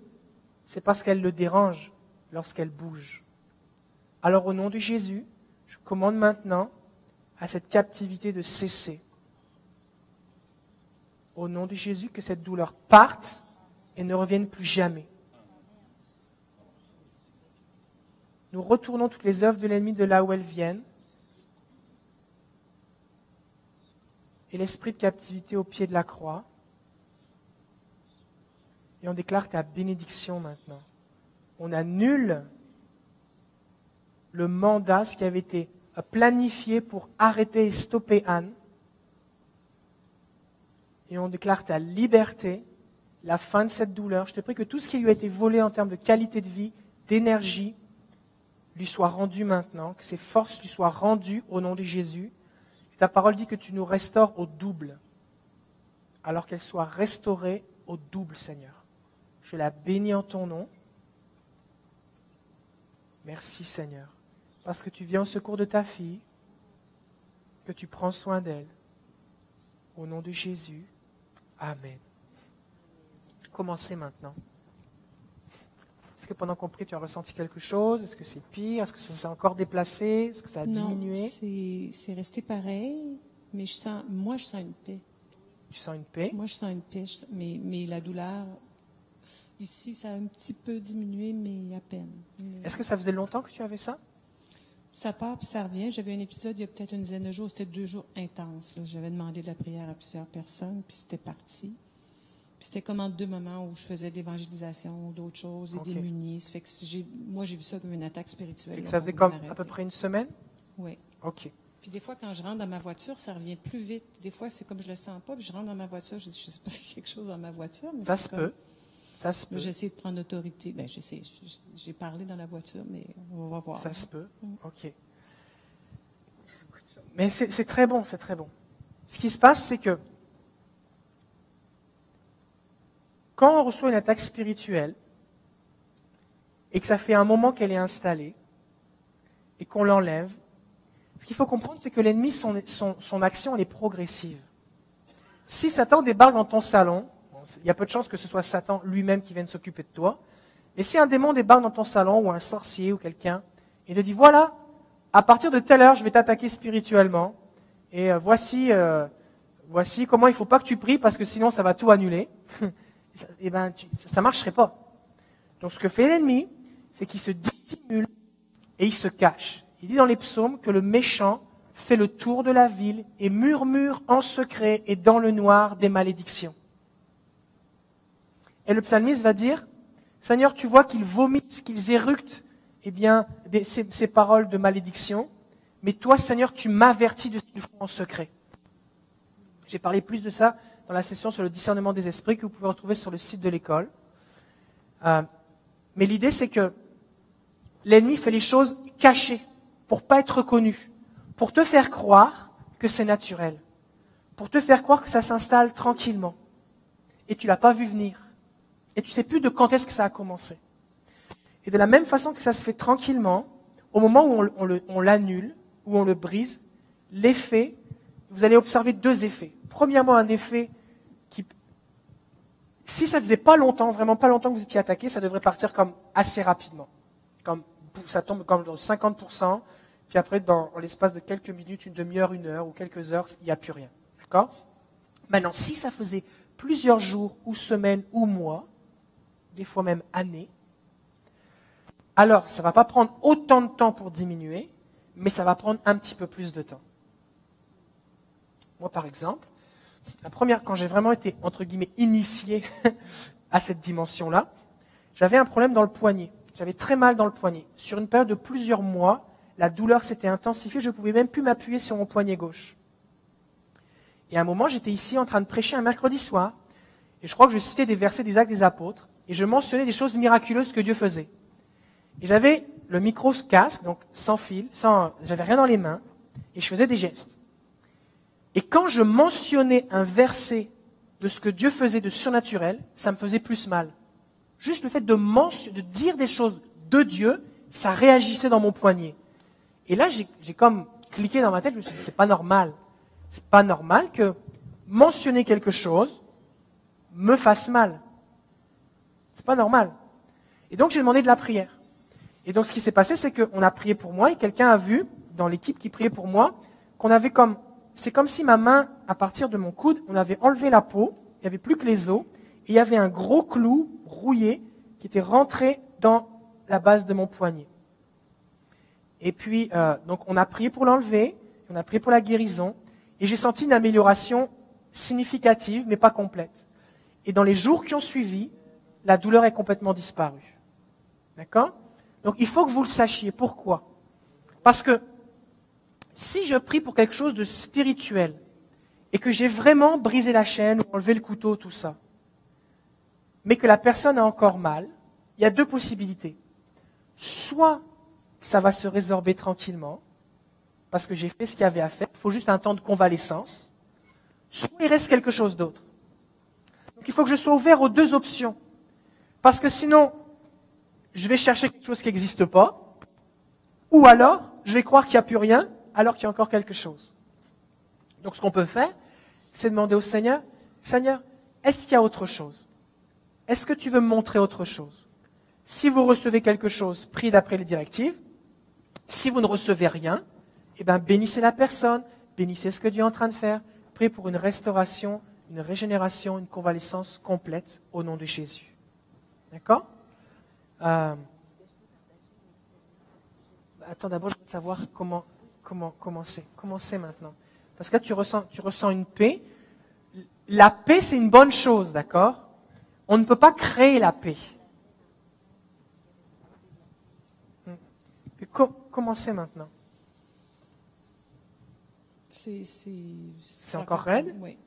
c'est parce qu'elle le dérange lorsqu'elle bouge. Alors au nom de Jésus, je commande maintenant à cette captivité de cesser. Au nom de Jésus, que cette douleur parte et ne revienne plus jamais. Nous retournons toutes les œuvres de l'ennemi de là où elles viennent. Et l'esprit de captivité au pied de la croix. Et on déclare ta bénédiction maintenant. On annule le mandat, ce qui avait été planifié pour arrêter et stopper Anne. Et on déclare ta liberté, la fin de cette douleur. Je te prie que tout ce qui lui a été volé en termes de qualité de vie, d'énergie, lui soit rendu maintenant, que ses forces lui soient rendues au nom de Jésus. Ta parole dit que tu nous restaures au double, alors qu'elle soit restaurée au double, Seigneur. Je la bénis en ton nom. Merci, Seigneur, parce que tu viens au secours de ta fille, que tu prends soin d'elle. Au nom de Jésus. Amen. Commencez maintenant. Est-ce que pendant qu'on prie, tu as ressenti quelque chose? Est-ce que c'est pire? Est-ce que ça s'est encore déplacé? Est-ce que ça a diminué? c'est resté pareil, mais je sens, moi, je sens une paix. Tu sens une paix? Moi, je sens une paix, mais, mais la douleur, ici, ça a un petit peu diminué, mais à peine. Est-ce que ça faisait longtemps que tu avais ça? Ça part puis ça revient. J'avais un épisode il y a peut-être une dizaine de jours, c'était deux jours intenses. J'avais demandé de la prière à plusieurs personnes, puis c'était parti c'était comme en deux moments où je faisais de l'évangélisation, d'autres choses, et démunis. Fait que moi, j'ai vu ça comme une attaque spirituelle. ça faisait comme à peu près une semaine? Oui. OK. Puis des fois, quand je rentre dans ma voiture, ça revient plus vite. Des fois, c'est comme je le sens pas, puis je rentre dans ma voiture, je dis, je sais pas s'il y a quelque chose dans ma voiture. Mais ça se peut. Ça se peut. J'essaie de prendre l'autorité. Ben, j'essaie. J'ai parlé dans la voiture, mais on va voir. Ça se peut. Mm. OK. Mais c'est très bon, c'est très bon. Ce qui se passe, c'est que quand on reçoit une attaque spirituelle et que ça fait un moment qu'elle est installée et qu'on l'enlève, ce qu'il faut comprendre, c'est que l'ennemi, son, action, elle est progressive. Si Satan débarque dans ton salon, il y a peu de chances que ce soit Satan lui-même qui vienne s'occuper de toi, mais si un démon débarque dans ton salon ou un sorcier ou quelqu'un et te dit voilà, à partir de telle heure, je vais t'attaquer spirituellement et euh, voici, euh, voici comment il ne faut pas que tu pries parce que sinon ça va tout annuler. eh ben, ça ne marcherait pas. Donc ce que fait l'ennemi, c'est qu'il se dissimule et il se cache. Il dit dans les psaumes que le méchant fait le tour de la ville et murmure en secret et dans le noir des malédictions. Et le psalmiste va dire, Seigneur, tu vois qu'ils vomissent, qu'ils éructent eh bien, ces paroles de malédiction, mais toi, Seigneur, tu m'avertis de ce qu'ils font en secret. J'ai parlé plus de ça la session sur le discernement des esprits que vous pouvez retrouver sur le site de l'école. Euh, mais l'idée, c'est que l'ennemi fait les choses cachées pour pas être reconnu, pour te faire croire que c'est naturel, pour te faire croire que ça s'installe tranquillement. Et tu l'as pas vu venir. Et tu sais plus de quand est-ce que ça a commencé. Et de la même façon que ça se fait tranquillement, au moment où on l'annule, où on le brise, l'effet, vous allez observer deux effets. Premièrement, un effet si ça faisait pas longtemps, vraiment pas longtemps que vous étiez attaqué, ça devrait partir comme assez rapidement. Comme, ça tombe comme dans 50%, puis après, dans l'espace de quelques minutes, une demi-heure, une heure ou quelques heures, il n'y a plus rien. D'accord? Maintenant, si ça faisait plusieurs jours ou semaines ou mois, des fois même années, alors ça ne va pas prendre autant de temps pour diminuer, mais ça va prendre un petit peu plus de temps. Moi, par exemple, la première, quand j'ai vraiment été, entre guillemets, initié à cette dimension-là, j'avais un problème dans le poignet. J'avais très mal dans le poignet. Sur une période de plusieurs mois, la douleur s'était intensifiée, je ne pouvais même plus m'appuyer sur mon poignet gauche. Et à un moment, j'étais ici en train de prêcher un mercredi soir, et je crois que je citais des versets des actes des apôtres, et je mentionnais des choses miraculeuses que Dieu faisait. Et j'avais le micro casque, donc sans fil, sans, j'avais rien dans les mains, et je faisais des gestes. Et quand je mentionnais un verset de ce que Dieu faisait de surnaturel, ça me faisait plus mal. Juste le fait de, de dire des choses de Dieu, ça réagissait dans mon poignet. Et là, j'ai comme cliqué dans ma tête, je me suis dit, c'est pas normal. C'est pas normal que mentionner quelque chose me fasse mal. C'est pas normal. Et donc, j'ai demandé de la prière. Et donc, ce qui s'est passé, c'est qu'on a prié pour moi et quelqu'un a vu, dans l'équipe qui priait pour moi, qu'on avait comme, c'est comme si ma main, à partir de mon coude, on avait enlevé la peau, il n'y avait plus que les os, et il y avait un gros clou rouillé qui était rentré dans la base de mon poignet. Et puis, euh, donc, on a prié pour l'enlever, on a prié pour la guérison, et j'ai senti une amélioration significative, mais pas complète. Et dans les jours qui ont suivi, la douleur est complètement disparue. D'accord? Donc il faut que vous le sachiez. Pourquoi? Parce que si je prie pour quelque chose de spirituel et que j'ai vraiment brisé la chaîne ou enlevé le couteau, tout ça, mais que la personne a encore mal, il y a deux possibilités. Soit ça va se résorber tranquillement, parce que j'ai fait ce qu'il y avait à faire, il faut juste un temps de convalescence, soit il reste quelque chose d'autre. Donc il faut que je sois ouvert aux deux options. Parce que sinon, je vais chercher quelque chose qui n'existe pas, ou alors, je vais croire qu'il n'y a plus rien, alors qu'il y a encore quelque chose. Donc ce qu'on peut faire, c'est demander au Seigneur, Seigneur, est-ce qu'il y a autre chose? Est-ce que tu veux me montrer autre chose? Si vous recevez quelque chose, priez d'après les directives. Si vous ne recevez rien, eh bien, bénissez la personne, bénissez ce que Dieu est en train de faire, priez pour une restauration, une régénération, une convalescence complète au nom de Jésus. D'accord? Euh, Attends, d'abord, je veux savoir comment, comment. Comment c'est maintenant Parce que là, tu ressens, tu ressens une paix. La paix, c'est une bonne chose, d'accord? On ne peut pas créer la paix. Comment c'est maintenant? C'est encore raide? Oui.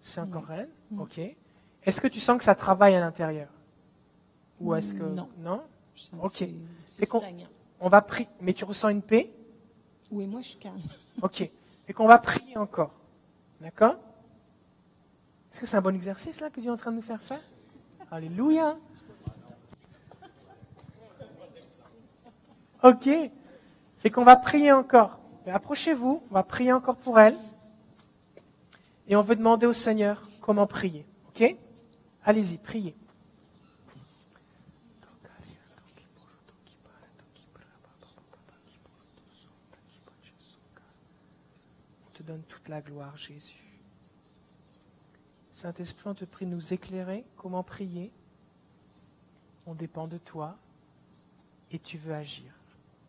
C'est encore raide? Mm. Ok. Est-ce que tu sens que ça travaille à l'intérieur? Ou est-ce que. Non. Non? Je sens que Ok. c'est- stagnant. On va prier. Mais tu ressens une paix? Oui, moi, je calme. Ok. Et qu'on va prier encore. D'accord? Est-ce que c'est un bon exercice là que Dieu est en train de nous faire faire? Alléluia. Ok. Fait qu'on va prier encore. Approchez-vous, on va prier encore pour elle. Et on veut demander au Seigneur comment prier. Ok? Allez-y, priez. On te donne toute la gloire, Jésus. Saint-Esprit, on te prie de nous éclairer comment prier. On dépend de toi et tu veux agir.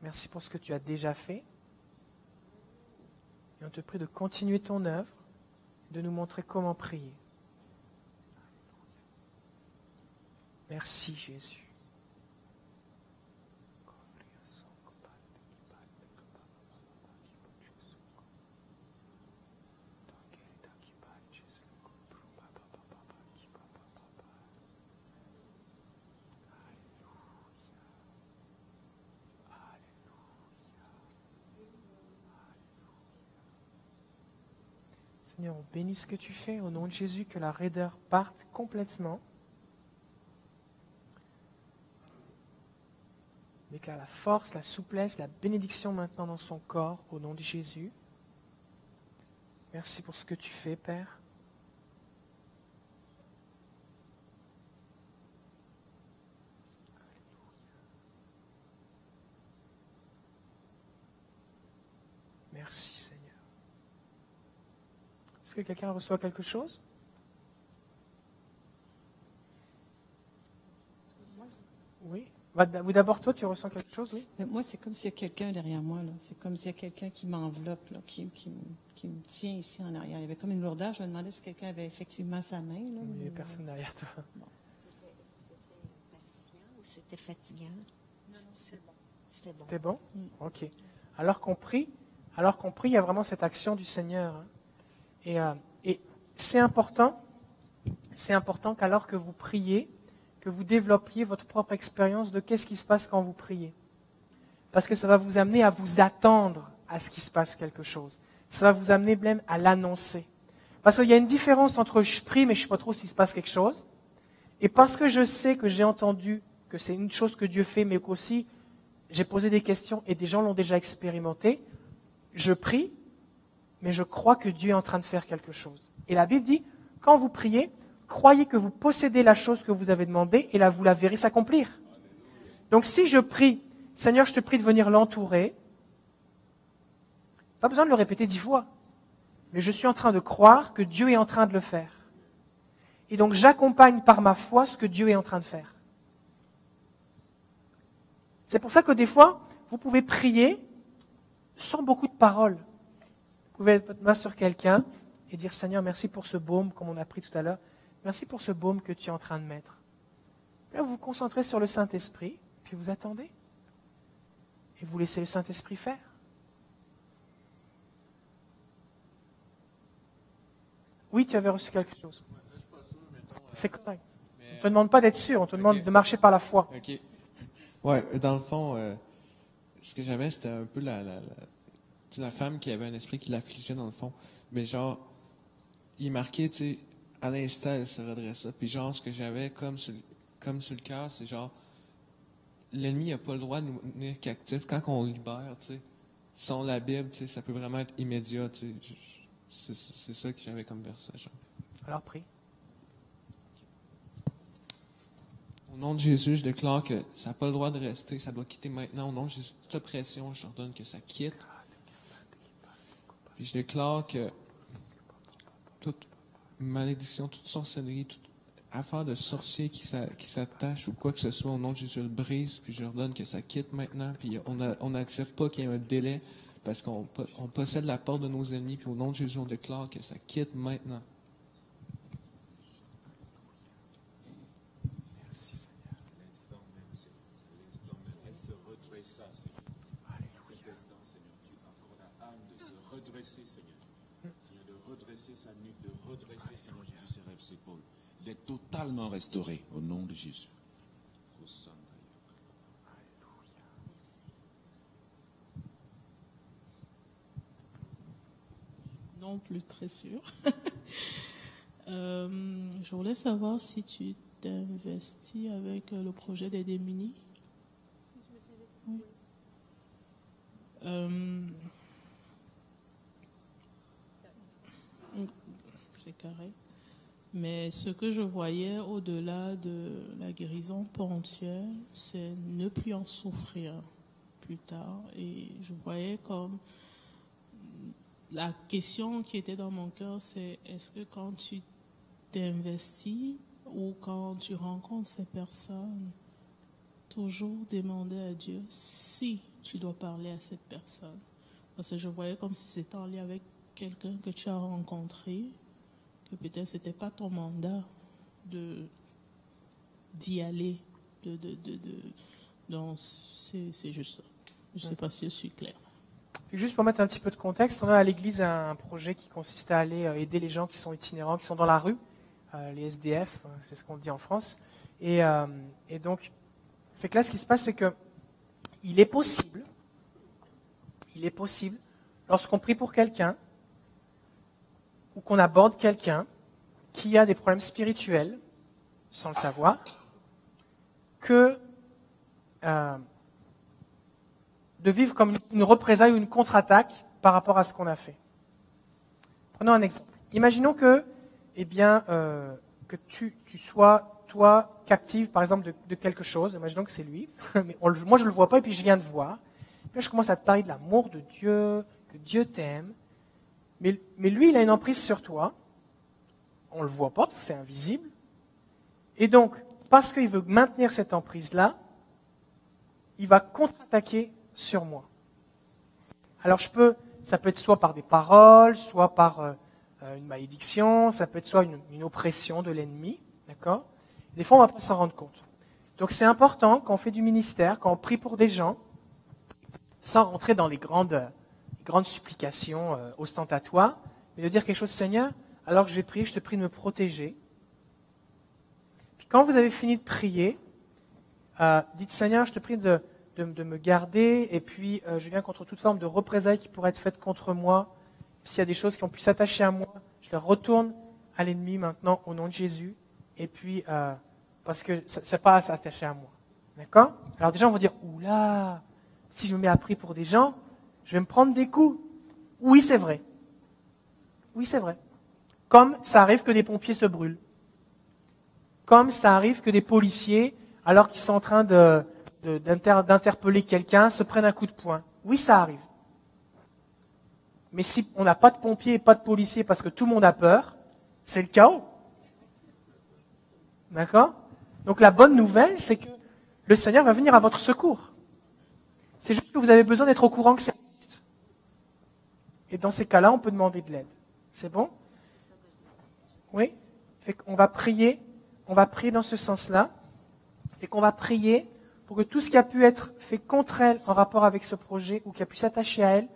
Merci pour ce que tu as déjà fait. Et on te prie de continuer ton œuvre, de nous montrer comment prier. Merci Jésus. Seigneur, on bénit ce que tu fais au nom de Jésus, que la raideur parte complètement. Déclare la force, la souplesse, la bénédiction maintenant dans son corps au nom de Jésus. Merci pour ce que tu fais, Père. Merci, Seigneur. Est-ce que quelqu'un reçoit quelque chose Oui Bah, Ou d'abord, toi, tu ressens quelque chose, oui Moi, c'est comme s'il y a quelqu'un derrière moi. C'est comme s'il y a quelqu'un qui m'enveloppe, qui, qui, me- qui me tient ici en arrière. Il y avait comme une lourdeur. Je me demandais si quelqu'un avait effectivement sa main. Là, Il n'y avait personne derrière toi. Que c'était pacifiant ou c'était fatigant? Bon. C'était bon. C'était bon? Mm. Ok. Alors qu'on prie, alors qu'on prie, il y a vraiment cette action du Seigneur. hein. Et, euh, et c'est important, c'est important qu'alors que vous priez, que vous développiez votre propre expérience de qu'est-ce qui se passe quand vous priez. Parce que ça va vous amener à vous attendre à ce qu'il se passe quelque chose. Ça va vous amener même à l'annoncer. Parce qu'il y a une différence entre je prie mais je ne sais pas trop s'il se passe quelque chose, et parce que je sais que j'ai entendu que c'est une chose que Dieu fait, mais qu'aussi j'ai posé des questions et des gens l'ont déjà expérimenté, je prie, mais je crois que Dieu est en train de faire quelque chose. Et la Bible dit, quand vous priez, croyez que vous possédez la chose que vous avez demandée et là, vous la verrez s'accomplir. Donc si je prie, Seigneur, je te prie de venir l'entourer, pas besoin de le répéter dix fois, mais je suis en train de croire que Dieu est en train de le faire. Et donc j'accompagne par ma foi ce que Dieu est en train de faire. C'est pour ça que des fois, vous pouvez prier sans beaucoup de paroles. Vous pouvez mettre votre main sur quelqu'un et dire Seigneur, merci pour ce baume, comme on a pris tout à l'heure. Merci pour ce baume que tu es en train de mettre. Là, vous vous concentrez sur le Saint-Esprit, puis vous attendez. Et vous laissez le Saint-Esprit faire. Oui, tu avais reçu quelque chose. C'est correct. On ne te demande pas d'être sûr, on te demande de marcher par la foi. OK. Ouais, dans le fond, euh, ce que j'avais, c'était un peu la, la femme qui avait un esprit qui l'affligeait, dans le fond. Mais genre, il est marqué, tu sais, à l'instant, elle se redressa. Puis genre, ce que j'avais comme sur, le- comme sur le cœur, c'est genre, l'ennemi n'a pas le droit de nous tenir captifs. Quand on le libère, tu sais, sans la Bible, tu sais, ça peut vraiment être immédiat, tu sais. C'est c'est ça que j'avais comme verset, genre. Alors prie. Au nom de Jésus, je déclare que ça n'a pas le droit de rester, ça doit quitter maintenant. Au nom de Jésus, toute oppression, je ordonne que ça quitte. Je déclare que toute malédiction, toute sorcellerie, toute affaire de sorcier qui s'a- qui s'attache ou quoi que ce soit, au nom de Jésus, je le brise, puis je ordonne que ça quitte maintenant. Puis on n'accepte pas qu'il y ait un délai parce qu'on po- on possède la porte de nos ennemis. Puis au nom de Jésus, on déclare que ça quitte maintenant. L'instant même, c'est- l'instant même, elle se redressa, Seigneur. Cet instant, Seigneur, tu accordes à Anne de se redresser, Seigneur. Seigneur, de redresser sa nuque, de redresser, Seigneur Jésus, ses rêves, ses épaules. D'être totalement restauré au nom de Jésus. Non plus très sûr. Euh, je voulais savoir si tu t'investis avec le projet des démunis. Euh, c'est carré. Mais ce que je voyais au-delà de la guérison ponctuelle, c'est ne plus en souffrir plus tard. Et je voyais comme la question qui était dans mon cœur, c'est est-ce que quand tu t'investis ou quand tu rencontres ces personnes, toujours demander à Dieu si tu dois parler à cette personne? Parce que je voyais comme si c'était en lien avec quelqu'un que tu as rencontré, que peut-être c'était pas ton mandat d'y aller. De, de, de, de, c'est juste ça. Je ne sais pas si je suis claire. Puis juste pour mettre un petit peu de contexte, on a à l'église un projet qui consiste à aller euh, aider les gens qui sont itinérants, qui sont dans la rue, euh, les SDF, euh, c'est ce qu'on dit en France. Et, euh, et donc, fait que là, ce qui se passe, c'est que il est possible, il est possible, lorsqu'on prie pour quelqu'un ou qu'on aborde quelqu'un qui a des problèmes spirituels, sans le savoir, que euh, de vivre comme une représaille ou une contre-attaque par rapport à ce qu'on a fait. Prenons un exemple. Imaginons que, eh bien, euh, que tu, sois, toi, captive, par exemple, de, quelque chose. Imaginons que c'est lui. Mais moi, je ne le vois pas et puis je viens de voir. Puis là, je commence à te parler de l'amour de Dieu, que Dieu t'aime. Mais, lui, il a une emprise sur toi. On ne le voit pas parce que c'est invisible. Et donc, parce qu'il veut maintenir cette emprise-là, il va contre-attaquer sur moi. Alors je peux, ça peut être soit par des paroles, soit par euh, euh, une malédiction, ça peut être soit une, oppression de l'ennemi, d'accord? Des fois, on va pas s'en rendre compte. Donc c'est important quand on fait du ministère, quand on prie pour des gens, sans rentrer dans les grandes, les grandes supplications euh, ostentatoires, mais de dire quelque chose, Seigneur, alors que je vais prier, je te prie de me protéger. Puis quand vous avez fini de prier, euh, dites Seigneur, je te prie de, de, me garder, et puis euh, je viens contre toute forme de représailles qui pourraient être faites contre moi. S'il y a des choses qui ont pu s'attacher à moi, je les retourne à l'ennemi maintenant au nom de Jésus. Et puis, euh, parce que ça n'est pas à s'attacher à moi. D'accord? Alors des gens vont dire, oula, si je me mets à prier pour des gens, je vais me prendre des coups. Oui, c'est vrai. Oui, c'est vrai. Comme ça arrive que des pompiers se brûlent. Comme ça arrive que des policiers, alors qu'ils sont en train d'interpeller quelqu'un, se prennent un coup de poing. Oui, ça arrive. Mais si on n'a pas de pompiers et pas de policiers parce que tout le monde a peur, c'est le chaos. D'accord? Donc la bonne nouvelle, c'est que le Seigneur va venir à votre secours. C'est juste que vous avez besoin d'être au courant que existe. Et dans ces cas-là, on peut demander de l'aide. C'est bon? Oui? Fait qu'on va prier, on va prier dans ce sens-là. Fait qu'on va prier pour que tout ce qui a pu être fait contre elle en rapport avec ce projet ou qui a pu s'attacher à elle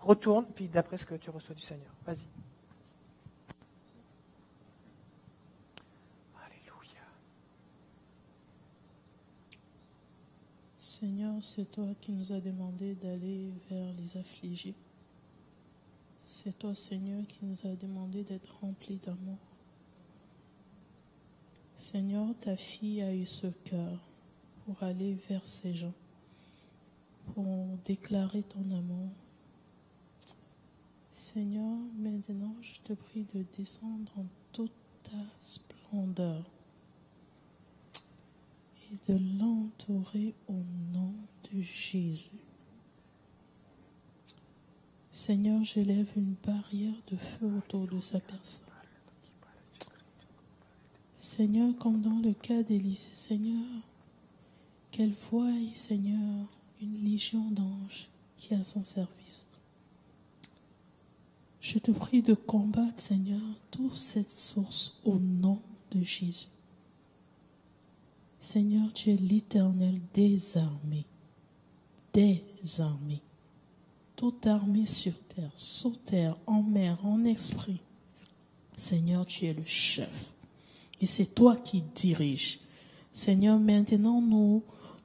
retourne, puis d'après ce que tu reçois du Seigneur. Vas-y. Alléluia. Seigneur, c'est toi qui nous as demandé d'aller vers les affligés. C'est toi, Seigneur, qui nous a demandé d'être remplis d'amour. Seigneur, ta fille a eu ce cœur pour aller vers ces gens, pour déclarer ton amour. Seigneur, maintenant, je te prie de descendre en toute ta splendeur et de l'entourer au nom de Jésus. Seigneur, j'élève une barrière de feu autour de sa personne. Seigneur, comme dans le cas d'Élisée, Seigneur, qu'elle voie, Seigneur, une légion d'anges qui est à son service. Je te prie de combattre, Seigneur, toute cette source au nom de Jésus. Seigneur, tu es l'éternel des armées. Des armées. Toute armée sur terre, sous terre, en mer, en esprit. Seigneur, tu es le chef. Et c'est toi qui diriges. Seigneur, maintenant nous,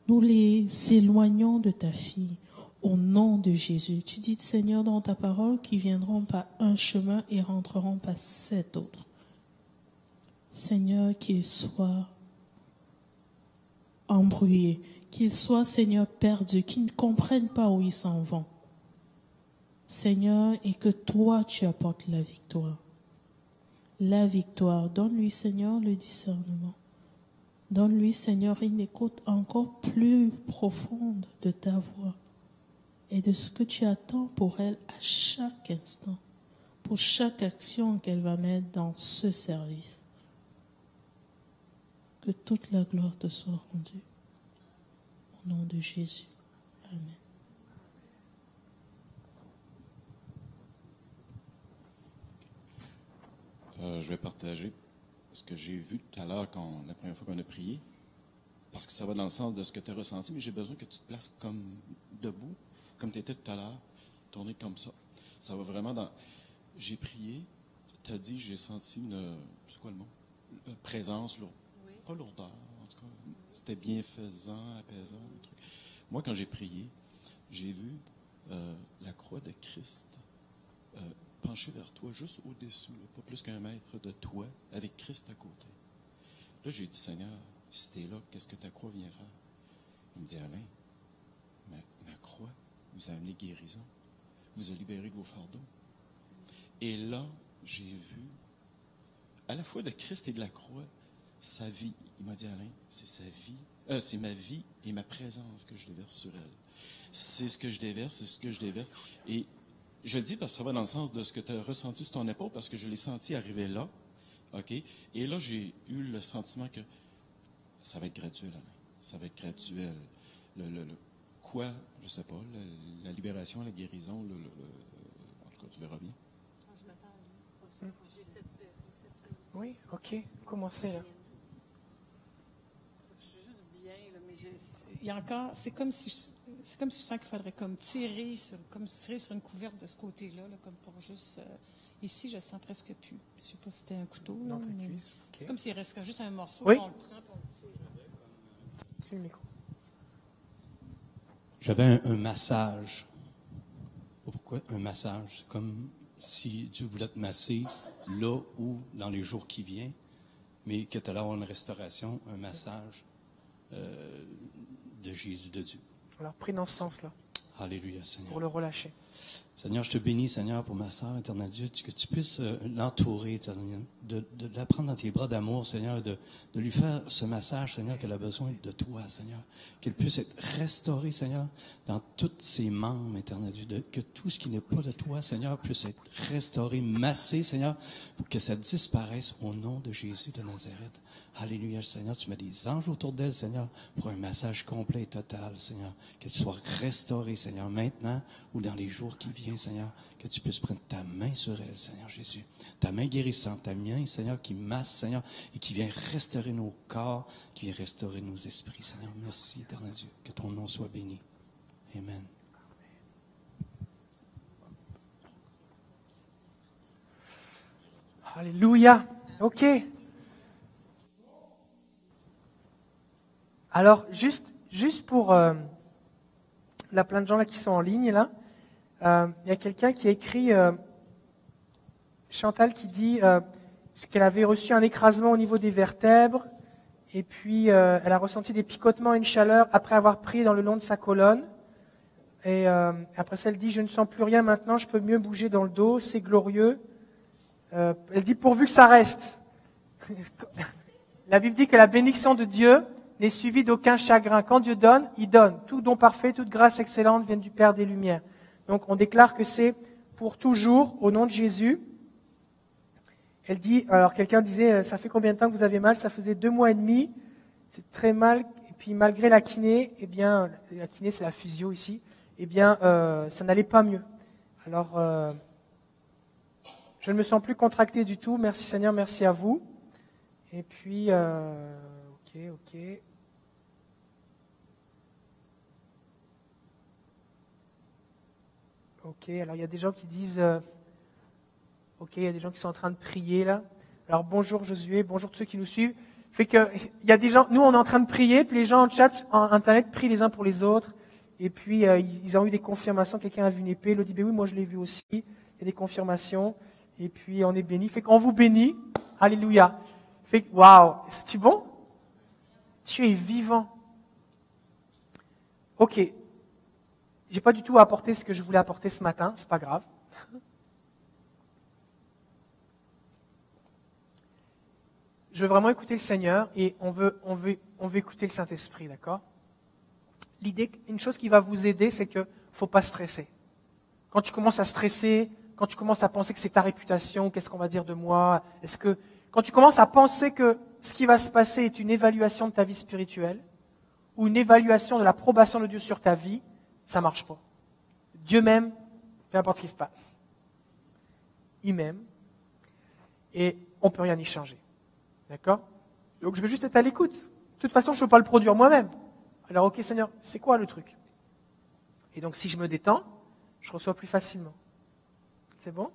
nous les éloignons de ta fille. Au nom de Jésus. Tu dis, Seigneur, dans ta parole, qu'ils viendront par un chemin et rentreront par sept autres. Seigneur, qu'ils soient embrouillés, qu'ils soient, Seigneur, perdus, qu'ils ne comprennent pas où ils s'en vont. Seigneur, et que toi, tu apportes la victoire. La victoire. Donne-lui, Seigneur, le discernement. Donne-lui, Seigneur, une écoute encore plus profonde de ta voix et de ce que tu attends pour elle à chaque instant, pour chaque action qu'elle va mettre dans ce service. Que toute la gloire te soit rendue. Au nom de Jésus. Amen. Euh, je vais partager ce que j'ai vu tout à l'heure la première fois qu'on a prié, parce que ça va dans le sens de ce que tu as ressenti, mais j'ai besoin que tu te places comme debout, comme tu étais tout à l'heure, tourné comme ça. Ça va vraiment dans. J'ai prié, tu as dit, j'ai senti une. C'est quoi le mot? Présence, lourde. Pas lourdeur, en tout cas. C'était bienfaisant, apaisant, le truc. Moi, quand j'ai prié, j'ai vu euh, la croix de Christ euh, penchée vers toi, juste au-dessus, là, pas plus qu'un mètre de toi, avec Christ à côté. Là, j'ai dit, Seigneur, si t'es là, qu'est-ce que ta croix vient faire? Il me dit, Alain, ma, ma croix vous a amené guérison, vous a libéré de vos fardeaux. Et là, j'ai vu, à la fois de Christ et de la croix, sa vie. Il m'a dit, Alain, c'est sa vie, euh, c'est ma vie et ma présence que je déverse sur elle. C'est ce que je déverse, c'est ce que je déverse. Et je le dis parce que ça va dans le sens de ce que tu as ressenti sur ton épaule, parce que je l'ai senti arriver là. OK? Et là, j'ai eu le sentiment que ça va être graduel, Alain. Ça va être graduel. Le, le- le- quoi, je sais pas, le- la libération, la guérison, le- le- le- en tout cas, tu verras bien. Oui, ok. Commencez là? Je suis juste bien, là, mais j'ai- c'est- il y a encore, c'est comme si, je- c'est comme si je sens qu'il faudrait comme tirer sur, comme tirer sur une couverte de ce côté-là, là, comme pour juste. euh, ici, je sens presque plus. Je sais pas si c'était un couteau. là, mais. C'est comme s'il resterait juste un morceau. Oui. On le prend, on le tire. Suis le micro. J'avais un, un massage. Pourquoi un massage? Comme si Dieu voulait te masser là ou dans les jours qui viennent, mais que tu allais avoir une restauration, un massage euh, de Jésus, de Dieu. Alors, pris dans ce sens-là, Alléluia, Seigneur. pour le relâcher. Seigneur, je te bénis, Seigneur, pour ma sœur, éternel Dieu, que tu puisses euh, l'entourer, éternel, de, de la prendre dans tes bras d'amour, Seigneur, de, de lui faire ce massage, Seigneur, qu'elle a besoin de toi, Seigneur. Qu'elle puisse être restaurée, Seigneur, dans toutes ses membres, éternel Dieu. de- que tout ce qui n'est pas de toi, Seigneur, puisse être restauré, massé, Seigneur, pour que ça disparaisse au nom de Jésus de Nazareth. Alléluia, Seigneur. Tu mets des anges autour d'elle, Seigneur, pour un massage complet et total, Seigneur. Qu'elle soit restaurée, Seigneur, maintenant ou dans les jours qui viennent, Seigneur. Que tu puisses prendre ta main sur elle, Seigneur Jésus. Ta main guérissante, ta main, Seigneur, qui masse, Seigneur, et qui vient restaurer nos corps, qui vient restaurer nos esprits, Seigneur. Merci, éternel Dieu. Que ton nom soit béni. Amen. Alléluia. Ok. Alors, juste, juste pour... euh, il y a plein de gens là qui sont en ligne, là. Euh, il y a quelqu'un qui a écrit... euh, Chantal qui dit euh, qu'elle avait reçu un écrasement au niveau des vertèbres et puis elle a ressenti des picotements et une chaleur après avoir pris dans le long de sa colonne. Et après ça, elle dit, je ne sens plus rien maintenant, je peux mieux bouger dans le dos, c'est glorieux. Elle dit, pourvu que ça reste. la Bible dit que la bénédiction de Dieu n'est suivie d'aucun chagrin. Quand Dieu donne, il donne. Tout don parfait, toute grâce excellente viennent du Père des Lumières. Donc on déclare que c'est pour toujours, au nom de Jésus. Elle dit, alors quelqu'un disait, euh, ça fait combien de temps que vous avez mal? Ça faisait deux mois et demi. C'est très mal. Et puis malgré la kiné, eh bien, la kiné c'est la physio ici, eh bien, euh, ça n'allait pas mieux. Alors, euh, je ne me sens plus contracté du tout. Merci Seigneur, merci à vous. Et puis, ok, ok. Ok, alors il y a des gens qui disent, euh, ok, il y a des gens qui sont en train de prier là. Alors bonjour Josué, bonjour tous ceux qui nous suivent. Fait que il y a des gens, nous on est en train de prier, puis les gens en chat, en internet prient les uns pour les autres. Et puis euh, ils ont eu des confirmations. Quelqu'un a vu une épée, l'autre dit ben oui, moi je l'ai vu aussi. Il y a des confirmations. Et puis on est béni. Fait qu'on vous bénit. Alléluia. Fait que waouh, c'est bon? Tu es vivant. Ok. J'ai pas du tout apporté ce que je voulais apporter ce matin. C'est pas grave. Je veux vraiment écouter le Seigneur et on veut, on veut, on veut écouter le Saint-Esprit, d'accord? L'idée, une chose qui va vous aider, c'est que faut pas stresser. Quand tu commences à stresser, quand tu commences à penser que c'est ta réputation, qu'est-ce qu'on va dire de moi, est-ce que, quand tu commences à penser que ce qui va se passer est une évaluation de ta vie spirituelle ou une évaluation de l'approbation de Dieu sur ta vie, ça marche pas. Dieu m'aime, peu importe ce qui se passe. Il m'aime et on peut rien y changer. D'accord? Donc je vais juste être à l'écoute. De toute façon, je ne peux pas le produire moi-même. Alors, ok Seigneur, c'est quoi le truc? Et donc, si je me détends, je reçois plus facilement. C'est bon?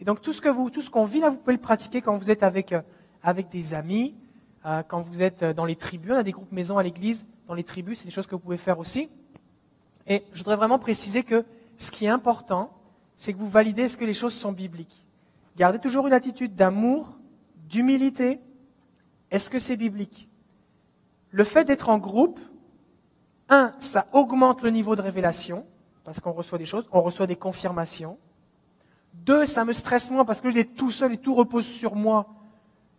Et donc, tout ce que vous, tout ce qu'on vit là, vous pouvez le pratiquer quand vous êtes avec, euh, avec des amis, euh, quand vous êtes dans les tribus. On a des groupes maisons à l'église, dans les tribus, c'est des choses que vous pouvez faire aussi. Et je voudrais vraiment préciser que ce qui est important, c'est que vous validez est-ce que les choses sont bibliques. Gardez toujours une attitude d'amour, d'humilité. Est-ce que c'est biblique? Le fait d'être en groupe, un, ça augmente le niveau de révélation, parce qu'on reçoit des choses, on reçoit des confirmations. Deux, ça me stresse moins parce que je tout seul et tout repose sur moi.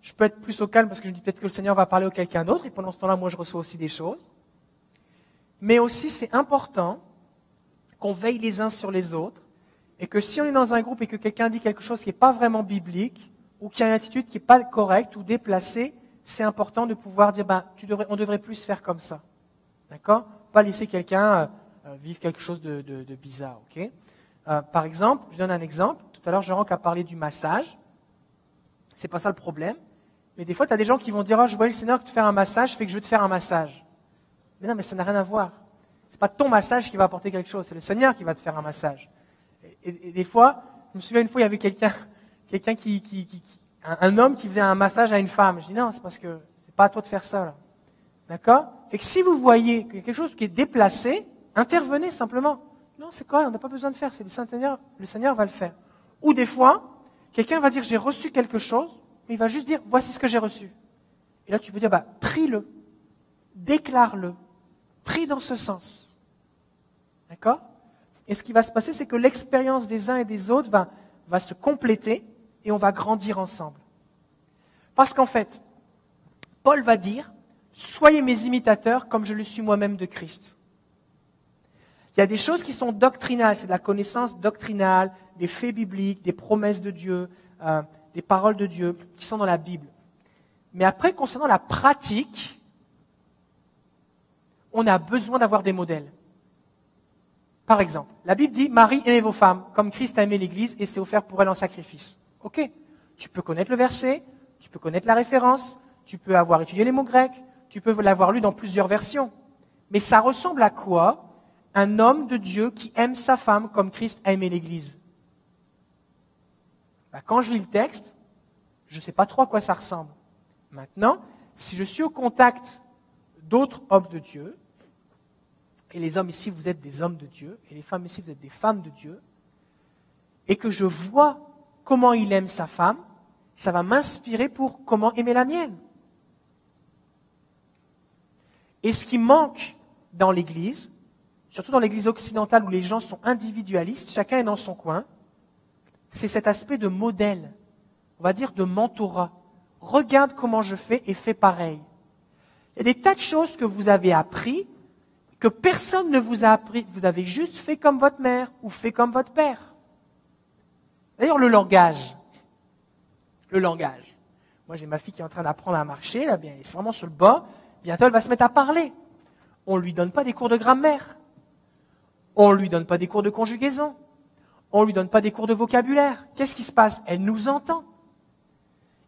Je peux être plus au calme parce que je dis peut-être que le Seigneur va parler à quelqu'un d'autre et pendant ce temps-là, moi, je reçois aussi des choses. Mais aussi, c'est important qu'on veille les uns sur les autres et que si on est dans un groupe et que quelqu'un dit quelque chose qui n'est pas vraiment biblique ou qui a une attitude qui n'est pas correcte ou déplacée, c'est important de pouvoir dire, ben, tu on devrait plus faire comme ça. D'accord? Pas laisser quelqu'un euh, euh, vivre quelque chose de, bizarre. Euh, par exemple, je donne un exemple. Tout à l'heure, Jean-Roch a parlé du massage. C'est pas ça le problème. Mais des fois, tu as des gens qui vont dire oh, Je voyais le Seigneur te faire un massage, fait que je veux te faire un massage. Mais non, mais ça n'a rien à voir. C'est pas ton massage qui va apporter quelque chose, c'est le Seigneur qui va te faire un massage. Et, des fois, je me souviens une fois, il y avait quelqu'un quelqu'un qui, un, homme qui faisait un massage à une femme. Je dis non, c'est parce que c'est pas à toi de faire ça. D'accord? Fait que si vous voyez quelque chose qui est déplacé, intervenez simplement. Non, c'est quoi? On n'a pas besoin de faire. C'est le Seigneur. Le Seigneur va le faire. Ou des fois, quelqu'un va dire j'ai reçu quelque chose, mais il va juste dire voici ce que j'ai reçu. Et là, tu peux dire bah prie-le, déclare-le, prie dans ce sens. D'accord? Et ce qui va se passer, c'est que l'expérience des uns et des autres va, va se compléter et on va grandir ensemble. Parce qu'en fait, Paul va dire Soyez mes imitateurs comme je le suis moi-même de Christ. Il y a des choses qui sont doctrinales, c'est de la connaissance doctrinale, des faits bibliques, des promesses de Dieu, euh, des paroles de Dieu qui sont dans la Bible. Mais après, concernant la pratique, on a besoin d'avoir des modèles. Par exemple, la Bible dit Marie, aimez vos femmes, comme Christ a aimé l'Église et s'est offert pour elle en sacrifice. Ok, tu peux connaître le verset, tu peux connaître la référence, tu peux avoir étudié les mots grecs, tu peux l'avoir lu dans plusieurs versions. Mais ça ressemble à quoi Un homme de Dieu qui aime sa femme comme Christ a aimé l'Église? Ben, quand je lis le texte, je ne sais pas trop à quoi ça ressemble. Maintenant, si je suis au contact d'autres hommes de Dieu, et les hommes ici, vous êtes des hommes de Dieu, et les femmes ici, vous êtes des femmes de Dieu, et que je vois comment il aime sa femme, ça va m'inspirer pour comment aimer la mienne. Et ce qui manque dans l'Église, surtout dans l'Église occidentale où les gens sont individualistes, chacun est dans son coin, c'est cet aspect de modèle, on va dire de mentorat. Regarde comment je fais et fais pareil. Il y a des tas de choses que vous avez appris que personne ne vous a appris. Vous avez juste fait comme votre mère ou fait comme votre père. D'ailleurs, le langage. Le langage. Moi, j'ai ma fille qui est en train d'apprendre à marcher, là, bien, elle est vraiment sur le bas. Bientôt, elle va se mettre à parler. On ne lui donne pas des cours de grammaire. On ne lui donne pas des cours de conjugaison. On ne lui donne pas des cours de vocabulaire. Qu'est-ce qui se passe? Elle nous entend.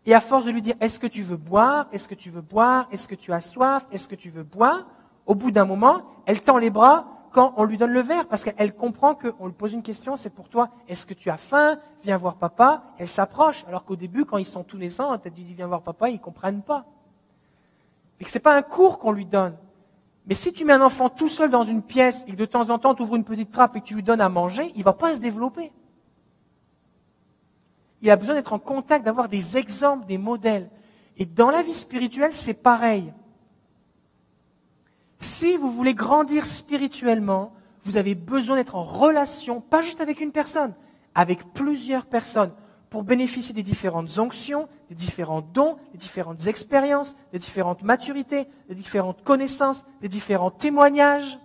Et à force de lui dire Est-ce que tu veux boire? Est-ce que tu veux boire? Est-ce que tu as soif? Est-ce que tu veux boire? Au bout d'un moment, elle tend les bras quand on lui donne le verre, parce qu'elle comprend qu'on lui pose une question, c'est pour toi, est-ce que tu as faim? Viens voir papa. Elle s'approche, alors qu'au début, quand ils sont tous naissants, elle peut-être dit viens voir papa, ils ne comprennent pas. Que ce n'est pas un cours qu'on lui donne. Mais si tu mets un enfant tout seul dans une pièce et que de temps en temps tu une petite trappe et que tu lui donnes à manger, il ne va pas se développer. Il a besoin d'être en contact, d'avoir des exemples, des modèles. Et dans la vie spirituelle, c'est pareil. Si vous voulez grandir spirituellement, vous avez besoin d'être en relation, pas juste avec une personne, avec plusieurs personnes, pour bénéficier des différentes onctions, des différents dons, des différentes expériences, des différentes maturités, des différentes connaissances, des différents témoignages.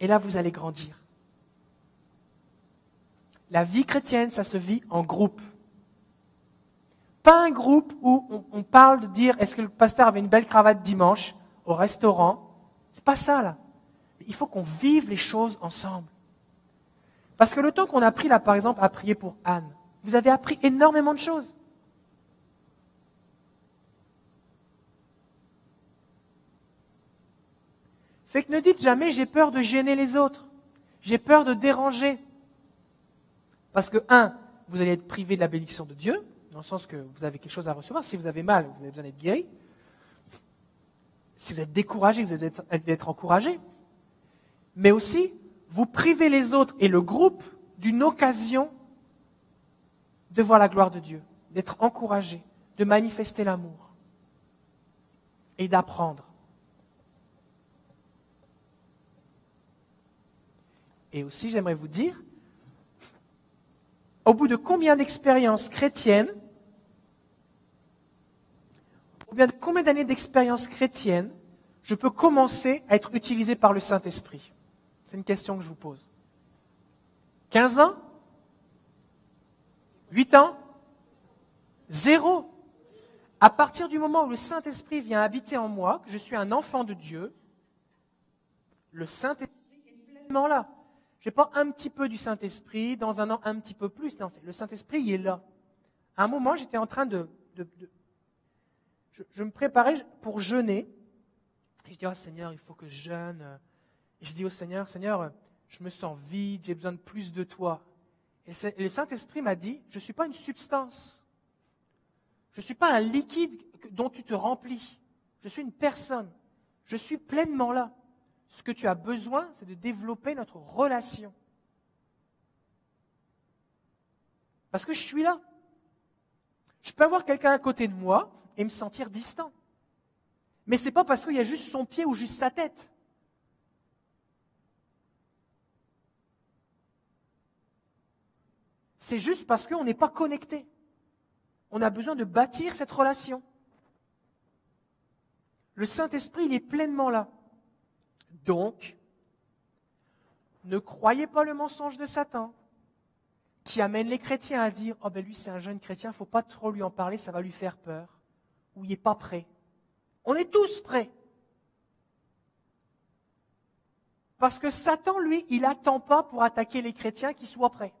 Et là, vous allez grandir. La vie chrétienne, ça se vit en groupe. Pas un groupe où on, parle de dire est-ce que le pasteur avait une belle cravate dimanche au restaurant? C'est pas ça là. Il faut qu'on vive les choses ensemble. Parce que le temps qu'on a pris là, par exemple, à prier pour Anne, vous avez appris énormément de choses. Fait que ne dites jamais j'ai peur de gêner les autres. J'ai peur de déranger. Parce que, un, vous allez être privé de la bénédiction de Dieu, dans le sens que vous avez quelque chose à recevoir. Si vous avez mal, vous avez besoin d'être guéri. Si vous êtes découragé, vous allez être encouragé. Mais aussi, vous privez les autres et le groupe d'une occasion de voir la gloire de Dieu, d'être encouragé, de manifester l'amour et d'apprendre. Et aussi, j'aimerais vous dire, au bout de combien d'expériences chrétiennes, bout de combien d'années d'expérience chrétienne, je peux commencer à être utilisé par le Saint-Esprit? C'est une question que je vous pose. 15 ans? 8 ans? Zéro? À partir du moment où le Saint-Esprit vient habiter en moi, que je suis un enfant de Dieu, le Saint-Esprit est pleinement là. Je n'ai pas un petit peu du Saint-Esprit, dans un an un petit peu plus. Non, le Saint-Esprit, il est là. À un moment, j'étais en train de... je, me préparais pour jeûner. Je dis, oh Seigneur, il faut que je jeûne. Je dis au Seigneur, Seigneur, je me sens vide, j'ai besoin de plus de toi. Et, le Saint-Esprit m'a dit, je ne suis pas une substance. Je ne suis pas un liquide dont tu te remplis. Je suis une personne. Je suis pleinement là. Ce que tu as besoin, c'est de développer notre relation. Parce que je suis là. Je peux avoir quelqu'un à côté de moi et me sentir distant. Mais ce n'est pas parce qu'il y a juste son pied ou juste sa tête. C'est juste parce qu'on n'est pas connecté. On a besoin de bâtir cette relation. Le Saint-Esprit, il est pleinement là. Donc, ne croyez pas le mensonge de Satan qui amène les chrétiens à dire Oh ben lui, c'est un jeune chrétien, il ne faut pas trop lui en parler, ça va lui faire peur. Ou il n'est pas prêt. On est tous prêts. Parce que Satan, lui, il n'attend pas pour attaquer les chrétiens qui soient prêts.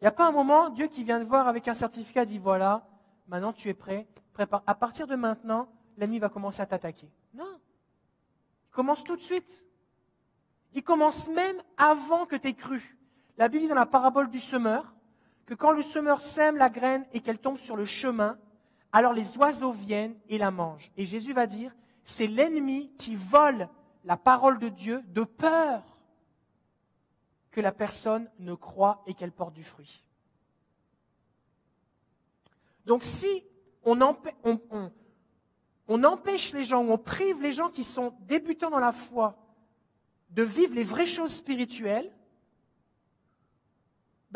Il n'y a pas un moment, Dieu qui vient de voir avec un certificat dit voilà, maintenant tu es prêt, prépare. À partir de maintenant, l'ennemi va commencer à t'attaquer. Non. Il commence tout de suite. Il commence même avant que tu aies cru. La Bible dit dans la parabole du semeur que quand le semeur sème la graine et qu'elle tombe sur le chemin, alors les oiseaux viennent et la mangent. Et Jésus va dire, c'est l'ennemi qui vole la parole de Dieu de peur que la personne ne croit et qu'elle porte du fruit. Donc si on, empêche les gens on prive les gens qui sont débutants dans la foi de vivre les vraies choses spirituelles,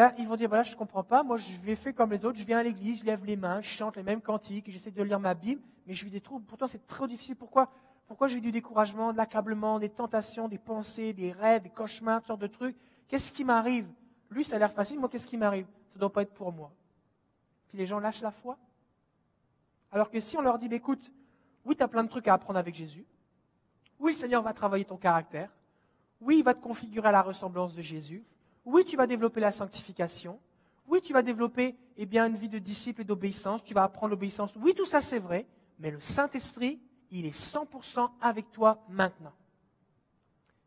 ben, ils vont dire, voilà, je ne comprends pas, moi je vais faire comme les autres, je viens à l'église, je lève les mains, je chante les mêmes cantiques, j'essaie de lire ma Bible, mais je vis des troubles. Pourtant, c'est trop difficile. Pourquoi? Pourquoi je vis du découragement, de l'accablement, des tentations, des pensées, des rêves, des cauchemars, toutes sortes de trucs? Qu'est-ce qui m'arrive? Lui, ça a l'air facile, moi, qu'est-ce qui m'arrive? Ça ne doit pas être pour moi. Puis les gens lâchent la foi. Alors que si on leur dit, bah, écoute, oui, tu as plein de trucs à apprendre avec Jésus. Oui, le Seigneur va travailler ton caractère. Oui, il va te configurer à la ressemblance de Jésus. Oui, tu vas développer la sanctification. Oui, tu vas développer eh bien, une vie de disciple et d'obéissance. Tu vas apprendre l'obéissance. Oui, tout ça, c'est vrai. Mais le Saint-Esprit, il est 100% avec toi maintenant.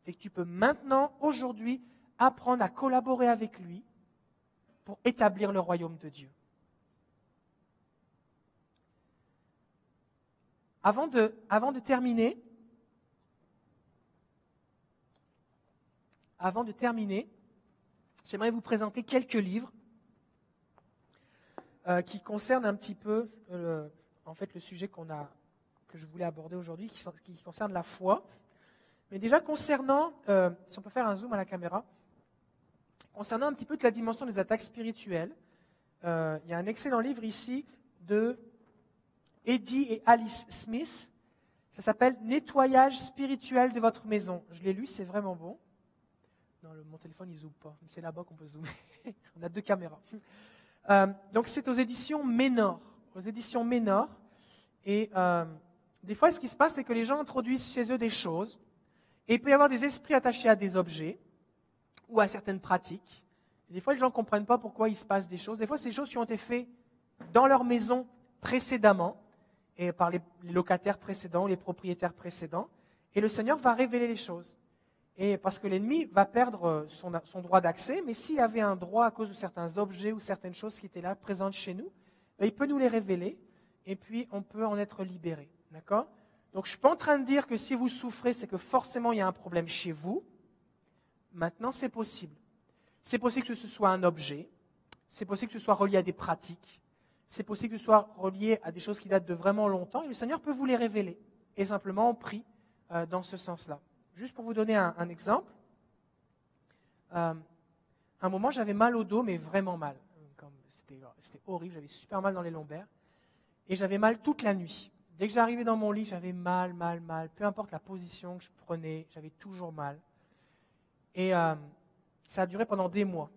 Et que tu peux maintenant, aujourd'hui, apprendre à collaborer avec lui pour établir le royaume de Dieu. Avant de terminer, avant de terminer, j'aimerais vous présenter quelques livres euh, qui concernent un petit peu euh, en fait, le sujet qu'on a, que je voulais aborder aujourd'hui, qui, concerne la foi. Mais déjà concernant, euh, si on peut faire un zoom à la caméra, concernant un petit peu toute la dimension des attaques spirituelles, il y a un excellent livre ici de Eddie et Alice Smith. Ça s'appelle Nettoyage spirituel de votre maison. Je l'ai lu, c'est vraiment bon. Non, mon téléphone, il zoome pas. C'est là-bas qu'on peut zoomer. On a deux caméras. Euh, donc, c'est aux éditions Ménor. Aux éditions Ménor. Et euh, des fois, ce qui se passe, c'est que les gens introduisent chez eux des choses. Et il peut y avoir des esprits attachés à des objets ou à certaines pratiques. des fois, les gens ne comprennent pas pourquoi il se passe des choses. Des fois, c'est des choses qui ont été faites dans leur maison précédemment, et par les, locataires précédents, les propriétaires précédents. Et le Seigneur va révéler les choses. Et parce que l'ennemi va perdre son, son droit d'accès, mais s'il avait un droit à cause de certains objets ou certaines choses qui étaient là, présentes chez nous, ben, il peut nous les révéler, et puis on peut en être libéré. D'accord? Donc je ne suis pas en train de dire que si vous souffrez, c'est que forcément il y a un problème chez vous. Maintenant, c'est possible. C'est possible que ce soit un objet, c'est possible que ce soit relié à des pratiques, c'est possible que ce soit relié à des choses qui datent de vraiment longtemps, et le Seigneur peut vous les révéler. Et simplement, on prie euh, dans ce sens-là. Juste pour vous donner un, exemple, euh, un moment, j'avais mal au dos, mais vraiment mal. C'était horrible, j'avais super mal dans les lombaires, et j'avais mal toute la nuit. Dès que j'arrivais dans mon lit, j'avais mal, mal, mal. Peu importe la position que je prenais, j'avais toujours mal. Et euh, ça a duré pendant des mois.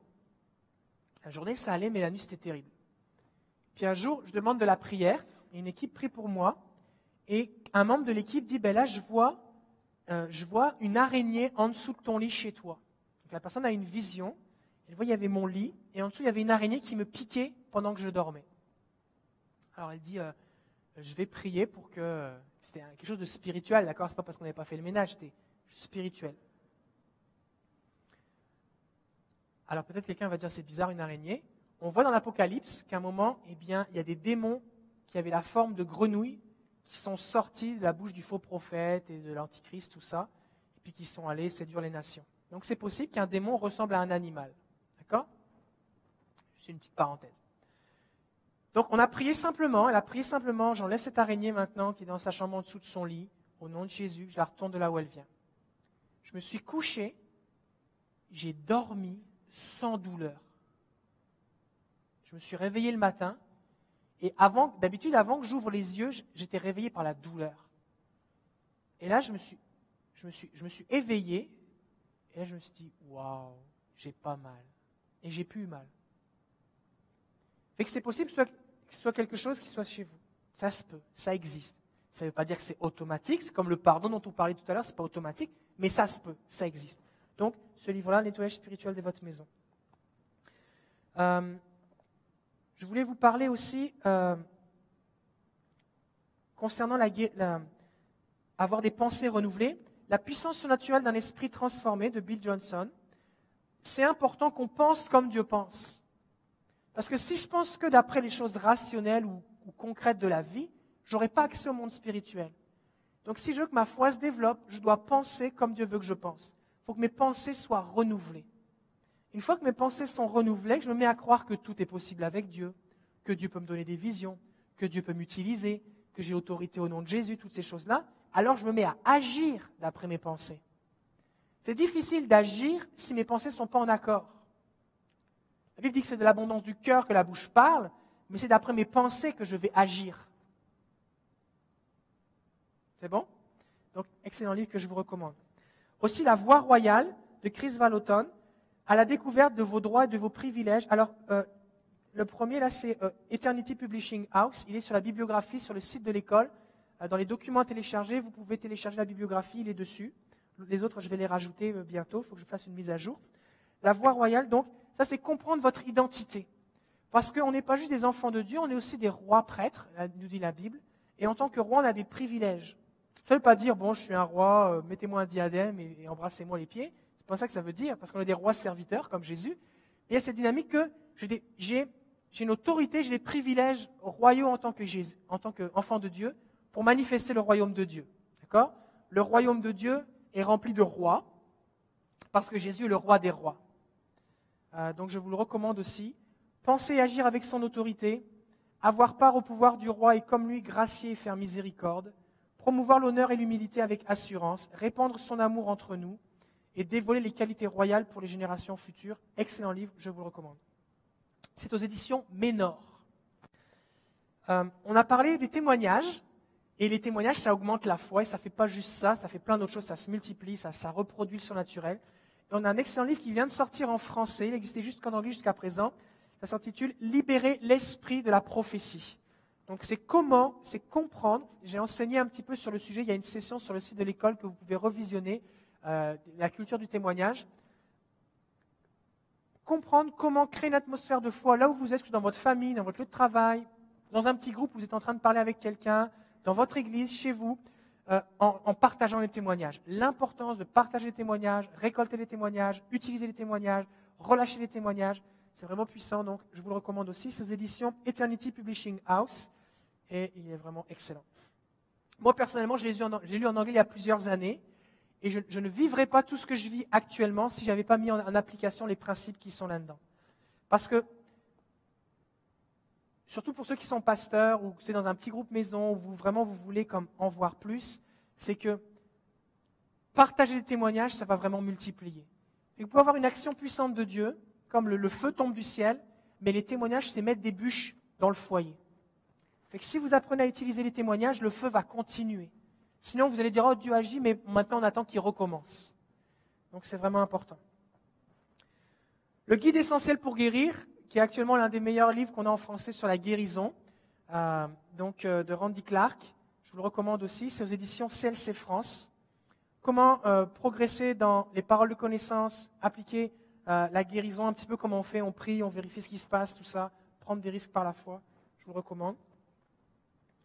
La journée, ça allait, mais la nuit, c'était terrible. Puis un jour, je demande de la prière, et une équipe prie pour moi, et un membre de l'équipe dit, ben là, je vois, euh, je vois une araignée en dessous de ton lit chez toi. La personne a une vision, elle voit, il y avait mon lit, et en dessous, il y avait une araignée qui me piquait pendant que je dormais. Alors elle dit, euh, je vais prier pour que... C'était quelque chose de spirituel, d'accord? C'est pas parce qu'on n'avait pas fait le ménage, c'était spirituel. Alors peut-être quelqu'un va dire c'est bizarre une araignée. On voit dans l'Apocalypse qu'à un moment, eh bien, il y a des démons qui avaient la forme de grenouilles qui sont sortis de la bouche du faux prophète et de l'antichrist, tout ça, et puis qui sont allés séduire les nations. Donc c'est possible qu'un démon ressemble à un animal. D'accord? C'est une petite parenthèse. Donc on a prié simplement, elle a prié simplement, j'enlève cette araignée maintenant qui est dans sa chambre en dessous de son lit, au nom de Jésus, je la retourne de là où elle vient. Je me suis couché, j'ai dormi sans douleur. Je me suis réveillé le matin et d'habitude, avant que j'ouvre les yeux, j'étais réveillé par la douleur. Et là, je me suis, je éveillé et là, je me suis dit, waouh, j'ai pas mal. Et j'ai plus mal. Fait que c'est possible que ce soit quelque chose qui soit chez vous. Ça se peut, ça existe. Ça ne veut pas dire que c'est automatique, c'est comme le pardon dont on parlait tout à l'heure, ce n'est pas automatique, mais ça se peut, ça existe. Donc, ce livre-là, nettoyage spirituel de votre maison. Euh, je voulais vous parler aussi euh, concernant avoir des pensées renouvelées, la puissance surnaturelle d'un esprit transformé de Bill Johnson. C'est important qu'on pense comme Dieu pense. Parce que si je pense que d'après les choses rationnelles ou, concrètes de la vie, j'aurai pas accès au monde spirituel. Donc si je veux que ma foi se développe, je dois penser comme Dieu veut que je pense faut que mes pensées soient renouvelées. Une fois que mes pensées sont renouvelées, je me mets à croire que tout est possible avec Dieu, que Dieu peut me donner des visions, que Dieu peut m'utiliser, que j'ai autorité au nom de Jésus, toutes ces choses-là, alors je me mets à agir d'après mes pensées. C'est difficile d'agir si mes pensées ne sont pas en accord. La Bible dit que c'est de l'abondance du cœur que la bouche parle, mais c'est d'après mes pensées que je vais agir. C'est bon? Donc, excellent livre que je vous recommande. Aussi la voie royale de Chris Vallotton à la découverte de vos droits et de vos privilèges. Alors, euh, le premier, là, c'est euh, Eternity Publishing House. Il est sur la bibliographie sur le site de l'école. Euh, dans les documents à télécharger, vous pouvez télécharger la bibliographie, il est dessus. Les autres, je vais les rajouter bientôt. Il faut que je fasse une mise à jour. La voie royale, donc, ça, c'est comprendre votre identité. Parce qu'on n'est pas juste des enfants de Dieu, on est aussi des rois prêtres, nous dit la Bible. Et en tant que roi, on a des privilèges. Ça ne veut pas dire, bon, je suis un roi, euh, mettez-moi un diadème et, embrassez-moi les pieds. C'est pas ça que ça veut dire, parce qu'on est des rois serviteurs comme Jésus. il y a cette dynamique que j'ai une autorité, j'ai des privilèges royaux en tant que Jésus, en tant qu'enfant de Dieu, pour manifester le royaume de Dieu. D'accord? Le royaume de Dieu est rempli de rois, parce que Jésus est le roi des rois. Euh, donc je vous le recommande aussi. Pensez et agir avec son autorité, avoir part au pouvoir du roi et comme lui gracier et faire miséricorde, promouvoir l'honneur et l'humilité avec assurance, répandre son amour entre nous et dévoiler les qualités royales pour les générations futures. Excellent livre, je vous le recommande. C'est aux éditions Ménor. Euh, on a parlé des témoignages, et les témoignages, ça augmente la foi, et ça ne fait pas juste ça, ça fait plein d'autres choses, ça se multiplie, ça, ça reproduit le surnaturel. Et on a un excellent livre qui vient de sortir en français, il existait juste qu'en anglais jusqu'à présent. Ça s'intitule Libérer l'esprit de la prophétie. Donc c'est comment, c'est comprendre. J'ai enseigné un petit peu sur le sujet. Il y a une session sur le site de l'école que vous pouvez revisionner, euh, la culture du témoignage. Comprendre comment créer une atmosphère de foi là où vous êtes, dans votre famille, dans votre lieu de travail, dans un petit groupe où vous êtes en train de parler avec quelqu'un, dans votre église, chez vous, euh, en, en, partageant les témoignages. L'importance de partager les témoignages, récolter les témoignages, utiliser les témoignages, relâcher les témoignages. C'est vraiment puissant, donc je vous le recommande aussi. C'est aux éditions Eternity Publishing House et il est vraiment excellent. Moi, personnellement, je l'ai lu en anglais il y a plusieurs années, et je, ne vivrais pas tout ce que je vis actuellement si je n'avais pas mis en, application les principes qui sont là-dedans. Parce que, surtout pour ceux qui sont pasteurs, ou c'est dans un petit groupe maison, où vous, vraiment vous voulez en voir plus, c'est que partager les témoignages, ça va vraiment multiplier. Et vous pouvez avoir une action puissante de Dieu, comme le feu tombe du ciel, mais les témoignages, c'est mettre des bûches dans le foyer si vous apprenez à utiliser les témoignages, le feu va continuer. Sinon, vous allez dire, oh, Dieu agit, mais maintenant on attend qu'il recommence. Donc c'est vraiment important. Le guide essentiel pour guérir, qui est actuellement l'un des meilleurs livres qu'on a en français sur la guérison, euh, donc euh, de Randy Clark. Je vous le recommande aussi. C'est aux éditions CLC France. Comment euh, progresser dans les paroles de connaissance, appliquer la guérison, un petit peu comme on fait, on prie, on vérifie ce qui se passe, tout ça, prendre des risques par la foi. Je vous le recommande.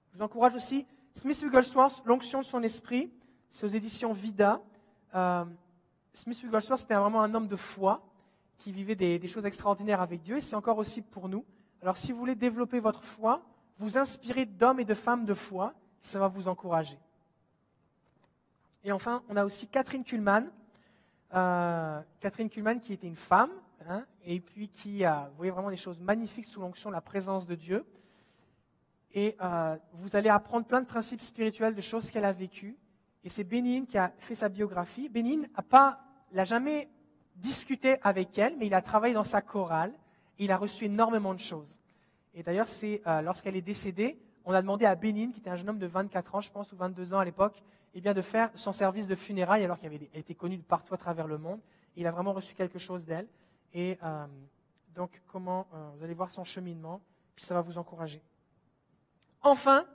Je vous encourage aussi Smith Wigglesworth, L'onction de son esprit. C'est aux éditions Vida. Euh, Smith Wigglesworth, c'était vraiment un homme de foi qui vivait des, choses extraordinaires avec Dieu et c'est encore aussi pour nous. Alors si vous voulez développer votre foi, vous inspirez d'hommes et de femmes de foi, ça va vous encourager. Et enfin, on a aussi Catherine Kuhlmann. Euh, Catherine Kuhlmann qui était une femme, hein, et puis qui a, vous voyez vraiment des choses magnifiques sous l'onction, la présence de Dieu. Et euh, vous allez apprendre plein de principes spirituels, de choses qu'elle a vécues. Et c'est Bénin qui a fait sa biographie. Bénin n'a jamais discuté avec elle, mais il a travaillé dans sa chorale. Il a reçu énormément de choses. Et d'ailleurs, c'est euh, lorsqu'elle est décédée, on a demandé à Bénin, qui était un jeune homme de 24 ans, je pense, ou 22 ans à l'époque, eh de faire son service de funérailles, alors qu'elle était connue de partout à travers le monde. Il a vraiment reçu quelque chose d'elle. Et euh, donc, comment vous allez voir son cheminement, puis ça va vous encourager. Enfin,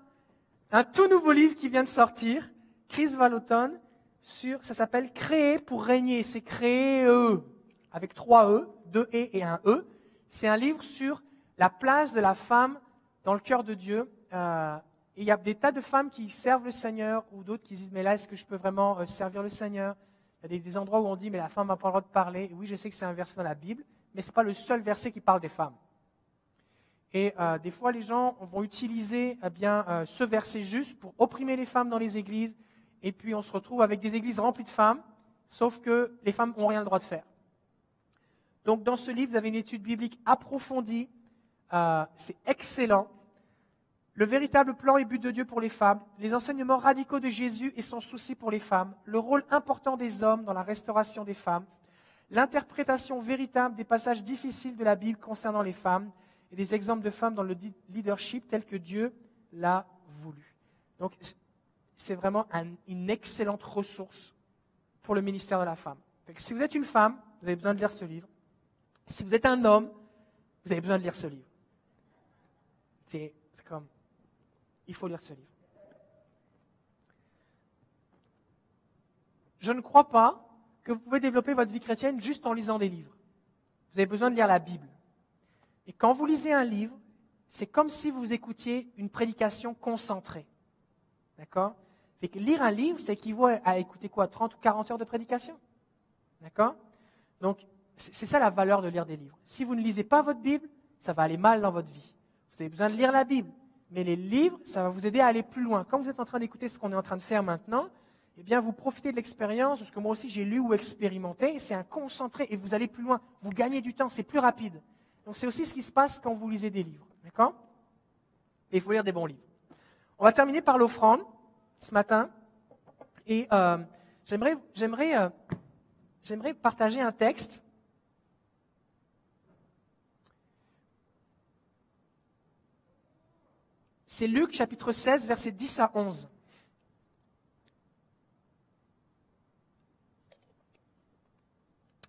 un tout nouveau livre qui vient de sortir, Chris Vallotton, sur, ça s'appelle Créer pour régner. C'est créer E, avec trois E, deux E et un E. C'est un livre sur la place de la femme dans le cœur de Dieu. Euh, et il y a des tas de femmes qui servent le Seigneur ou d'autres qui disent, mais là, est-ce que je peux vraiment euh, servir le Seigneur? Il y a des, endroits où on dit, mais la femme n'a pas le droit de parler. Et oui, je sais que c'est un verset dans la Bible, mais ce n'est pas le seul verset qui parle des femmes. Et euh, des fois, les gens vont utiliser eh euh, ce verset juste pour opprimer les femmes dans les églises. Et puis, on se retrouve avec des églises remplies de femmes, sauf que les femmes n'ont rien le droit de faire. Donc, dans ce livre, vous avez une étude biblique approfondie. Euh, c'est excellent. Le véritable plan et but de Dieu pour les femmes, les enseignements radicaux de Jésus et son souci pour les femmes, le rôle important des hommes dans la restauration des femmes, l'interprétation véritable des passages difficiles de la Bible concernant les femmes, et des exemples de femmes dans le leadership tel que Dieu l'a voulu. Donc, c'est vraiment un, une excellente ressource pour le ministère de la femme. si vous êtes une femme, vous avez besoin de lire ce livre. Si vous êtes un homme, vous avez besoin de lire ce livre. C'est comme, il faut lire ce livre. Je ne crois pas que vous pouvez développer votre vie chrétienne juste en lisant des livres. Vous avez besoin de lire la Bible. Et quand vous lisez un livre, c'est comme si vous écoutiez une prédication concentrée. D'accord? Lire un livre, c'est équivaut à écouter quoi? 30 ou 40 heures de prédication. D'accord? Donc, c'est ça la valeur de lire des livres. Si vous ne lisez pas votre Bible, ça va aller mal dans votre vie. Vous avez besoin de lire la Bible. Mais les livres, ça va vous aider à aller plus loin. Quand vous êtes en train d'écouter ce qu'on est en train de faire maintenant, eh bien, vous profitez de l'expérience, de ce que moi aussi j'ai lu ou expérimenté, c'est un concentré, et vous allez plus loin. Vous gagnez du temps, c'est plus rapide. Donc c'est aussi ce qui se passe quand vous lisez des livres. D'accord? Et il faut lire des bons livres. On va terminer par l'offrande ce matin. Et euh, j'aimerais, j'aimerais, euh, j'aimerais partager un texte. C'est Luc chapitre 16, versets 10 à 11.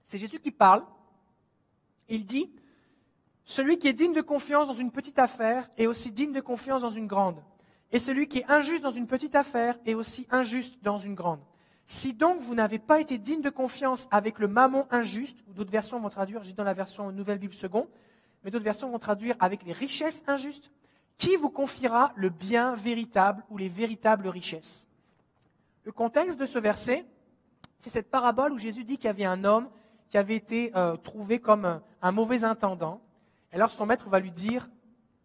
C'est Jésus qui parle. Il dit, celui qui est digne de confiance dans une petite affaire est aussi digne de confiance dans une grande. Et celui qui est injuste dans une petite affaire est aussi injuste dans une grande. Si donc vous n'avez pas été digne de confiance avec le mammon injuste, ou d'autres versions vont traduire, dis dans la version Nouvelle Bible Second, mais d'autres versions vont traduire avec les richesses injustes, qui vous confiera le bien véritable ou les véritables richesses? Le contexte de ce verset, c'est cette parabole où Jésus dit qu'il y avait un homme qui avait été euh, trouvé comme un mauvais intendant, alors son maître va lui dire,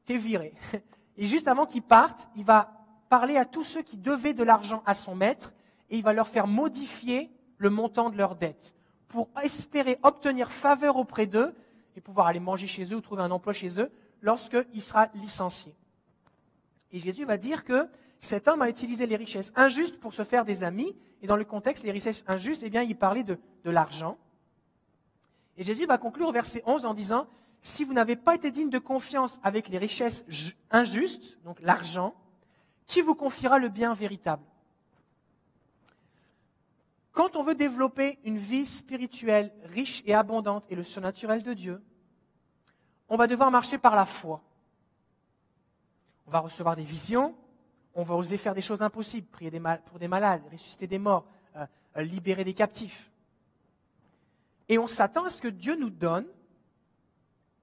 t'es viré. Et juste avant qu'il parte, il va parler à tous ceux qui devaient de l'argent à son maître et il va leur faire modifier le montant de leur dette pour espérer obtenir faveur auprès d'eux et pouvoir aller manger chez eux ou trouver un emploi chez eux lorsqu'il sera licencié. Et Jésus va dire que cet homme a utilisé les richesses injustes pour se faire des amis. Et dans le contexte, les richesses injustes, eh bien, il parlait de, de l'argent. Et Jésus va conclure au verset 11 en disant, si vous n'avez pas été digne de confiance avec les richesses injustes, donc l'argent, qui vous confiera le bien véritable? Quand on veut développer une vie spirituelle riche et abondante et le surnaturel de Dieu, on va devoir marcher par la foi. On va recevoir des visions, on va oser faire des choses impossibles, prier pour des malades, ressusciter des morts, euh, euh, libérer des captifs. Et on s'attend à ce que Dieu nous donne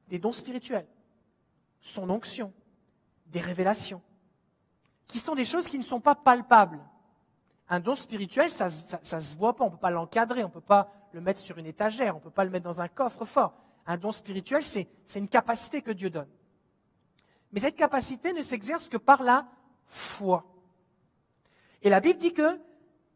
des dons spirituels, son onction, des révélations, qui sont des choses qui ne sont pas palpables. Un don spirituel, ça ne se voit pas, on ne peut pas l'encadrer, on ne peut pas le mettre sur une étagère, on ne peut pas le mettre dans un coffre fort. Un don spirituel, c'est une capacité que Dieu donne. Mais cette capacité ne s'exerce que par la foi. Et la Bible dit que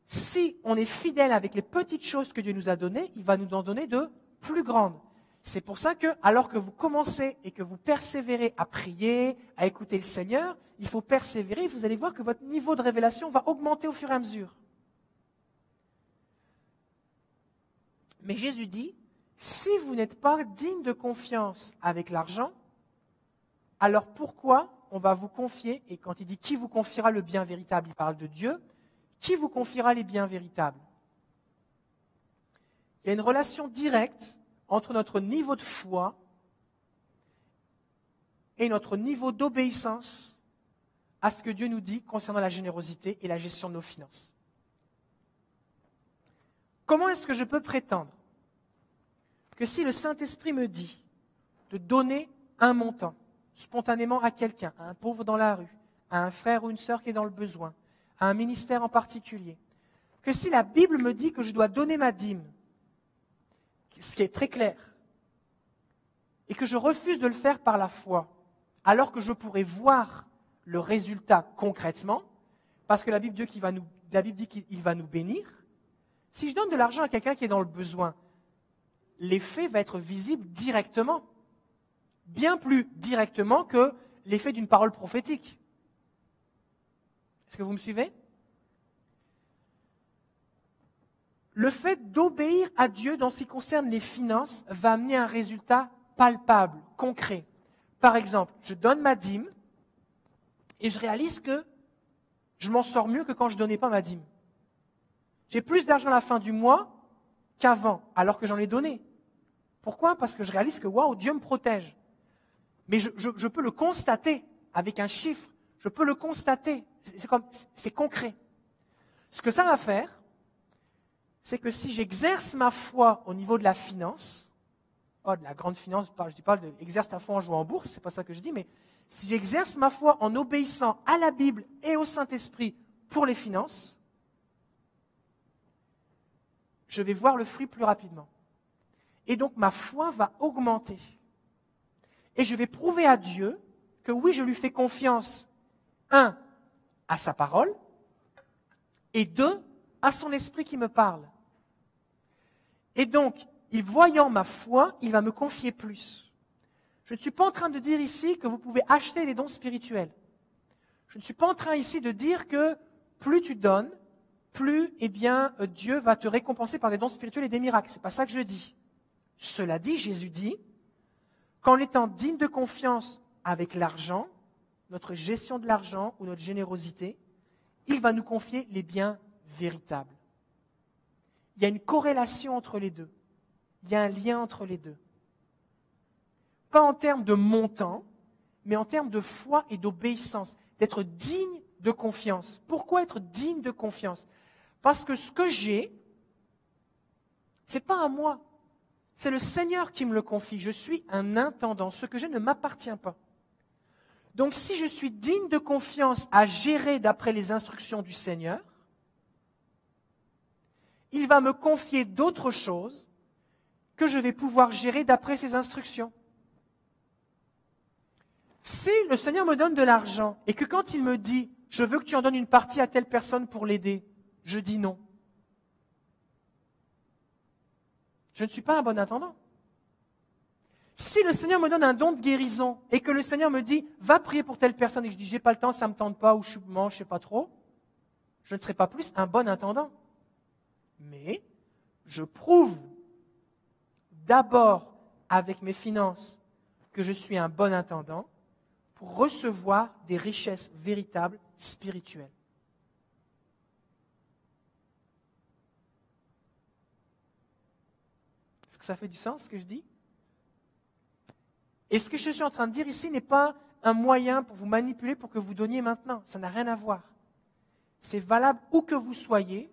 si on est fidèle avec les petites choses que Dieu nous a données, il va nous en donner de plus grandes. C'est pour ça que, alors que vous commencez et que vous persévérez à prier, à écouter le Seigneur, il faut persévérer. Vous allez voir que votre niveau de révélation va augmenter au fur et à mesure. Mais Jésus dit, si vous n'êtes pas digne de confiance avec l'argent, alors pourquoi on va vous confier, et quand il dit qui vous confiera le bien véritable, il parle de Dieu, qui vous confiera les biens véritables? Il y a une relation directe entre notre niveau de foi et notre niveau d'obéissance à ce que Dieu nous dit concernant la générosité et la gestion de nos finances. Comment est-ce que je peux prétendre que si le Saint-Esprit me dit de donner un montant spontanément à quelqu'un, à un pauvre dans la rue, à un frère ou une sœur qui est dans le besoin, à un ministère en particulier, que si la Bible me dit que je dois donner ma dîme, ce qui est très clair, et que je refuse de le faire par la foi, alors que je pourrais voir le résultat concrètement, parce que la Bible, dit qu'il va nous bénir, si je donne de l'argent à quelqu'un qui est dans le besoin, l'effet va être visible directement, bien plus directement que l'effet d'une parole prophétique. Est-ce que vous me suivez? Le fait d'obéir à Dieu dans ce qui concerne les finances va amener un résultat palpable, concret. Par exemple, je donne ma dîme et je réalise que je m'en sors mieux que quand je ne donnais pas ma dîme. J'ai plus d'argent à la fin du mois qu'avant, alors que j'en ai donné. Pourquoi? Parce que je réalise que, waouh, Dieu me protège. Mais je, peux le constater avec un chiffre. Je peux le constater. C'est concret. Ce que ça va faire, c'est que si j'exerce ma foi au niveau de la finance, oh, de la grande finance, je pas de exerce ta foi en jouant en bourse, c'est pas ça que je dis, mais si j'exerce ma foi en obéissant à la Bible et au Saint-Esprit pour les finances, je vais voir le fruit plus rapidement. Et donc ma foi va augmenter. Et je vais prouver à Dieu que oui, je lui fais confiance, un, à sa parole, et deux, à son esprit qui me parle. Et donc, il voyant ma foi, il va me confier plus. Je ne suis pas en train de dire ici que vous pouvez acheter les dons spirituels. Je ne suis pas en train ici de dire que plus tu donnes, plus eh bien Dieu va te récompenser par des dons spirituels et des miracles. C'est pas ça que je dis. Cela dit, Jésus dit qu'en étant digne de confiance avec l'argent, notre gestion de l'argent ou notre générosité, il va nous confier les biens véritables. Il y a une corrélation entre les deux. Il y a un lien entre les deux. Pas en termes de montant, mais en termes de foi et d'obéissance, d'être digne de confiance. Pourquoi être digne de confiance? Parce que ce que j'ai, ce n'est pas à moi. C'est le Seigneur qui me le confie. Je suis un intendant. Ce que j'ai ne m'appartient pas. Donc si je suis digne de confiance à gérer d'après les instructions du Seigneur, il va me confier d'autres choses que je vais pouvoir gérer d'après ses instructions. Si le Seigneur me donne de l'argent et que quand il me dit je veux que tu en donnes une partie à telle personne pour l'aider, je dis non. Je ne suis pas un bon intendant. Si le Seigneur me donne un don de guérison et que le Seigneur me dit va prier pour telle personne et que je dis j'ai pas le temps, ça me tente pas ou je mange, je sais pas trop, je ne serai pas plus un bon intendant mais je prouve d'abord avec mes finances que je suis un bon intendant pour recevoir des richesses véritables spirituelles. Est-ce que ça fait du sens ce que je dis? Et ce que je suis en train de dire ici n'est pas un moyen pour vous manipuler pour que vous donniez maintenant. Ça n'a rien à voir. C'est valable où que vous soyez,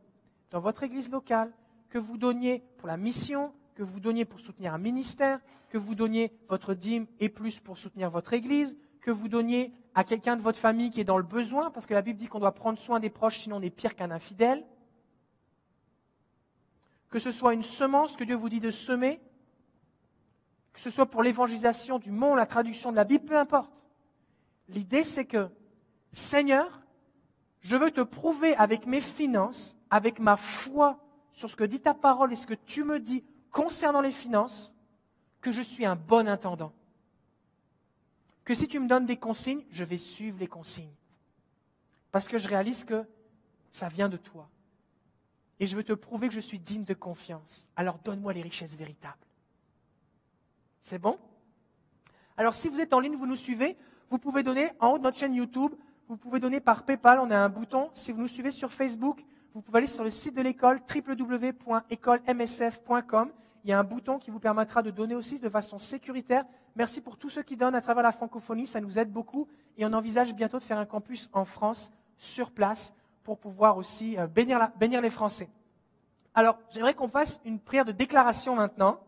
dans votre église locale, que vous donniez pour la mission, que vous donniez pour soutenir un ministère, que vous donniez votre dîme et plus pour soutenir votre église, que vous donniez à quelqu'un de votre famille qui est dans le besoin, parce que la Bible dit qu'on doit prendre soin des proches, sinon on est pire qu'un infidèle. Que ce soit une semence que Dieu vous dit de semer, que ce soit pour l'évangélisation du monde, la traduction de la Bible, peu importe. L'idée, c'est que, Seigneur, je veux te prouver avec mes finances, avec ma foi sur ce que dit ta parole et ce que tu me dis concernant les finances, que je suis un bon intendant. Que si tu me donnes des consignes, je vais suivre les consignes. Parce que je réalise que ça vient de toi. Et je veux te prouver que je suis digne de confiance. Alors donne-moi les richesses véritables. C'est bon? Alors si vous êtes en ligne, vous nous suivez, vous pouvez donner en haut de notre chaîne YouTube, vous pouvez donner par PayPal, on a un bouton. Si vous nous suivez sur Facebook, vous pouvez aller sur le site de l'école www.écolemsf.com. Il y a un bouton qui vous permettra de donner aussi de façon sécuritaire. Merci pour tous ceux qui donnent à travers la francophonie, ça nous aide beaucoup. Et on envisage bientôt de faire un campus en France, sur place, pour pouvoir aussi euh, bénir, bénir les Français. Alors, j'aimerais qu'on fasse une prière de déclaration maintenant.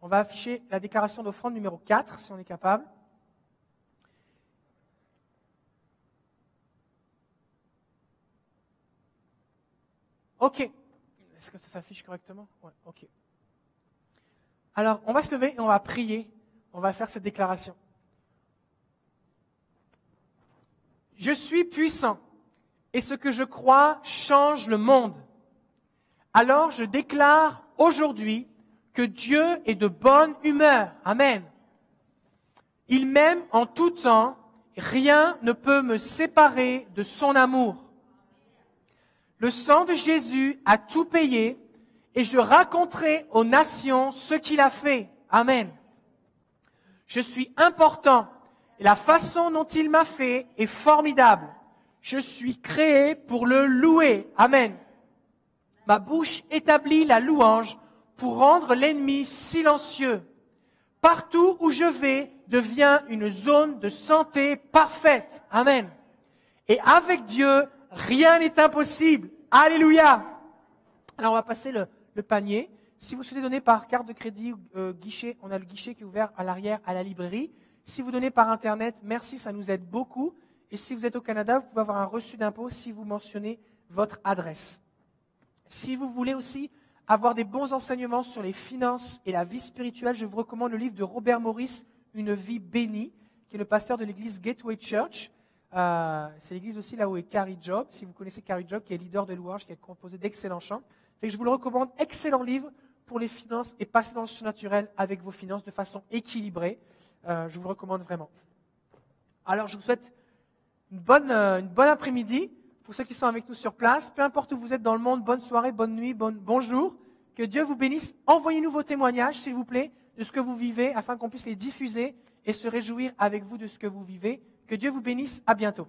On va afficher la déclaration d'offrande numéro 4, si on est capable. OK. Est-ce que ça s'affiche correctement? Oui, OK. Alors, on va se lever et on va prier. On va faire cette déclaration. Je suis puissant et ce que je crois change le monde. Alors je déclare aujourd'hui que Dieu est de bonne humeur. Amen. Il m'aime en tout temps. Rien ne peut me séparer de son amour. Le sang de Jésus a tout payé et je raconterai aux nations ce qu'il a fait. Amen. Je suis important et la façon dont il m'a fait est formidable. Je suis créé pour le louer. Amen. Ma bouche établit la louange pour rendre l'ennemi silencieux. Partout où je vais devient une zone de santé parfaite. Amen. Et avec Dieu, rien n'est impossible. Alléluia. Alors on va passer le, panier. Si vous souhaitez donner par carte de crédit ou euh, guichet, on a le guichet qui est ouvert à l'arrière à la librairie. Si vous donnez par Internet, merci, ça nous aide beaucoup. Et si vous êtes au Canada, vous pouvez avoir un reçu d'impôt si vous mentionnez votre adresse. Si vous voulez aussi avoir des bons enseignements sur les finances et la vie spirituelle, je vous recommande le livre de Robert Morris, Une vie bénie, qui est le pasteur de l'église Gateway Church. Euh, c'est l'église aussi là où est Carrie Job, si vous connaissez Carrie Job, qui est leader de louange, qui est composé d'excellents chants. Je vous le recommande, excellent livre pour les finances et passer dans le surnaturel avec vos finances de façon équilibrée. Euh, je vous le recommande vraiment. Alors je vous souhaite une bonne, euh, bonne après-midi pour ceux qui sont avec nous sur place. Peu importe où vous êtes dans le monde, bonne soirée, bonne nuit, bon, bonjour. Que Dieu vous bénisse. Envoyez-nous vos témoignages, s'il vous plaît, de ce que vous vivez, afin qu'on puisse les diffuser et se réjouir avec vous de ce que vous vivez. Que Dieu vous bénisse. À bientôt.